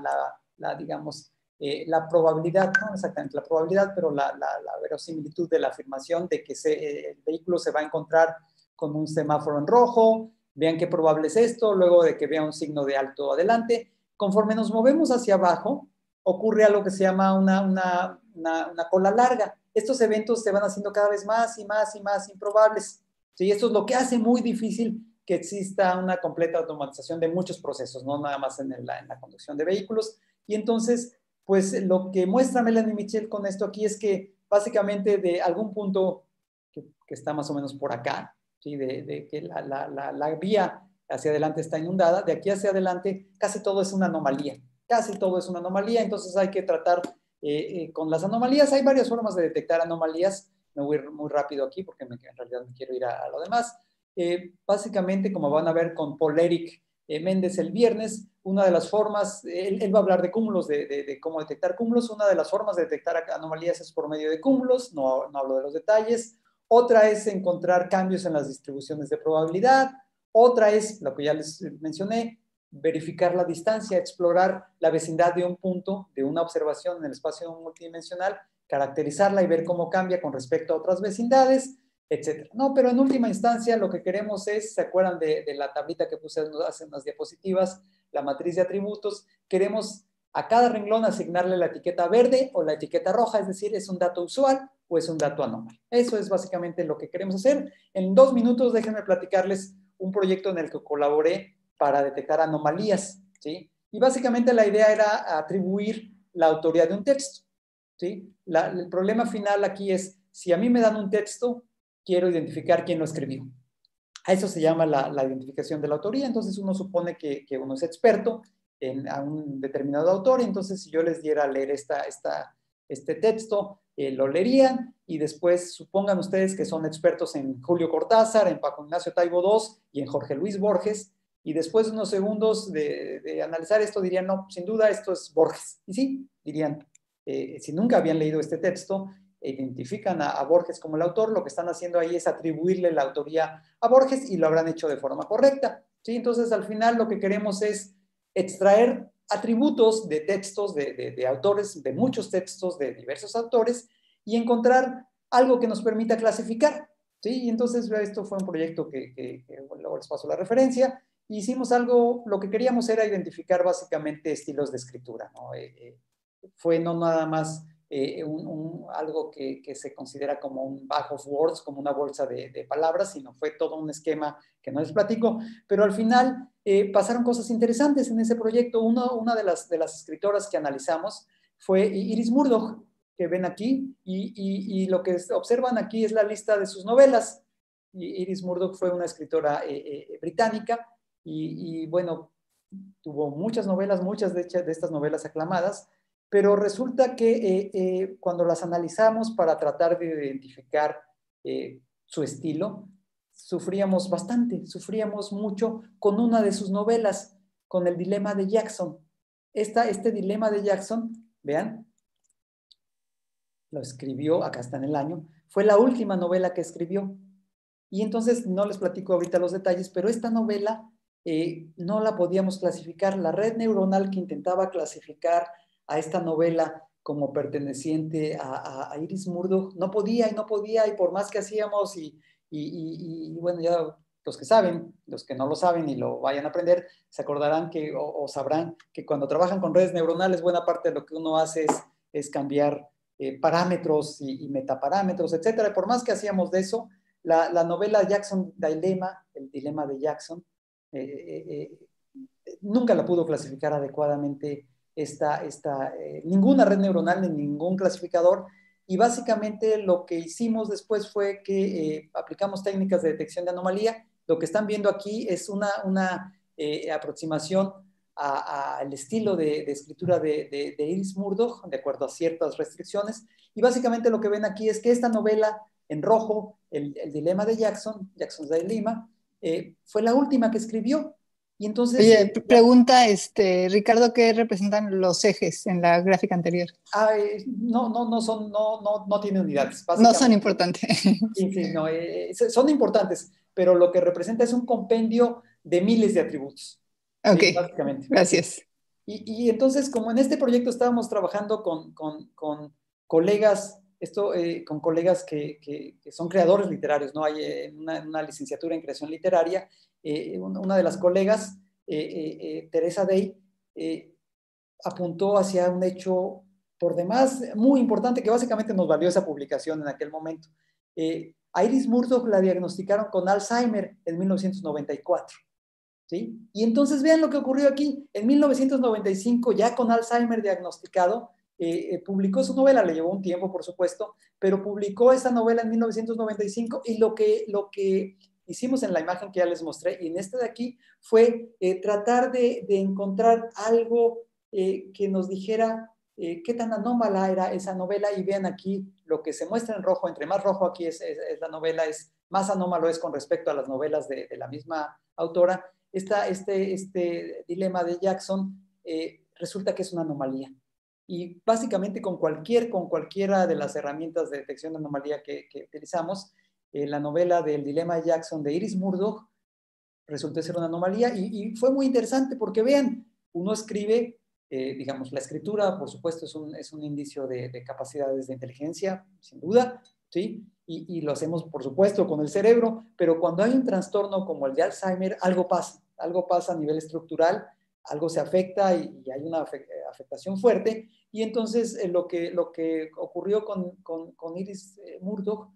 la, digamos, la probabilidad, no exactamente la probabilidad, pero la, verosimilitud de la afirmación de que el vehículo se va a encontrar con un semáforo en rojo, vean qué probable es esto, luego de que vea un signo de alto adelante, conforme nos movemos hacia abajo, ocurre algo que se llama una, una, una, cola larga. Estos eventos se van haciendo cada vez más y más y más improbables. ¿sí? Esto es lo que hace muy difícil que exista una completa automatización de muchos procesos, no nada más en, la, en la conducción de vehículos. Y entonces, pues lo que muestra Melanie Michel con esto aquí es que básicamente de algún punto que, que está más o menos por acá, ¿sí? de, de, que la, la, la, la vía hacia adelante está inundada, de aquí hacia adelante casi todo es una anomalía, casi todo es una anomalía, entonces hay que tratar eh, eh, con las anomalías, hay varias formas de detectar anomalías, me voy muy rápido aquí porque en realidad me quiero ir a, lo demás. Eh, básicamente, como van a ver con Paul Eric Méndez el viernes, una de las formas, él, va a hablar de cúmulos, de, cómo detectar cúmulos, una de las formas de detectar anomalías es por medio de cúmulos, no, no hablo de los detalles, otra es encontrar cambios en las distribuciones de probabilidad, otra es, lo que ya les mencioné, verificar la distancia, explorar la vecindad de un punto, de una observación en el espacio multidimensional, caracterizarla y ver cómo cambia con respecto a otras vecindades, etc. No, pero en última instancia lo que queremos es, ¿se acuerdan de, la tablita que puse hace unas diapositivas? La matriz de atributos. Queremos a cada renglón asignarle la etiqueta verde o la etiqueta roja, es decir, es un dato usual o es un dato anómalo. Eso es básicamente lo que queremos hacer. En dos minutos déjenme platicarles un proyecto en el que colaboré para detectar anomalías, ¿sí? Y básicamente la idea era atribuir la autoría de un texto, ¿sí? el problema final aquí es, si a mí me dan un texto, quiero identificar quién lo escribió. A eso se llama la, identificación de la autoría, entonces uno supone que, uno es experto en un determinado autor, entonces si yo les diera a leer esta, esta, este texto, eh, lo leerían y después supongan ustedes que son expertos en Julio Cortázar, en Paco Ignacio Taibo II y en Jorge Luis Borges, y después de unos segundos de, analizar esto dirían, no, sin duda esto es Borges. Y sí, dirían, eh, si nunca habían leído este texto, identifican a, Borges como el autor, lo que están haciendo ahí es atribuirle la autoría a Borges y lo habrán hecho de forma correcta. ¿sí? Entonces, al final lo que queremos es extraer atributos de textos de, autores, de muchos textos de diversos autores y encontrar algo que nos permita clasificar. ¿sí? Y entonces esto fue un proyecto que, luego les paso la referencia. Hicimos algo, lo que queríamos era identificar básicamente estilos de escritura. ¿no? Eh, eh, fue no nada más eh, algo que, se considera como un bag of words, como una bolsa de, palabras, sino fue todo un esquema que no les platico, pero al final eh, pasaron cosas interesantes en ese proyecto. una de las, escritoras que analizamos fue Iris Murdoch, que ven aquí, y, lo que observan aquí es la lista de sus novelas. Iris Murdoch fue una escritora eh, británica y, bueno, tuvo muchas novelas, muchas de, estas novelas aclamadas, pero resulta que eh, eh, cuando las analizamos para tratar de identificar eh, su estilo, sufríamos bastante, sufríamos mucho con una de sus novelas, con el dilema de Jackson. Esta, este dilema de Jackson, vean, lo escribió, acá está en el año, fue la última novela que escribió. Y entonces no les platico ahorita los detalles, pero esta novela no la podíamos clasificar. La red neuronal que intentaba clasificar a esta novela como perteneciente a, Iris Murdoch, no podía y no podía, y por más que hacíamos, y, bueno, ya los que saben, los que no lo saben y lo vayan a aprender, se acordarán que, o, sabrán que cuando trabajan con redes neuronales, buena parte de lo que uno hace es, cambiar eh, parámetros y, metaparámetros, etcétera. Y por más que hacíamos de eso, la, novela Jackson Dilema, el dilema de Jackson, eh, eh, nunca la pudo clasificar adecuadamente esta, esta, ninguna red neuronal ni ningún clasificador. Y básicamente lo que hicimos después fue que eh, aplicamos técnicas de detección de anomalía. Lo que están viendo aquí es una, una eh, aproximación al estilo de, escritura de, de, Iris Murdoch, de acuerdo a ciertas restricciones. Y básicamente lo que ven aquí es que esta novela en rojo, El, dilema de Jackson, Jackson's Lima, fue la última que escribió y entonces... Oye, eh, pregunta, este, Ricardo, ¿qué representan los ejes en la gráfica anterior? no, no, no son, no, no, no tienen unidades. No son importantes. Sí, sí, no, eh, son importantes, pero lo que representa es un compendio de miles de atributos. Ok, básicamente. gracias. Y, y, entonces, como en este proyecto estábamos trabajando con, con, con colegas, esto, eh, con colegas que, que, son creadores literarios, ¿no? Hay una, una licenciatura en creación literaria eh, una de las colegas, eh, eh, Teresa Day, apuntó hacia un hecho por demás muy importante que básicamente nos valió esa publicación en aquel momento. a Iris Murdoch la diagnosticaron con Alzheimer en 1994. ¿sí? Y entonces vean lo que ocurrió aquí. En 1995, ya con Alzheimer diagnosticado, publicó su novela, le llevó un tiempo, por supuesto, pero publicó esta novela en 1995 y lo que, lo que hicimos en la imagen que ya les mostré y en este de aquí fue eh, tratar de, encontrar algo eh, que nos dijera eh, qué tan anómala era esa novela y vean aquí lo que se muestra en rojo, entre más rojo aquí es, la novela, es más anómalo es con respecto a las novelas de, la misma autora. Esta, este, este dilema de Jackson resulta que es una anomalía. Y básicamente con, cualquier, con cualquiera de las herramientas de detección de anomalía que, que utilizamos, eh, la novela del dilema de Jackson de Iris Murdoch resultó ser una anomalía y, fue muy interesante porque vean, uno escribe, eh, digamos, la escritura, por supuesto, es un, es un indicio de, capacidades de inteligencia, sin duda, ¿sí? Y, lo hacemos, por supuesto, con el cerebro, pero cuando hay un trastorno como el de Alzheimer, algo pasa, algo pasa a nivel estructural, algo se afecta y, hay una afectación fuerte. Y entonces eh, lo, que, lo que ocurrió con, con, con Iris Murdoch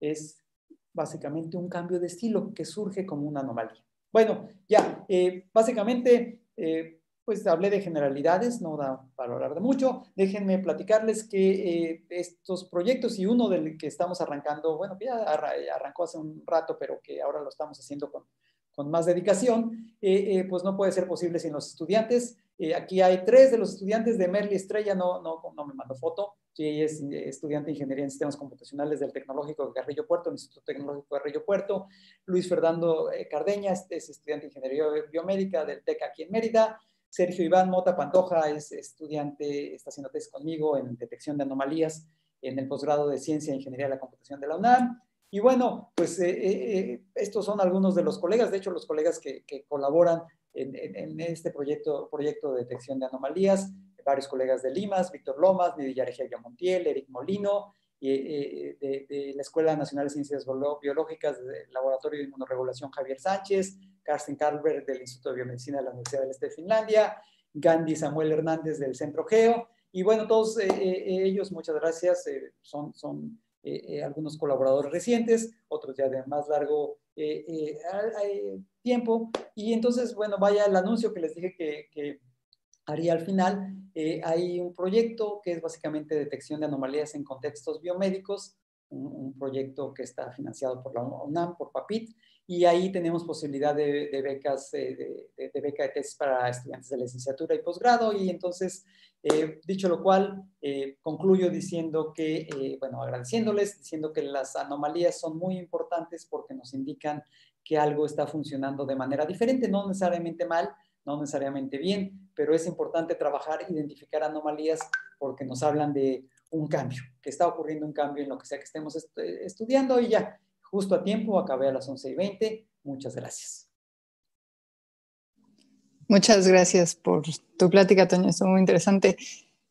es básicamente un cambio de estilo que surge como una anomalía. Bueno, ya, eh, básicamente, eh, pues hablé de generalidades, no da para hablar de mucho. Déjenme platicarles que eh, estos proyectos y uno del que estamos arrancando, bueno, ya arrancó hace un rato, pero que ahora lo estamos haciendo con, con más dedicación, pues no puede ser posible sin los estudiantes. aquí hay tres de los estudiantes de Merly Estrella, no, no, no me mando foto, ella es eh, estudiante de Ingeniería en Sistemas Computacionales del Tecnológico de Carrillo Puerto, el Instituto Tecnológico de Carrillo Puerto. Luis Fernando eh, Cardeña es, estudiante de Ingeniería Biomédica del TEC aquí en Mérida. Sergio Iván Mota Pantoja es estudiante, está haciendo tesis conmigo en detección de anomalías en el posgrado de Ciencia e Ingeniería de la Computación de la UNAM. Y bueno, pues eh, estos son algunos de los colegas, de hecho los colegas que, colaboran en, este proyecto, proyecto de detección de anomalías, varios colegas de Limas, Víctor Lomas, Nidia Regia Montiel, Eric Molino, de, de, la Escuela Nacional de Ciencias Biológicas del Laboratorio de Inmunoregulación Javier Sánchez, Carsten Karlberg del Instituto de Biomedicina de la Universidad del Este de Finlandia, Gandhi Samuel Hernández del Centro Geo, y bueno, todos ellos, muchas gracias, son, eh, eh, algunos colaboradores recientes, otros ya de más largo eh, tiempo. Y entonces, bueno, vaya el anuncio que les dije que, haría al final. hay un proyecto que es básicamente detección de anomalías en contextos biomédicos, un, proyecto que está financiado por la UNAM, por PAPIT, y ahí tenemos posibilidad de, becas, de, de, beca de tesis para estudiantes de licenciatura y posgrado, y entonces eh, dicho lo cual, eh, concluyo diciendo que, eh, bueno, agradeciéndoles, diciendo que las anomalías son muy importantes porque nos indican que algo está funcionando de manera diferente, no necesariamente mal, no necesariamente bien, pero es importante trabajar, identificar anomalías porque nos hablan de un cambio, que está ocurriendo un cambio en lo que sea que estemos estudiando y ya, justo a tiempo, acabé a las 11 y 20. Muchas gracias. Muchas gracias por tu plática, Toño, estuvo muy interesante.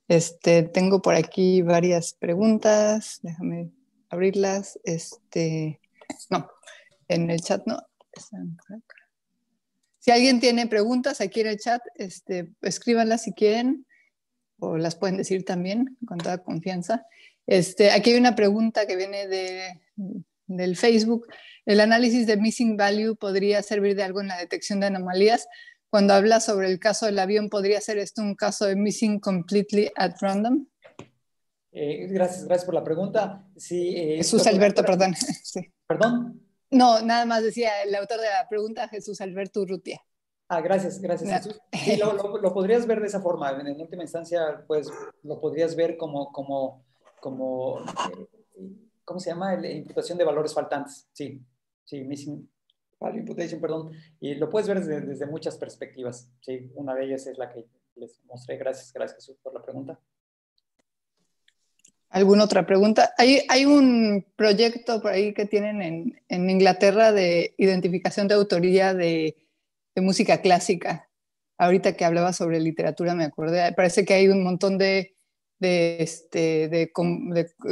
Este, tengo por aquí varias preguntas, déjame abrirlas. Este, no, en el chat no. Si alguien tiene preguntas aquí en el chat, este, escríbanlas si quieren o las pueden decir también con toda confianza. Este, aquí hay una pregunta que viene de, del Facebook. ¿El análisis de missing value podría servir de algo en la detección de anomalías? cuando habla sobre el caso del avión, ¿podría ser esto un caso de missing completely at random? Eh, gracias, gracias por la pregunta. Sí, eh, Jesús Alberto, perdón. ¿Perdón? No, nada más decía el autor de la pregunta, Jesús Alberto Urrutia. Ah, gracias, gracias Jesús. Sí, lo, podrías ver de esa forma. En, última instancia, pues lo podrías ver como, como, como eh, ¿cómo se llama? La imputación de valores faltantes. Sí, sí, missing, Value Imputation, perdón, y lo puedes ver desde, muchas perspectivas. Sí, una de ellas es la que les mostré. Gracias, gracias por la pregunta. ¿Alguna otra pregunta? Hay, hay un proyecto por ahí que tienen en, en Inglaterra de identificación de autoría de, de, música clásica. Ahorita que hablaba sobre literatura me acordé, parece que hay un montón de, de, este, de,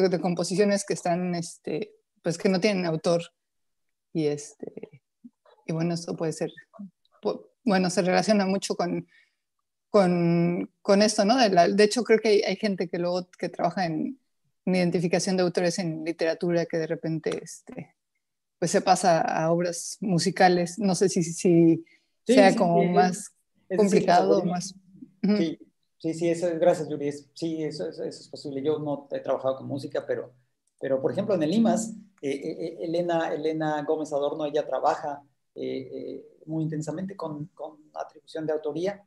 de composiciones que están, este, pues que no tienen autor. Y este, y bueno, esto puede ser, bueno, se relaciona mucho con, con, con esto, ¿no? De, hecho, creo que hay, gente que luego que trabaja en, identificación de autores en literatura que de repente este, pues se pasa a obras musicales. No sé si, si sea como más complicado o más... Sí, sí, sí, eso, gracias, Yuri. Sí, eso, eso, es posible. Yo no he trabajado con música, pero, pero por ejemplo, en el IMAS, eh, eh, eh, Elena, Elena Gómez Adorno, ella trabaja eh, eh, muy intensamente con, con, atribución de autoría,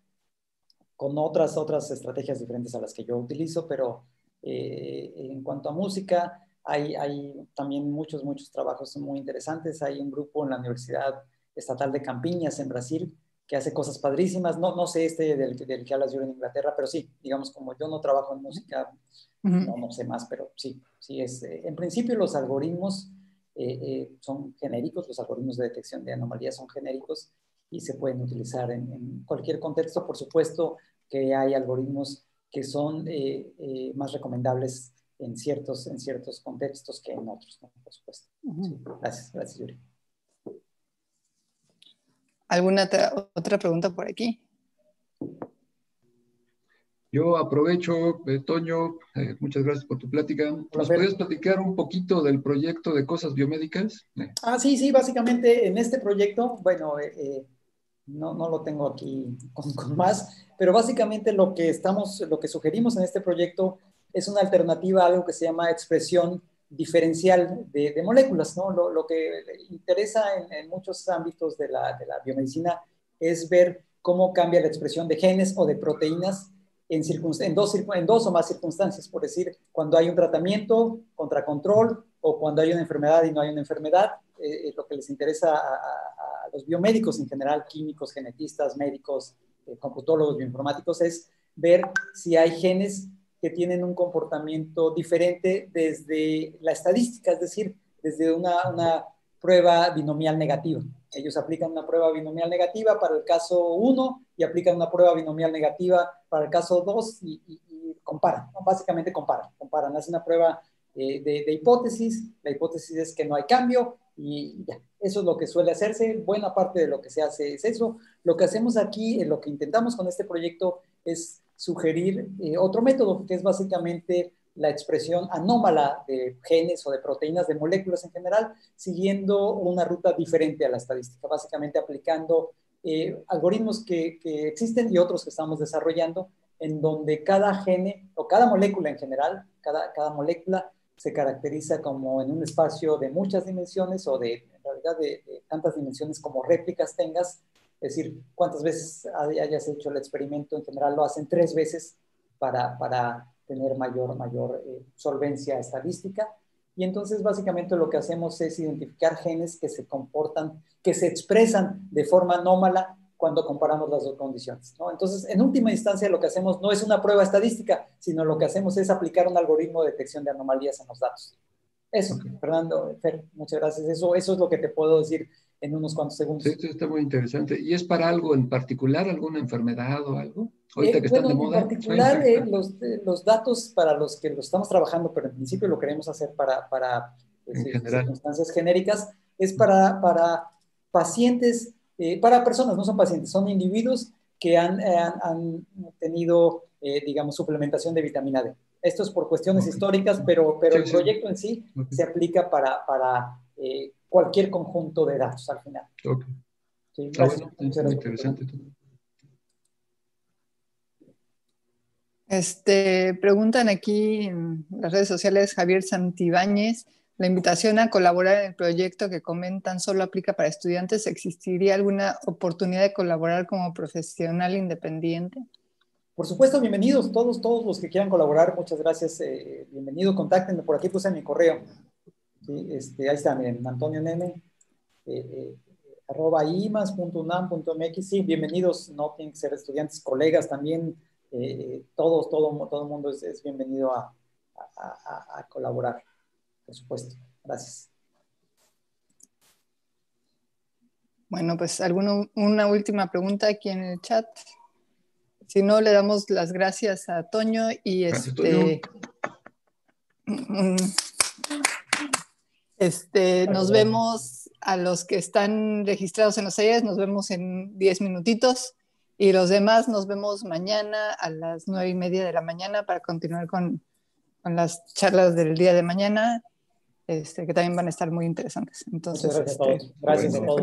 con otras, otras estrategias diferentes a las que yo utilizo, pero eh, en cuanto a música, hay, hay, también muchos, muchos trabajos muy interesantes. Hay un grupo en la Universidad Estatal de Campiñas, en Brasil, que hace cosas padrísimas. No, no sé este del, del que hablas yo en Inglaterra, pero sí, digamos, como yo no trabajo en música, no, no sé más, pero sí, sí es. en principio los algoritmos eh, eh, son genéricos, los algoritmos de detección de anomalías son genéricos y se pueden utilizar en, cualquier contexto. Por supuesto que hay algoritmos que son eh, más recomendables en ciertos, en ciertos contextos que en otros, por supuesto. gracias, gracias, Yuri. ¿Alguna otra pregunta por aquí? Yo aprovecho, eh, Toño, eh, muchas gracias por tu plática. ¿Nos podrías platicar un poquito del proyecto de cosas biomédicas? Eh. Ah, sí, sí, básicamente en este proyecto, bueno, no, no, lo tengo aquí con, más, pero básicamente lo que estamos, lo que sugerimos en este proyecto es una alternativa a algo que se llama expresión diferencial de, moléculas, ¿no? Lo, lo, que interesa en, muchos ámbitos de la, de la biomedicina es ver cómo cambia la expresión de genes o de proteínas en, en, dos, en dos o más circunstancias, por decir, cuando hay un tratamiento contra control o cuando hay una enfermedad y no hay una enfermedad, eh, eh, lo que les interesa a, los biomédicos en general, químicos, genetistas, médicos, eh, computólogos, bioinformáticos, es ver si hay genes que tienen un comportamiento diferente desde la estadística, es decir, desde una, prueba binomial negativa. Ellos aplican una prueba binomial negativa para el caso 1 y aplican una prueba binomial negativa para el caso 2 y, comparan, básicamente comparan, comparan, hacen una prueba eh, de, hipótesis, la hipótesis es que no hay cambio y eso es lo que suele hacerse, buena parte de lo que se hace es eso. Lo que hacemos aquí, lo que intentamos con este proyecto es sugerir eh, otro método, que es básicamente la expresión anómala de genes o de proteínas de moléculas en general, siguiendo una ruta diferente a la estadística, básicamente aplicando eh, algoritmos que, existen y otros que estamos desarrollando, en donde cada gene o cada molécula en general, cada, cada molécula se caracteriza como en un espacio de muchas dimensiones o de, en realidad, de, tantas dimensiones como réplicas tengas, es decir, cuántas veces hayas hecho el experimento, en general lo hacen tres veces para, para tener mayor, mayor eh, solvencia estadística. Y entonces básicamente lo que hacemos es identificar genes que se comportan, que se expresan de forma anómala cuando comparamos las dos condiciones. ¿no? Entonces, en última instancia, lo que hacemos no es una prueba estadística, sino lo que hacemos es aplicar un algoritmo de detección de anomalías en los datos. Eso, Fernando, Fer, muchas gracias. Eso, eso es lo que te puedo decir en unos cuantos segundos. Esto está muy interesante. ¿Y es para algo en particular, alguna enfermedad o algo? Ahorita eh, que están de moda. En particular, eh, los, eh, los, datos para los que lo estamos trabajando, pero en principio lo queremos hacer para, para pues, circunstancias genéricas, es para, para pacientes, para personas, no son pacientes, son individuos que han, han, tenido, digamos, suplementación de vitamina D. Esto es por cuestiones históricas, pero, pero el proyecto en sí se aplica para, para cualquier conjunto de datos al final. Ok. Sí, bueno, interesante. Este, preguntan aquí en las redes sociales Javier Santibáñez, la invitación a colaborar en el proyecto que comentan solo aplica para estudiantes. ¿Existiría alguna oportunidad de colaborar como profesional independiente? Por supuesto, bienvenidos todos, todos los que quieran colaborar. Muchas gracias. Eh, bienvenido, contáctenme. Por aquí puse mi correo. Este, ahí está, miren, Antonio Nene, eh, eh, arroba imas.unam.mx. Sí, bienvenidos, no tienen que ser estudiantes, colegas también, eh, todos, todo, todo el mundo es, bienvenido a, colaborar, por supuesto. Gracias. Bueno, pues alguna, una última pregunta aquí en el chat. Si no, le damos las gracias a Toño y este. Este, nos vemos a los que están registrados en los talleres, nos vemos en 10 minutitos y los demás nos vemos mañana a las 9 y media de la mañana para continuar con, con las charlas del día de mañana, este, que también van a estar muy interesantes. Entonces, gracias a todos. Este, gracias a todos.